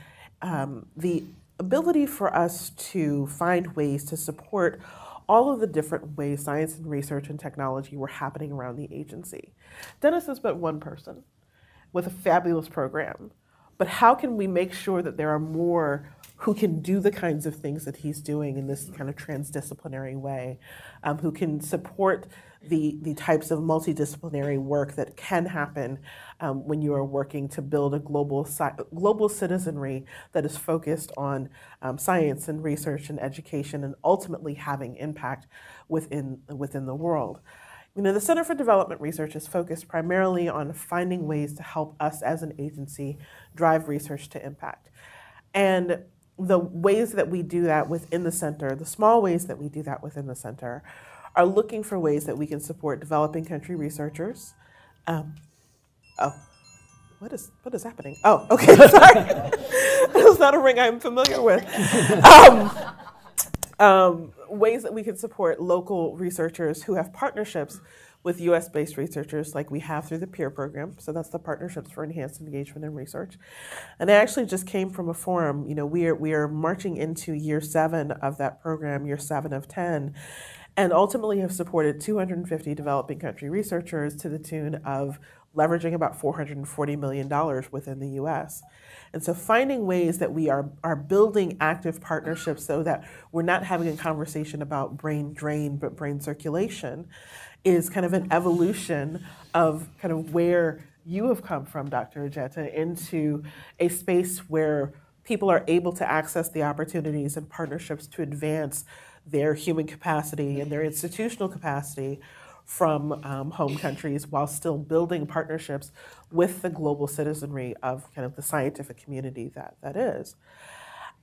um, the ability for us to find ways to support all of the different ways science and research and technology were happening around the agency. Dennis is but one person with a fabulous program, but how can we make sure that there are more who can do the kinds of things that he's doing in this kind of transdisciplinary way, um, who can support the, the types of multidisciplinary work that can happen um, when you are working to build a global, global citizenry that is focused on um, science and research and education and ultimately having impact within, within the world. You know, the Center for Development Research is focused primarily on finding ways to help us as an agency drive research to impact. And the ways that we do that within the center, the small ways that we do that within the center, are looking for ways that we can support developing country researchers. Um, oh, what is what is happening? Oh, okay, sorry. That's not a ring I'm familiar with. Um, um, ways that we can support local researchers who have partnerships with US based researchers like we have through the PEER program. So that's the Partnerships for Enhanced Engagement in Research. And I actually just came from a forum. You know, we are, we are marching into year seven of that program, year seven of 10, and ultimately have supported 250 developing country researchers to the tune of leveraging about $440 million within the US. And so finding ways that we are, are building active partnerships so that we're not having a conversation about brain drain, but brain circulation is kind of an evolution of kind of where you have come from, Dr. Ejeta, into a space where people are able to access the opportunities and partnerships to advance their human capacity and their institutional capacity from um, home countries while still building partnerships with the global citizenry of kind of the scientific community that that is.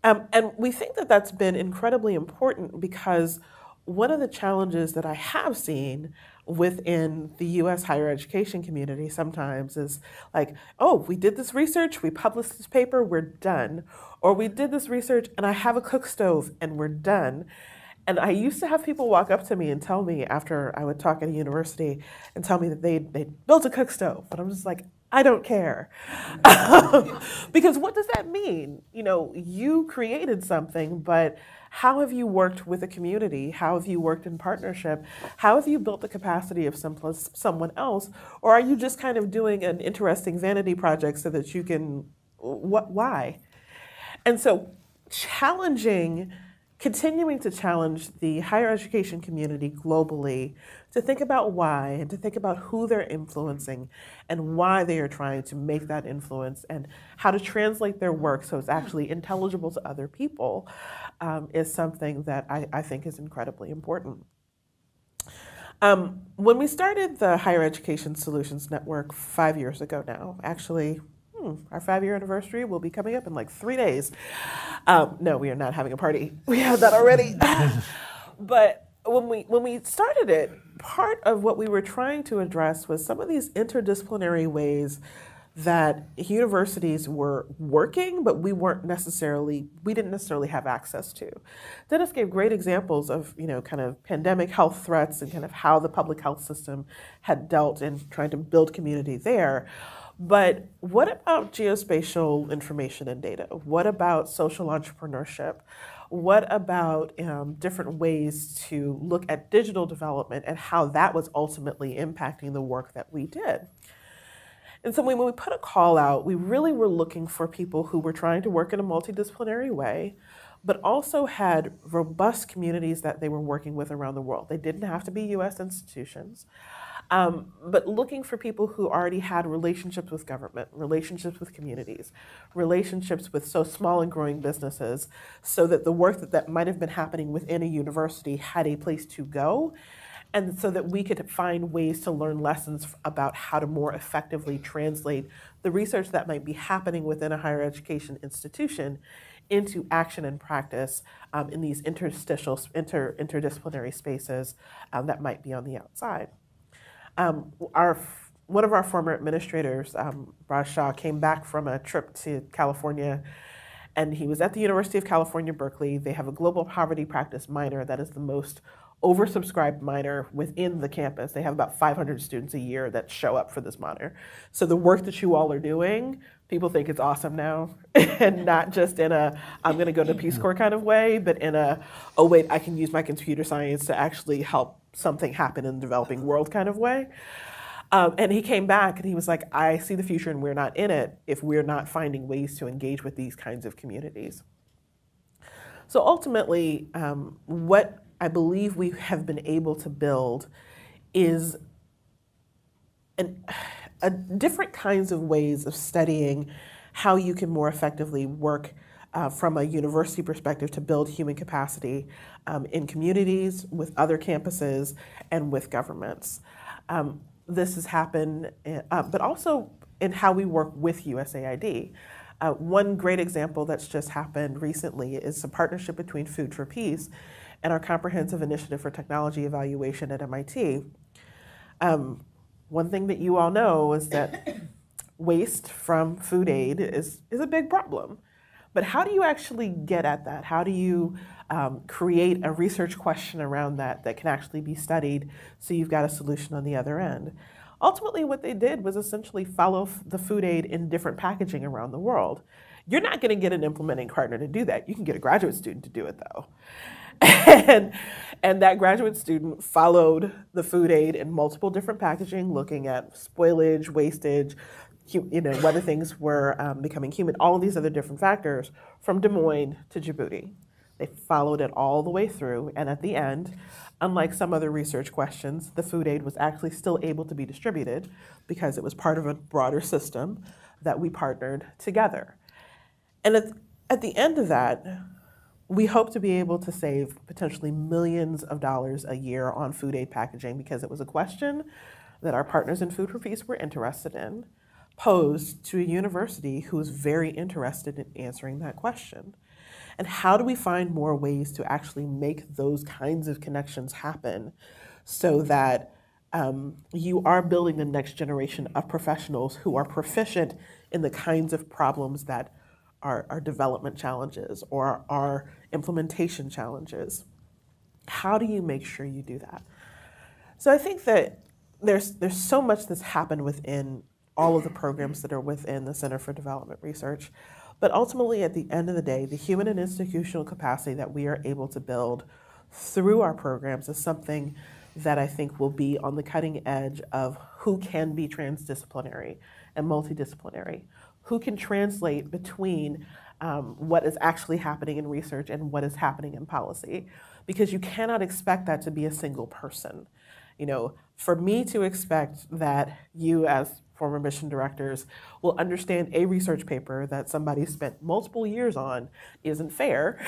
Um, and we think that that's been incredibly important because one of the challenges that I have seen within the US higher education community sometimes is like, oh, we did this research, we published this paper, we're done. Or we did this research and I have a cook stove and we're done. And I used to have people walk up to me and tell me after I would talk at a university and tell me that they they built a cook stove. But I'm just like, I don't care. Mm. because what does that mean? You know, you created something, but how have you worked with a community? How have you worked in partnership? How have you built the capacity of some, someone else? Or are you just kind of doing an interesting vanity project so that you can, what, why? And so challenging continuing to challenge the higher education community globally to think about why and to think about who they're influencing and why they are trying to make that influence and how to translate their work so it's actually intelligible to other people um, is something that I, I, think is incredibly important. Um, when we started the Higher Education Solutions Network five years ago now, actually hmm, our five year anniversary will be coming up in like three days. Um, no, we are not having a party. We had that already. but when we when we started it, part of what we were trying to address was some of these interdisciplinary ways that universities were working, but we weren't necessarily we didn't necessarily have access to. Dennis gave great examples of you know kind of pandemic health threats and kind of how the public health system had dealt in trying to build community there. But what about geospatial information and data? What about social entrepreneurship? What about um, different ways to look at digital development and how that was ultimately impacting the work that we did? And so when we put a call out, we really were looking for people who were trying to work in a multidisciplinary way, but also had robust communities that they were working with around the world. They didn't have to be US institutions. Um, but looking for people who already had relationships with government, relationships with communities, relationships with so small and growing businesses, so that the work that, that might have been happening within a university had a place to go, and so that we could find ways to learn lessons about how to more effectively translate the research that might be happening within a higher education institution into action and practice um, in these interstitial, inter, interdisciplinary spaces um, that might be on the outside. Um, our one of our former administrators, um, Raj Shah, came back from a trip to California, and he was at the University of California, Berkeley. They have a global poverty practice minor that is the most oversubscribed minor within the campus. They have about 500 students a year that show up for this minor. So the work that you all are doing, people think it's awesome now, and not just in a I'm going to go to Peace Corps kind of way, but in a oh wait, I can use my computer science to actually help something happen in the developing world kind of way. Um, and he came back and he was like, I see the future and we're not in it if we're not finding ways to engage with these kinds of communities. So ultimately, um, what I believe we have been able to build is an, a different kinds of ways of studying how you can more effectively work uh, from a university perspective to build human capacity um, in communities, with other campuses, and with governments. Um, this has happened, uh, but also in how we work with USAID. Uh, one great example that's just happened recently is a partnership between Food for Peace and our Comprehensive Initiative for Technology Evaluation at MIT. Um, one thing that you all know is that waste from food aid is, is a big problem. But how do you actually get at that? How do you um, create a research question around that that can actually be studied so you've got a solution on the other end? Ultimately, what they did was essentially follow the food aid in different packaging around the world. You're not going to get an implementing partner to do that. You can get a graduate student to do it, though. and, and that graduate student followed the food aid in multiple different packaging, looking at spoilage, wastage, you know, whether things were um, becoming humid, all these other different factors from Des Moines to Djibouti. They followed it all the way through, and at the end, unlike some other research questions, the food aid was actually still able to be distributed because it was part of a broader system that we partnered together. And at, at the end of that, we hope to be able to save potentially millions of dollars a year on food aid packaging because it was a question that our partners in Food for Peace were interested in posed to a university who is very interested in answering that question. And how do we find more ways to actually make those kinds of connections happen so that um, you are building the next generation of professionals who are proficient in the kinds of problems that are, are development challenges or are implementation challenges? How do you make sure you do that? So I think that there's, there's so much that's happened within all of the programs that are within the Center for Development Research. But ultimately, at the end of the day, the human and institutional capacity that we are able to build through our programs is something that I think will be on the cutting edge of who can be transdisciplinary and multidisciplinary, who can translate between um, what is actually happening in research and what is happening in policy, because you cannot expect that to be a single person. You know, for me to expect that you as former mission directors will understand a research paper that somebody spent multiple years on isn't fair.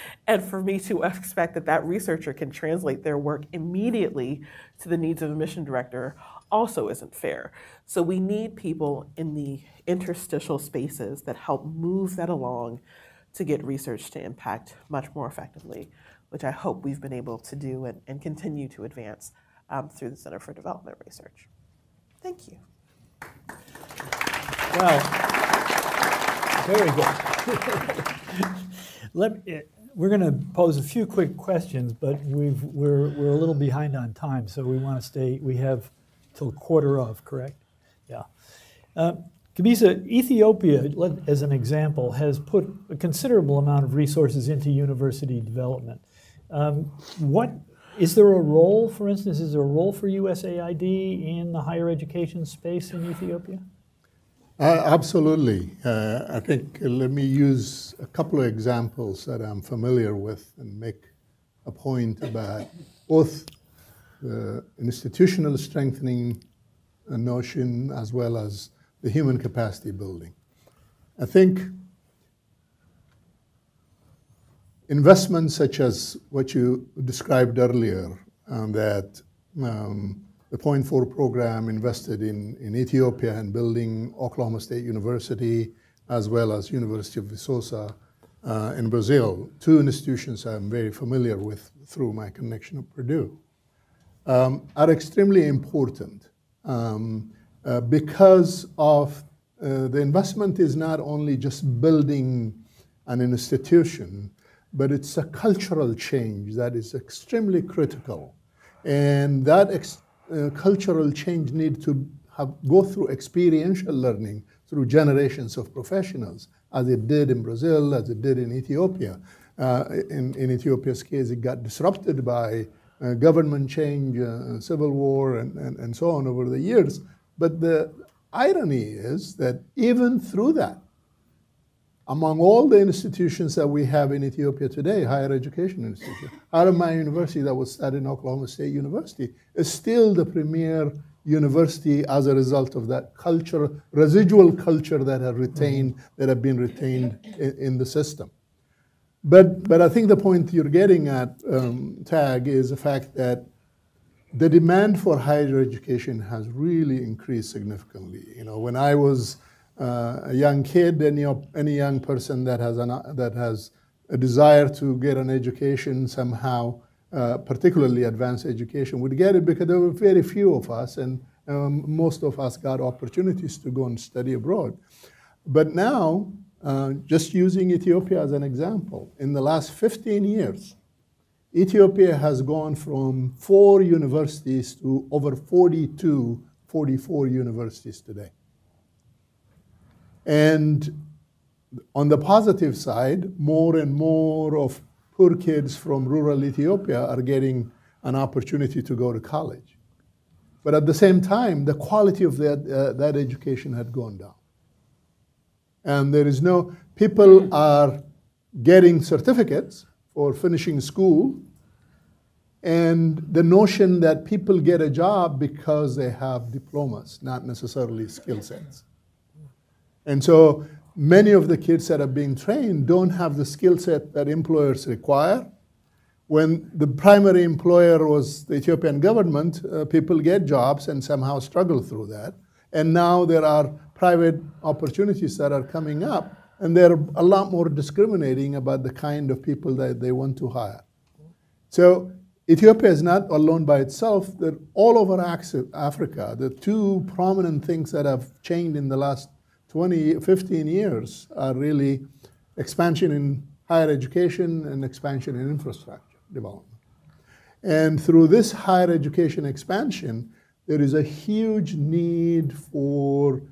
and for me to expect that that researcher can translate their work immediately to the needs of a mission director also isn't fair. So we need people in the interstitial spaces that help move that along to get research to impact much more effectively, which I hope we've been able to do and, and continue to advance um, through the Center for Development Research. Thank you. Well, very good. Let me, we're going to pose a few quick questions, but we've, we're, we're a little behind on time, so we want to stay. We have till quarter of, correct? Yeah. Uh, Gebisa, Ethiopia, as an example, has put a considerable amount of resources into university development. Um, what is there a role, for instance, is there a role for USAID in the higher education space in Ethiopia? Uh, absolutely. Uh, I think uh, let me use a couple of examples that I'm familiar with and make a point about both the institutional strengthening notion as well as the human capacity building. I think investments such as what you described earlier, um, that um, the Point Four program invested in, in Ethiopia and building Oklahoma State University, as well as University of Viçosa uh, in Brazil, two institutions I'm very familiar with through my connection of Purdue, um, are extremely important um, uh, because of uh, the investment is not only just building an institution, but it's a cultural change that is extremely critical. And that uh, cultural change need to have, go through experiential learning through generations of professionals, as it did in Brazil, as it did in Ethiopia. Uh, in, in, Ethiopia's case, it got disrupted by uh, government change, uh, civil war, and, and, and so on over the years. But the irony is that even through that, among all the institutions that we have in Ethiopia today, higher education institutions, Haramaya University that was started in Oklahoma State University is still the premier university as a result of that culture, residual culture that have retained, that have been retained in, in the system. But, but I think the point you're getting at, um, Tag, is the fact that the demand for higher education has really increased significantly. You know, when I was uh, a young kid, any, any young person that has, an, that has a desire to get an education somehow, uh, particularly advanced education, would get it because there were very few of us, and um, most of us got opportunities to go and study abroad. But now, uh, just using Ethiopia as an example, in the last 15 years, Ethiopia has gone from four universities to over 42, 44 universities today. And on the positive side, more and more of poor kids from rural Ethiopia are getting an opportunity to go to college. But at the same time, the quality of that, uh, that education had gone down. And there is no, people are getting certificates for finishing school, and the notion that people get a job because they have diplomas, not necessarily skill sets. And so many of the kids that are being trained don't have the skill set that employers require. When the primary employer was the Ethiopian government, uh, people get jobs and somehow struggle through that. And now there are private opportunities that are coming up, and they're a lot more discriminating about the kind of people that they want to hire. So Ethiopia is not alone by itself. That all over Africa, the two prominent things that have changed in the last 20, 15 years are really expansion in higher education and expansion in infrastructure development. And through this higher education expansion, there is a huge need for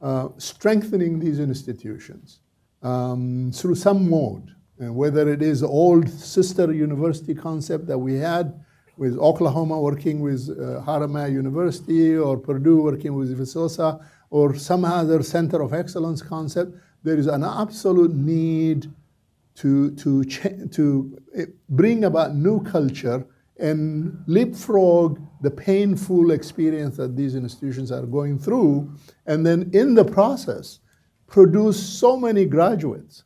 uh, strengthening these institutions um, through some mode. And whether it is old sister university concept that we had with Oklahoma working with uh, University or Purdue working with Viçosa or some other center of excellence concept, there is an absolute need to, to, to eh, bring about new culture and leapfrog the painful experience that these institutions are going through, and then in the process, produce so many graduates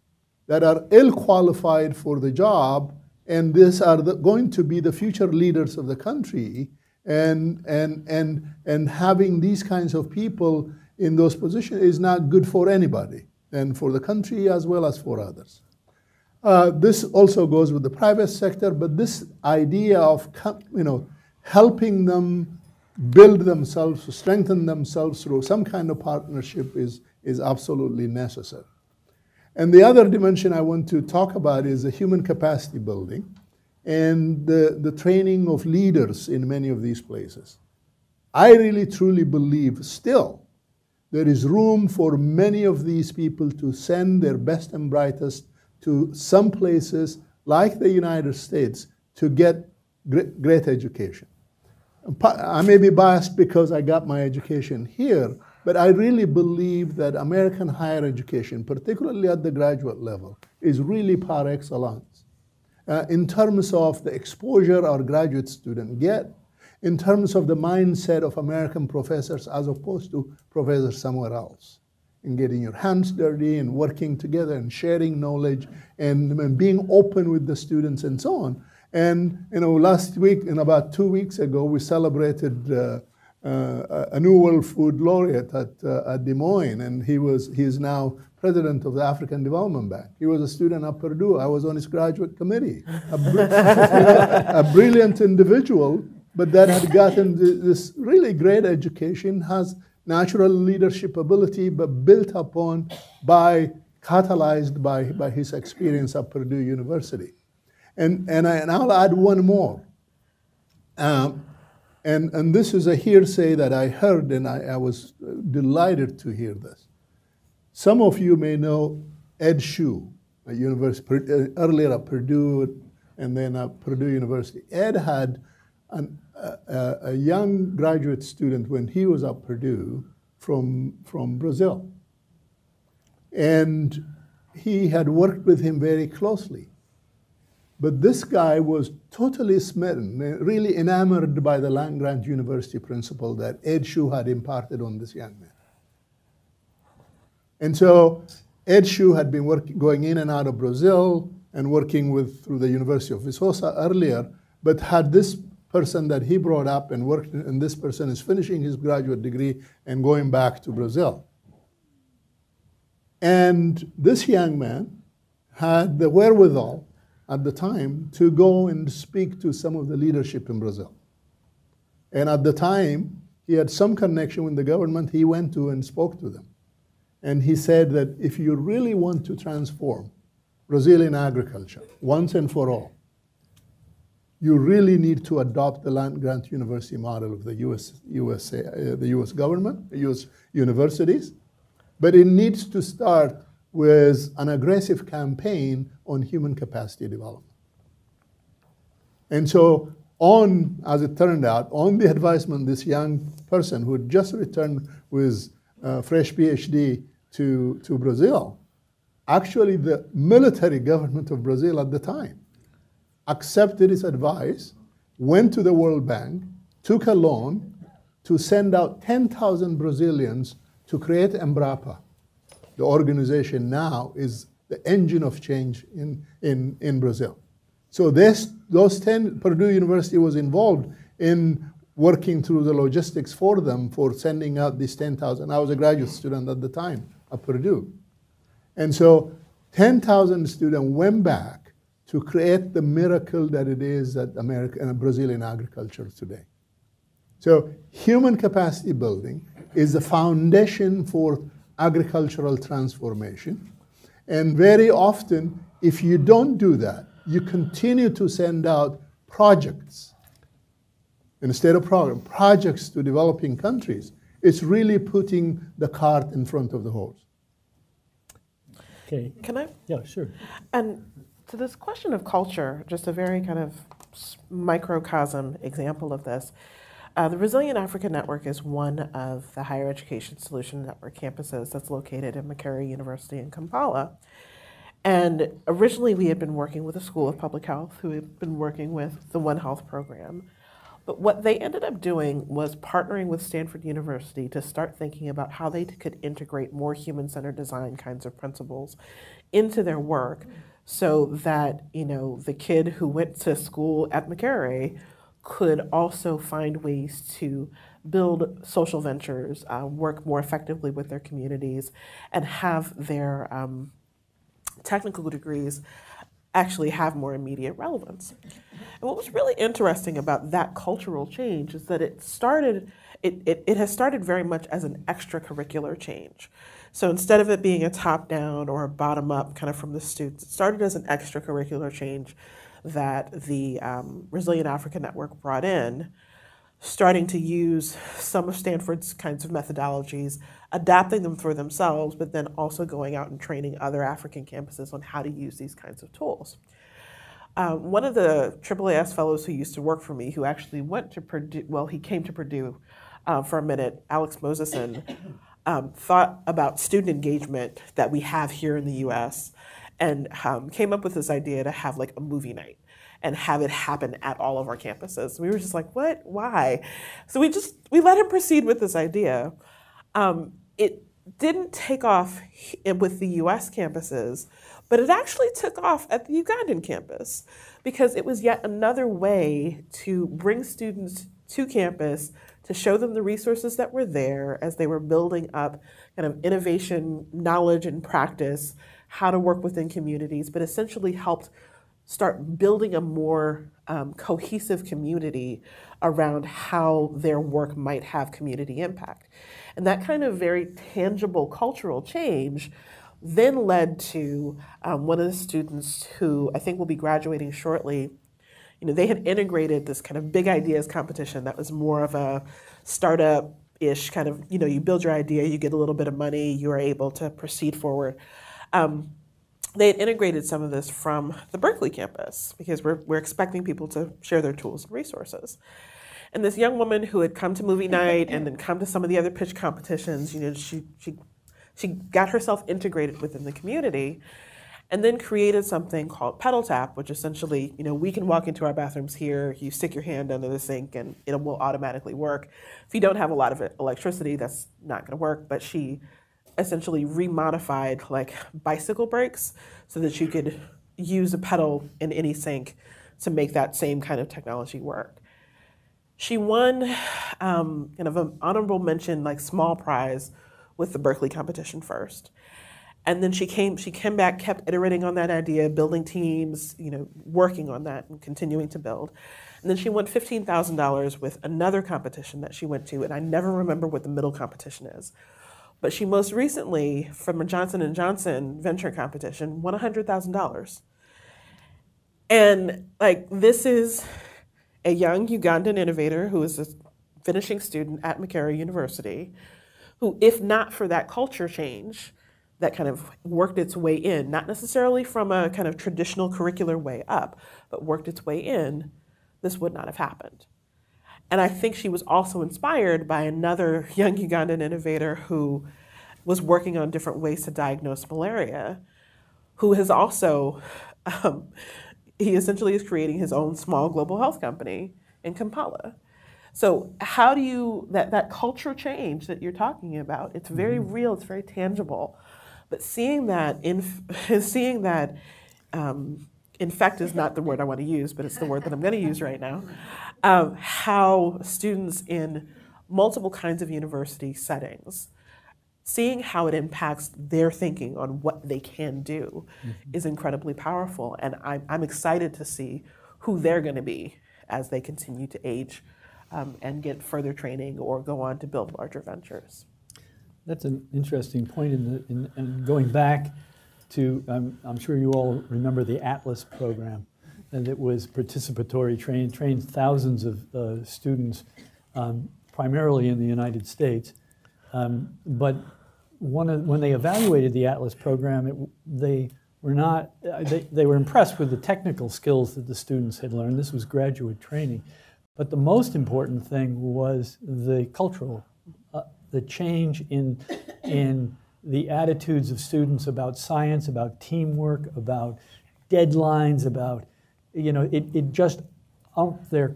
that are ill qualified for the job, and these are the, going to be the future leaders of the country. And, and, and, and having these kinds of people in those positions is not good for anybody, and for the country as well as for others. Uh, this also goes with the private sector, but this idea of you know, helping them build themselves, strengthen themselves through some kind of partnership is, is absolutely necessary. And the other dimension I want to talk about is the human capacity building and the, the training of leaders in many of these places. I really truly believe still there is room for many of these people to send their best and brightest to some places like the United States to get great, education. I may be biased because I got my education here, but I really believe that American higher education, particularly at the graduate level, is really par excellence. Uh, in terms of the exposure our graduate students get, in terms of the mindset of American professors as opposed to professors somewhere else, in getting your hands dirty and working together and sharing knowledge and, and being open with the students and so on. And you know, last week, and about two weeks ago, we celebrated uh, uh, a new World Food Laureate at, uh, at Des Moines, and he was he is now president of the African Development Bank. He was a student at Purdue. I was on his graduate committee. A, br- a brilliant individual, but that had gotten this really great education, has natural leadership ability, but built upon by catalyzed by, by his experience at Purdue University. And, and, I, and I'll add one more. Um, and, and this is a hearsay that I heard, and I, I was delighted to hear this. Some of you may know Ed Schuh, at university, uh, earlier at Purdue and then at Purdue University. Ed had an, a, a, young graduate student when he was at Purdue from, from Brazil. And he had worked with him very closely. But this guy was totally smitten, uh, really enamored by the land grant university principle that Ed Schuh had imparted on this young man. And so Ed Schuh had been work, going in and out of Brazil and working with through the University of Viçosa earlier, but had this person that he brought up and worked, in and this person is finishing his graduate degree and going back to Brazil. And this young man had the wherewithal at the time to go and speak to some of the leadership in Brazil. And at the time, he had some connection with the government. He went to and spoke to them. And he said that if you really want to transform Brazilian agriculture once and for all, you really need to adopt the land grant university model of the US, USA, uh, the US government, US universities. But it needs to start with an aggressive campaign on human capacity development. And so, on, as it turned out, on the advisement, this young person who had just returned with a fresh PhD to, to Brazil, actually the military government of Brazil at the time accepted his advice, went to the World Bank, took a loan to send out 10,000 Brazilians to create Embrapa. The organization now is the engine of change in, in, in Brazil. So this, those 10, Purdue University was involved in working through the logistics for them for sending out these 10,000. I was a graduate student at the time at Purdue. And so 10,000 students went back to create the miracle that it is that America uh, and Brazilian agriculture today. So human capacity building is the foundation for agricultural transformation. And very often, if you don't do that, you continue to send out projects instead of program, projects to developing countries. It's really putting the cart in front of the horse. Okay. Can I? Yeah, sure. And to this question of culture, just a very kind of microcosm example of this. Uh, the Resilient Africa Network is one of the Higher Education Solution Network campuses that's located in Makerere University in Kampala. And originally, we had been working with the School of Public Health, who had been working with the One Health program. But what they ended up doing was partnering with Stanford University to start thinking about how they could integrate more human centered design kinds of principles into their work so that, you know, the kid who went to school at Makerere could also find ways to build social ventures, uh, work more effectively with their communities, and have their um, technical degrees actually have more immediate relevance. And what was really interesting about that cultural change is that it started, it, it, it has started very much as an extracurricular change. So instead of it being a top down or a bottom up kind of from the students, it started as an extracurricular change that the um, Resilient Africa Network brought in, starting to use some of Stanford's kinds of methodologies, adapting them for themselves, but then also going out and training other African campuses on how to use these kinds of tools. Um, one of the AAAS fellows who used to work for me, who actually went to Purdue, well, he came to Purdue uh, for a minute, Alex Moseson, um, thought about student engagement that we have here in the US and um, came up with this idea to have like a movie night and have it happen at all of our campuses. We were just like, what? Why? So we just we let him proceed with this idea. Um, it didn't take off with the U.S. campuses, but it actually took off at the Ugandan campus because it was yet another way to bring students to campus to show them the resources that were there as they were building up kind of innovation, knowledge, and practice how to work within communities, but essentially helped start building a more um, cohesive community around how their work might have community impact. And that kind of very tangible cultural change then led to um, one of the students who I think will be graduating shortly. You know, they had integrated this kind of big ideas competition that was more of a startup ish kind of, you know, you build your idea, you get a little bit of money, you are able to proceed forward. Um, they had integrated some of this from the Berkeley campus because we're, we're expecting people to share their tools and resources. And this young woman who had come to movie night and then come to some of the other pitch competitions, you know, she, she she got herself integrated within the community and then created something called pedal tap which essentially you know we can walk into our bathrooms here you stick your hand under the sink and it will automatically work. If you don't have a lot of electricity that's not going to work but she essentially remodified like bicycle brakes so that you could use a pedal in any sink to make that same kind of technology work. She won um, kind of an honorable mention like small prize with the berkeley competition first and then she came she came back kept iterating on that idea building teams you know working on that and continuing to build. And then she won $15000 with another competition that she went to and i never remember what the middle competition is. But she most recently from a johnson & johnson venture competition won $100000 and like this is a young ugandan innovator who is a finishing student at makerere university who if not for that culture change that kind of worked its way in, not necessarily from a kind of traditional curricular way up, but worked its way in, this would not have happened. And I think she was also inspired by another young Ugandan innovator who was working on different ways to diagnose malaria, who has also, um, he essentially is creating his own small global health company in Kampala. So how do you, that, that culture change that you're talking about, it's very mm-hmm. real, it's very tangible. But seeing that, in, seeing that, um, infect is not the word I want to use, but it's the word that I'm going to use right now. Um, how students in multiple kinds of university settings, seeing how it impacts their thinking on what they can do, mm-hmm. is incredibly powerful. And I'm, I'm excited to see who they're going to be as they continue to age um, and get further training or go on to build larger ventures. That's an interesting point. In, the, in, in going back to, um, I'm sure you all remember the Atlas program, and it was participatory training, trained thousands of uh, students, um, primarily in the United States. Um, but one of, when they evaluated the Atlas program, it, they were not, uh, they, they were impressed with the technical skills that the students had learned. This was graduate training. But the most important thing was the cultural the change in, in the attitudes of students about science, about teamwork, about deadlines, about, you know, it, it just upped their,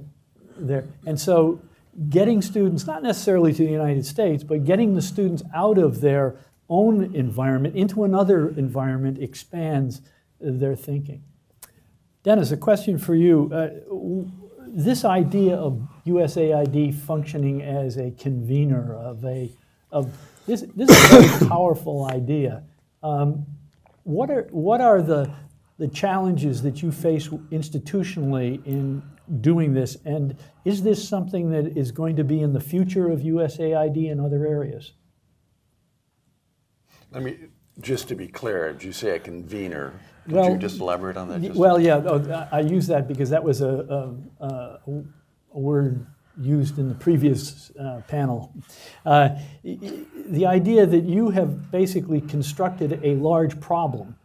their, and so getting students, not necessarily to the United States, but getting the students out of their own environment into another environment expands their thinking. Dennis, a question for you. Uh, this idea of USAID functioning as a convener of a of this this is a very powerful idea. Um, what are what are the the challenges that you face institutionally in doing this, and is this something that is going to be in the future of USAID and other areas? Let me just to be clear. Did you say a convener? Could well, you just elaborate on that? well, yeah, oh, I use that because that was a, a, a, a word used in the previous uh, panel. Uh, the idea that you have basically constructed a large problem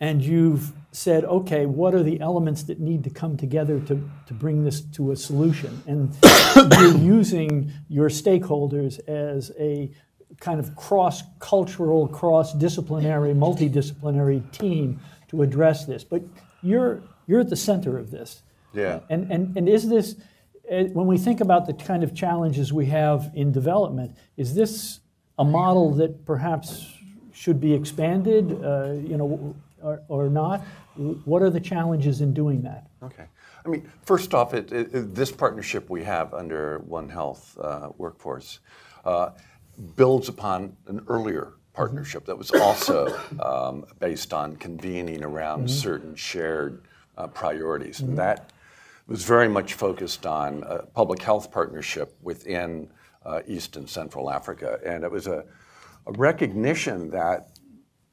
and you've said, okay, what are the elements that need to come together to, to bring this to a solution? And you're using your stakeholders as a kind of cross cultural, cross disciplinary, multidisciplinary team to address this. But you're, you're at the center of this. Yeah. And, and, and is this, when we think about the kind of challenges we have in development, is this a model that perhaps should be expanded, uh, you know, or, or, not? What are the challenges in doing that? Okay. I mean, first off, it, it, this partnership we have under One Health uh, Workforce uh, builds upon an earlier partnership that was also um, based on convening around mm-hmm. certain shared uh, priorities. Mm-hmm. And that was very much focused on a public health partnership within uh, East and Central Africa. And it was a, a recognition that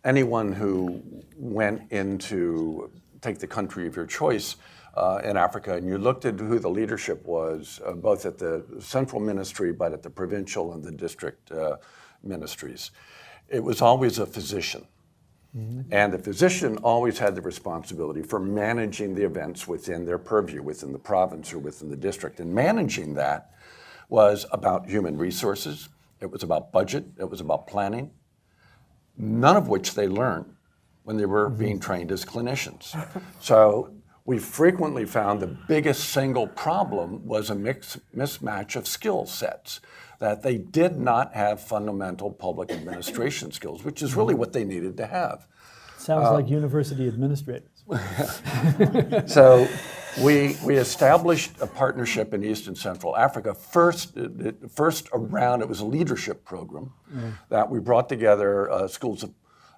anyone who went into take the country of your choice uh, in Africa, and you looked at who the leadership was, uh, both at the central ministry, but at the provincial and the district uh, ministries it was always a physician. Mm-hmm. And the physician always had the responsibility for managing the events within their purview, within the province or within the district. And managing that was about human resources, it was about budget, it was about planning. none of which they learned when they were being trained as clinicians. so we frequently found the biggest single problem was a mix, mismatch of skill sets, that they did not have fundamental public administration skills, which is really what they needed to have. Sounds Uh, like university administrators. so we, we established a partnership in East and Central Africa. First, first around, it was a leadership program Mm. that we brought together uh, schools of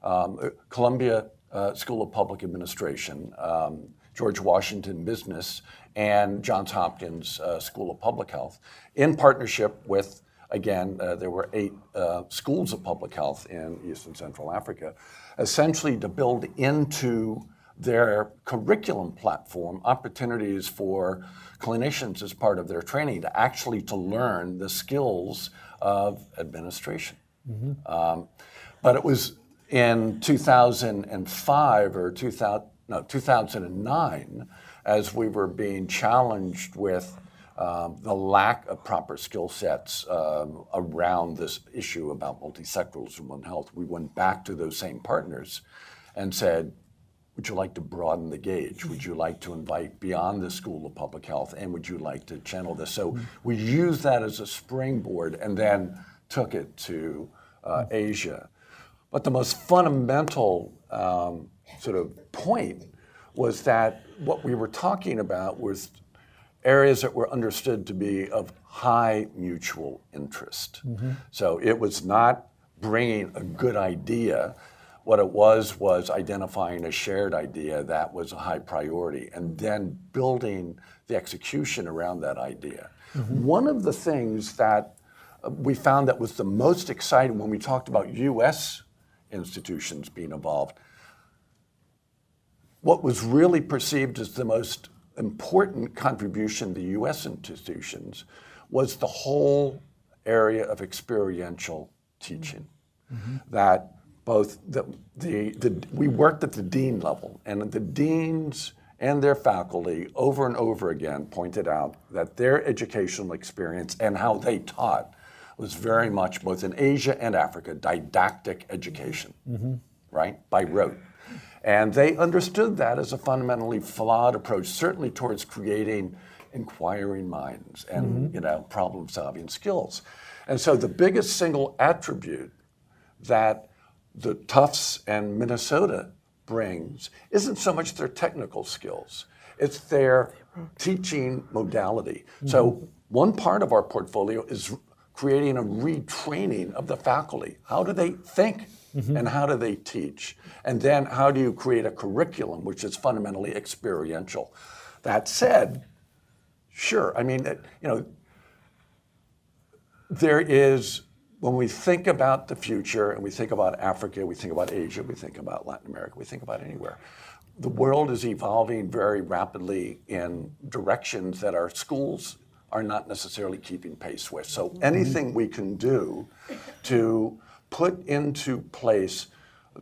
um, Columbia uh, School of Public Administration, um, George Washington Business, and Johns Hopkins uh, School of Public Health in partnership with, again, uh, there were eight uh, schools of public health in East and Central Africa, essentially to build into their curriculum platform opportunities for clinicians as part of their training to actually to learn the skills of administration. Um, but it was in 2005 or 2000, no, 2009 as we were being challenged with um, the lack of proper skill sets um, around this issue about multisectoralism and health. We went back to those same partners and said, would you like to broaden the gauge? Would you like to invite beyond the School of Public Health? And would you like to channel this? So we used that as a springboard and then took it to uh, Asia. But the most fundamental um, sort of point was that what we were talking about was areas that were understood to be of high mutual interest. So it was not bringing a good idea. What it was was identifying a shared idea that was a high priority and then building the execution around that idea. One of the things that uh, we found that was the most exciting when we talked about US institutions being involved, what was really perceived as the most important contribution the US institutions was the whole area of experiential teaching. Mm-hmm. That both the, the, the, we worked at the dean level, and the deans and their faculty over and over again pointed out that their educational experience and how they taught was very much both in Asia and Africa didactic education, mm-hmm. right, by rote. And they understood that as a fundamentally flawed approach, certainly towards creating inquiring minds and mm-hmm. you know problem-solving skills. And so the biggest single attribute that the Tufts and Minnesota brings isn't so much their technical skills, it's their teaching modality. So mm-hmm. one part of our portfolio is creating a retraining of the faculty. How do they think? Mm-hmm. And how do they teach? And then how do you create a curriculum which is fundamentally experiential? That said, sure, I mean, you know, there is, when we think about the future and we think about Africa, we think about Asia, we think about Latin America, we think about anywhere, the world is evolving very rapidly in directions that our schools are not necessarily keeping pace with. So mm-hmm. anything we can do to put into place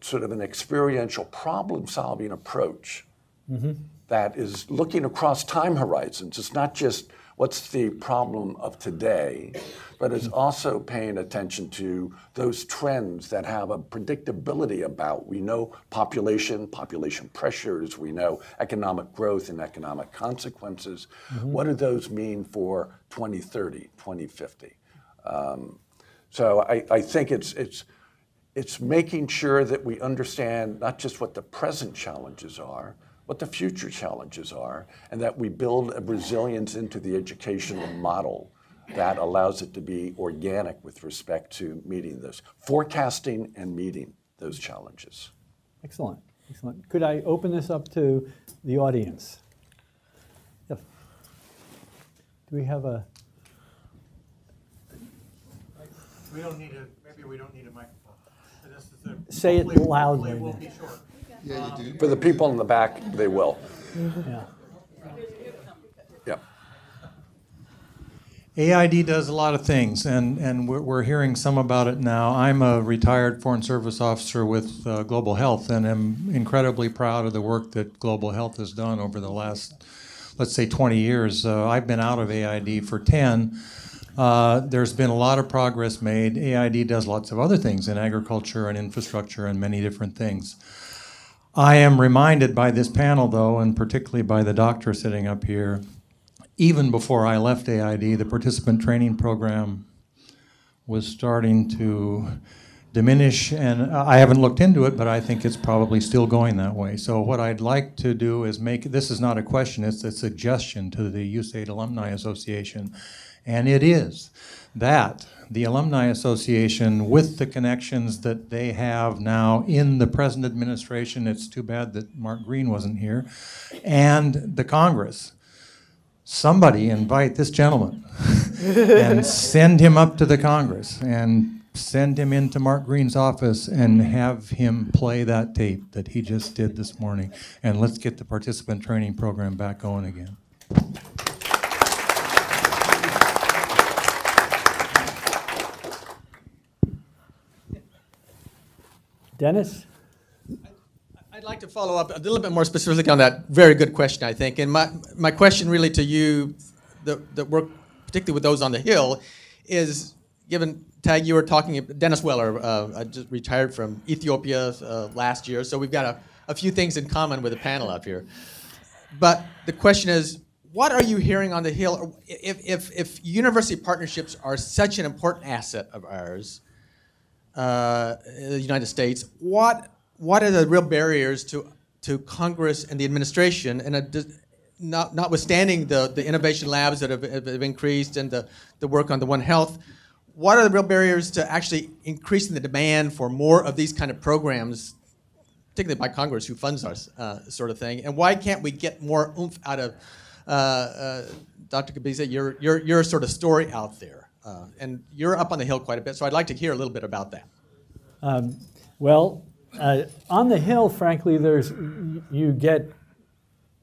sort of an experiential problem-solving approach mm-hmm. that is looking across time horizons. It's not just what's the problem of today, but it's mm-hmm. also paying attention to those trends that have a predictability about. We know population, population pressures, we know economic growth and economic consequences. Mm-hmm. What do those mean for 2030, 2050? Um, so I, I think it's, it's, it's making sure that we understand not just what the present challenges are, what the future challenges are, and that we build a resilience into the educational model that allows it to be organic with respect to meeting this, forecasting and meeting those challenges. Excellent, excellent. Could I open this up to the audience? Yes. Do we have a, We don't need a, maybe we don't need a microphone. This is a- Say it hopefully- loudly hopefully it will then. be short. Yeah, you do. For the people in the back, they will. yeah. Yeah. AID does a lot of things, and, and we're, we're hearing some about it now. I'm a retired Foreign Service officer with uh, Global Health, and am incredibly proud of the work that Global Health has done over the last, let's say, 20 years. Uh, I've been out of AID for 10. Uh, there's been a lot of progress made. AID does lots of other things in agriculture and infrastructure and many different things. I am reminded by this panel, though, and particularly by the doctor sitting up here, even before I left AID, the participant training program was starting to diminish, and I haven't looked into it, but I think it's probably still going that way. So what I'd like to do is make, this is not a question, it's a suggestion to the USAID Alumni Association, and it is that the Alumni Association, with the connections that they have now in the present administration, it's too bad that Mark Green wasn't here, and the Congress, somebody invite this gentleman and send him up to the Congress and send him into Mark Green's office and have him play that tape that he just did this morning. And let's get the participant training program back going again. Dennis? I'd like to follow up a little bit more specifically on that very good question, I think. And my, my question really to you that, that work particularly with those on the Hill is given, Tag, you were talking, Dennis Weller uh, just retired from Ethiopia uh, last year, so we've got a, a few things in common with the panel up here. But the question is, what are you hearing on the Hill? If, if, if university partnerships are such an important asset of ours, uh, the United States, what what are the real barriers to to Congress and the administration, and a, not, notwithstanding the, the innovation labs that have, have, increased and the, the work on the One Health, what are the real barriers to actually increasing the demand for more of these kind of programs, particularly by Congress, who funds us, uh, sort of thing? And why can't we get more oomph out of uh, uh, Dr. Gebisa, your, your, your sort of story out there? Uh, and you're up on the Hill quite a bit, so I'd like to hear a little bit about that. Um, well, uh, on the Hill, frankly, there's you get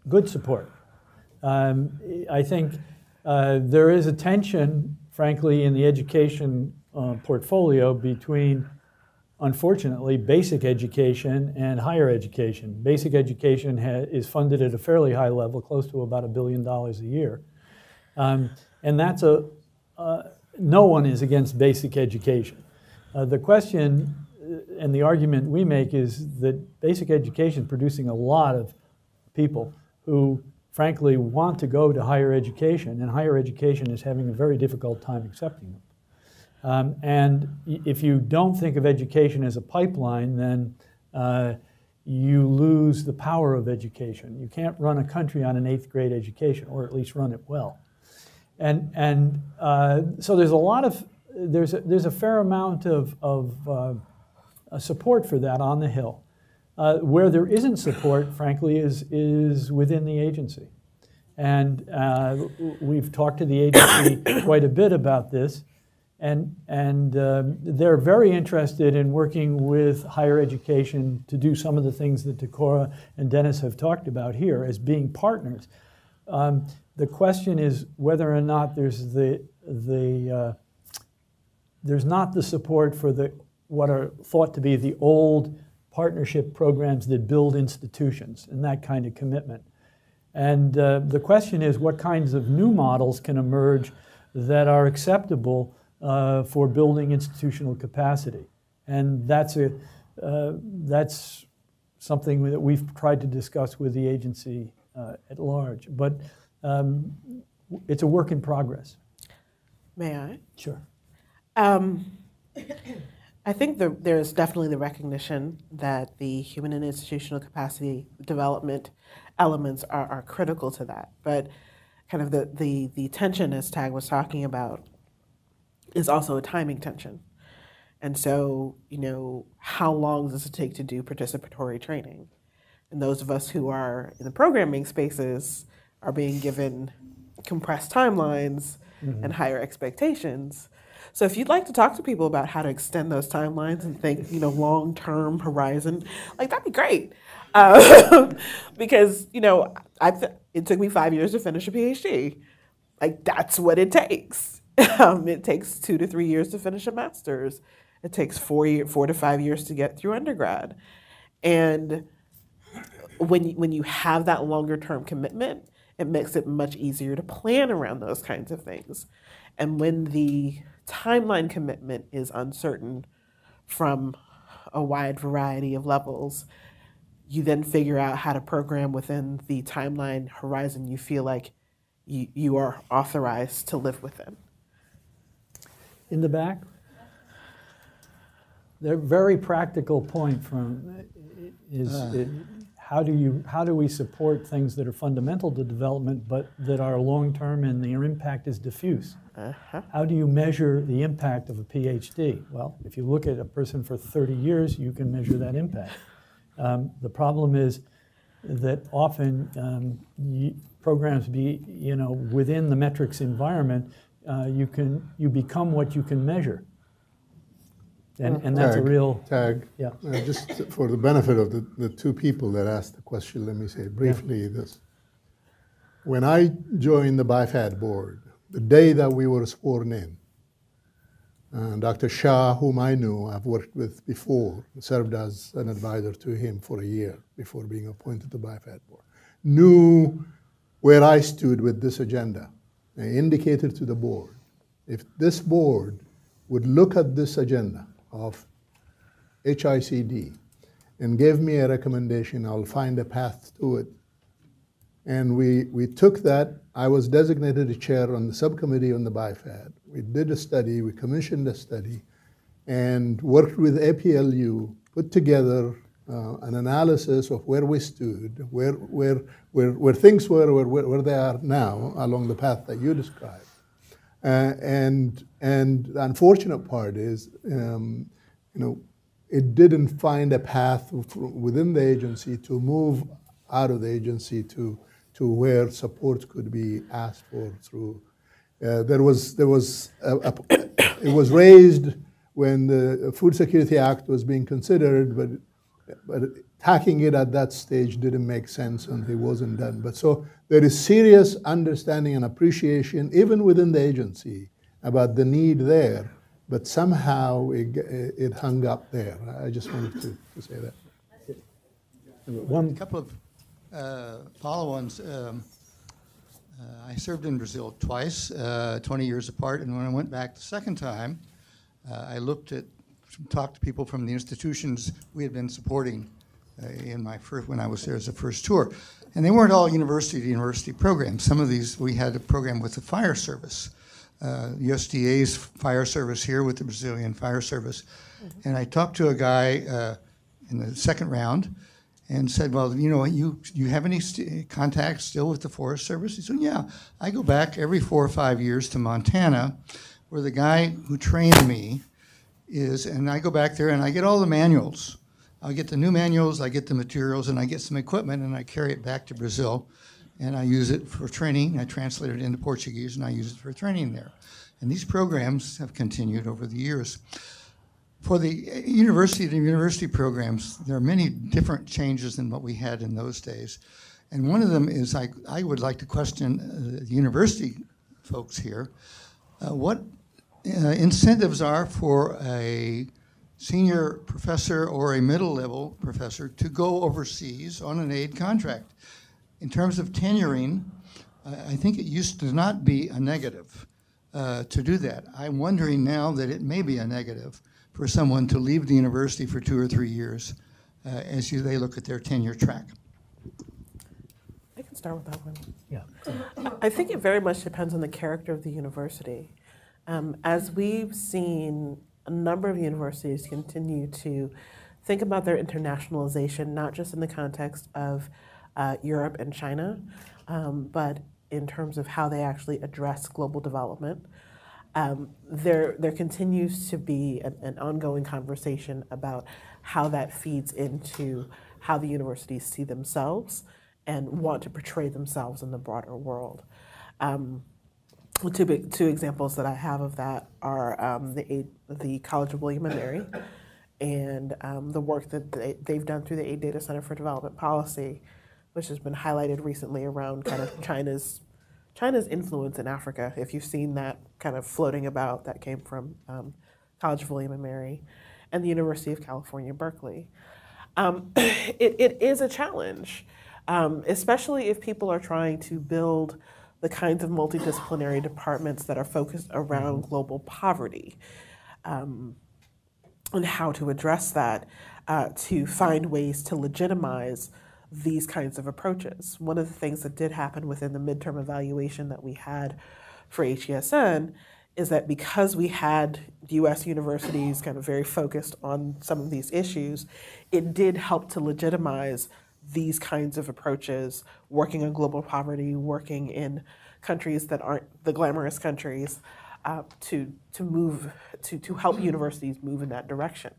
good support. Um, I think uh, there is a tension, frankly, in the education uh, portfolio between, unfortunately, basic education and higher education. Basic education is funded at a fairly high level, close to about a billion dollars a year. Um, and that's a, no one is against basic education. Uh, the question uh, and the argument we make is that basic education is producing a lot of people who frankly want to go to higher education, and higher education is having a very difficult time accepting them. Um, and if you don't think of education as a pipeline, then uh, you lose the power of education. You can't run a country on an eighth grade education, or at least run it well. And, and uh, so there's a lot of, there's a, there's a fair amount of, of uh, support for that on the Hill. Uh, where there isn't support, frankly, is, is within the agency. And uh, we've talked to the agency quite a bit about this. And, and um, they're very interested in working with higher education to do some of the things that Ticora and Dennis have talked about here as being partners. Um, the question is whether or not there's the, the uh, there's not the support for the what are thought to be the old partnership programs that build institutions and that kind of commitment. And uh, the question is what kinds of new models can emerge that are acceptable uh, for building institutional capacity. And that's, a, uh, that's something that we've tried to discuss with the agency uh, at large. But um, it's a work in progress. May I? Sure. Um, I think the, there's definitely the recognition that the human and institutional capacity development elements are, are critical to that. But kind of the, the, the tension, as Tag was talking about, is also a timing tension. And so, you know, how long does it take to do participatory training? And those of us who are in the programming spaces are being given compressed timelines mm-hmm. and higher expectations. So if you'd like to talk to people about how to extend those timelines and think, you know, long term horizon, like that'd be great. Uh, because you know, I th- it took me five years to finish a PhD. Like that's what it takes. Um, it takes two to three years to finish a master's. It takes four year, four to five years to get through undergrad, and when when you have that longer term commitment, it makes it much easier to plan around those kinds of things. And when the timeline commitment is uncertain from a wide variety of levels, you then figure out how to program within the timeline horizon you feel like you, you are authorized to live within. In the back? The very practical point from is Uh. it, how do you how do we support things that are fundamental to development but that are long term and their impact is diffuse? Uh-huh. How do you measure the impact of a PhD? Well, if you look at a person for 30 years, you can measure that impact. Um, the problem is that often um, y- programs be you know within the metrics environment, uh, you can you become what you can measure. And, and that's a real tag. Yeah. Uh, just for the benefit of the, the two people that asked the question, let me say briefly this. When I joined the BIFAD board, the day that we were sworn in, uh, Dr. Shah, whom I knew, I've worked with before, served as an advisor to him for a year before being appointed to BIFAD board, knew where I stood with this agenda. I indicated to the board, if this board would look at this agenda of HICD and gave me a recommendation, I'll find a path to it. And we, we took that. I was designated a chair on the subcommittee on the BIFAD. We did a study, we commissioned a study, and worked with APLU, put together uh, an analysis of where we stood, where, where, where, where things were, where, where they are now along the path that you described. Uh, and and the unfortunate part is, um, you know, it didn't find a path within the agency to move out of the agency to to where support could be asked for through. Uh, there was there was a, a, it was raised when the Food Security Act was being considered, but but tacking it at that stage didn't make sense and it wasn't done. But so there is serious understanding and appreciation, even within the agency, about the need there, but somehow it, it hung up there. I just wanted to, to say that. One a couple of uh, follow-ons. Um, uh, I served in Brazil twice, uh, 20 years apart, and when I went back the second time, uh, I looked at, talked to people from the institutions we had been supporting in my first, when I was there as a first tour. And they weren't all university to university programs. Some of these, we had a program with the fire service, uh, USDA's fire service here with the Brazilian fire service. And I talked to a guy uh, in the second round and said, well, you know, you, you have any st- contacts still with the Forest Service? He said, yeah, I go back every four or five years to Montana where the guy who trained me is, and I go back there and I get all the manuals. I get the new manuals, I get the materials, and I get some equipment, and I carry it back to Brazil, and I use it for training. I translate it into Portuguese, and I use it for training there. And these programs have continued over the years. For the uh, university to university programs, there are many different changes than what we had in those days. And one of them is I, I would like to question uh, the university folks here uh, what uh, incentives are for a senior professor or a middle level professor to go overseas on an aid contract. In terms of tenuring, I think it used to not be a negative uh, to do that. I'm wondering now that it may be a negative for someone to leave the university for two or three years uh, as you, they look at their tenure track. I can start with that one. Yeah. I think it very much depends on the character of the university. Um, as we've seen a number of universities continue to think about their internationalization, not just in the context of uh, Europe and China, um, but in terms of how they actually address global development. Um, there, there continues to be an, an ongoing conversation about how that feeds into how the universities see themselves and want to portray themselves in the broader world. Um, two, big, two examples that I have of that are um, the, the College of William and Mary and um, the work that they, they've done through the AidData Center for Development Policy, which has been highlighted recently around kind of China's China's influence in Africa. If you've seen that kind of floating about, that came from um, College of William and Mary and the University of California, Berkeley. Um, it, it is a challenge, um, especially if people are trying to build the kinds of multidisciplinary departments that are focused around global poverty um, and how to address that uh, to find ways to legitimize these kinds of approaches. One of the things that did happen within the midterm evaluation that we had for HESN is that because we had US universities kind of very focused on some of these issues, it did help to legitimize these kinds of approaches, working on global poverty, working in countries that aren't the glamorous countries, uh, to, to move, to, to help universities move in that direction.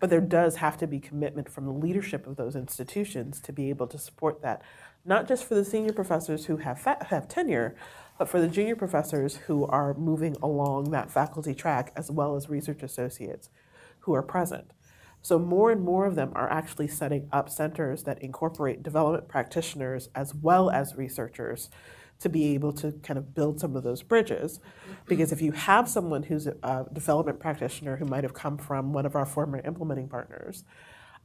But there does have to be commitment from the leadership of those institutions to be able to support that, not just for the senior professors who have, have tenure, but for the junior professors who are moving along that faculty track, as well as research associates who are present. So more and more of them are actually setting up centers that incorporate development practitioners as well as researchers to be able to kind of build some of those bridges. Because if you have someone who's a development practitioner who might have come from one of our former implementing partners,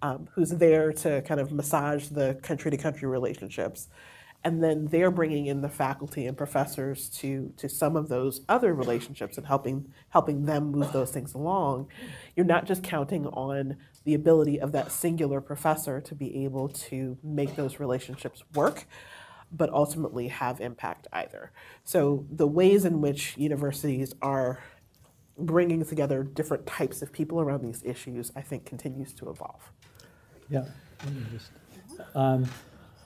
um, who's there to kind of massage the country to country relationships, and then they're bringing in the faculty and professors to to some of those other relationships and helping helping them move those things along you're not just counting on the ability of that singular professor to be able to make those relationships work but ultimately have impact either. So the ways in which universities are bringing together different types of people around these issues i think continues to evolve. Yeah. Just, um,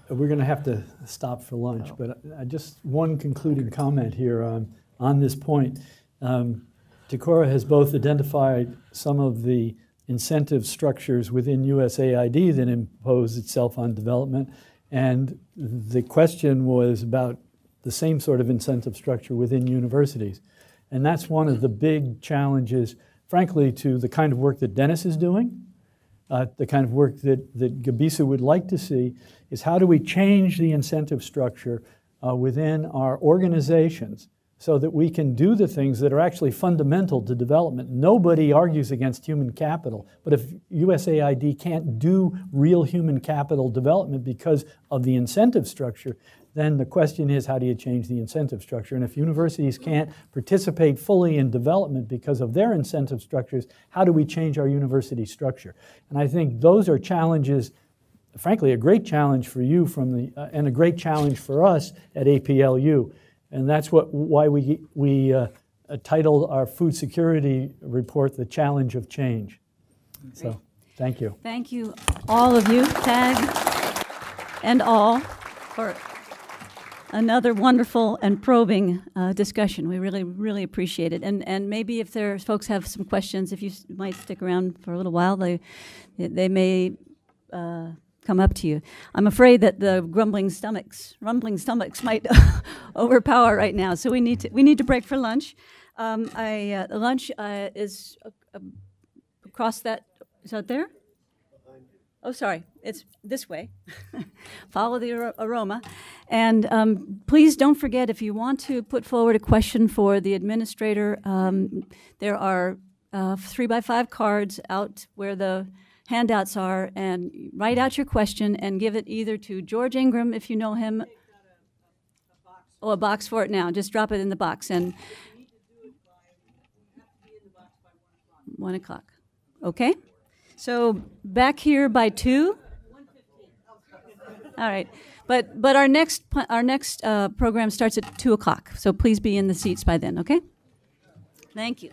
we're going to have to stop for lunch, but I, just one concluding comment here on, on this point. Um, Ticora has both identified some of the incentive structures within USAID that impose itself on development, and the question was about the same sort of incentive structure within universities. And that's one of the big challenges, frankly, to the kind of work that Dennis is doing uh, the kind of work that, that Gebisa would like to see is how do we change the incentive structure uh, within our organizations so that we can do the things that are actually fundamental to development. Nobody argues against human capital, but if USAID can't do real human capital development because of the incentive structure, then the question is how do you change the incentive structure? And if universities can't participate fully in development because of their incentive structures, how do we change our university structure? And I think those are challenges, frankly, a great challenge for you from the, uh, and a great challenge for us at APLU. And that's what, why we, we uh, titled our food security report The Challenge of Change. So, thank you. Thank you, all of you, TAG and all, for another wonderful and probing uh, discussion. We really, really appreciate it. And and maybe if there folks have some questions, if you might stick around for a little while, they they may. Uh, come up to you. I'm afraid that the grumbling stomachs, rumbling stomachs, might overpower right now. So we need to we need to break for lunch. Um, I uh, lunch uh, is uh, across that. Is that there? Oh, sorry, it's this way. Follow the ar- aroma. And um, please don't forget if you want to put forward a question for the administrator, um, there are uh, three by five cards out where the handouts are, and write out your question and give it either to George Ingram if you know him. Oh, a box for it now. Just drop it in the box and. One o'clock. Okay? So back here by two. All right, but but our next our next uh, program starts at two o'clock. So please be in the seats by then. Okay. Thank you.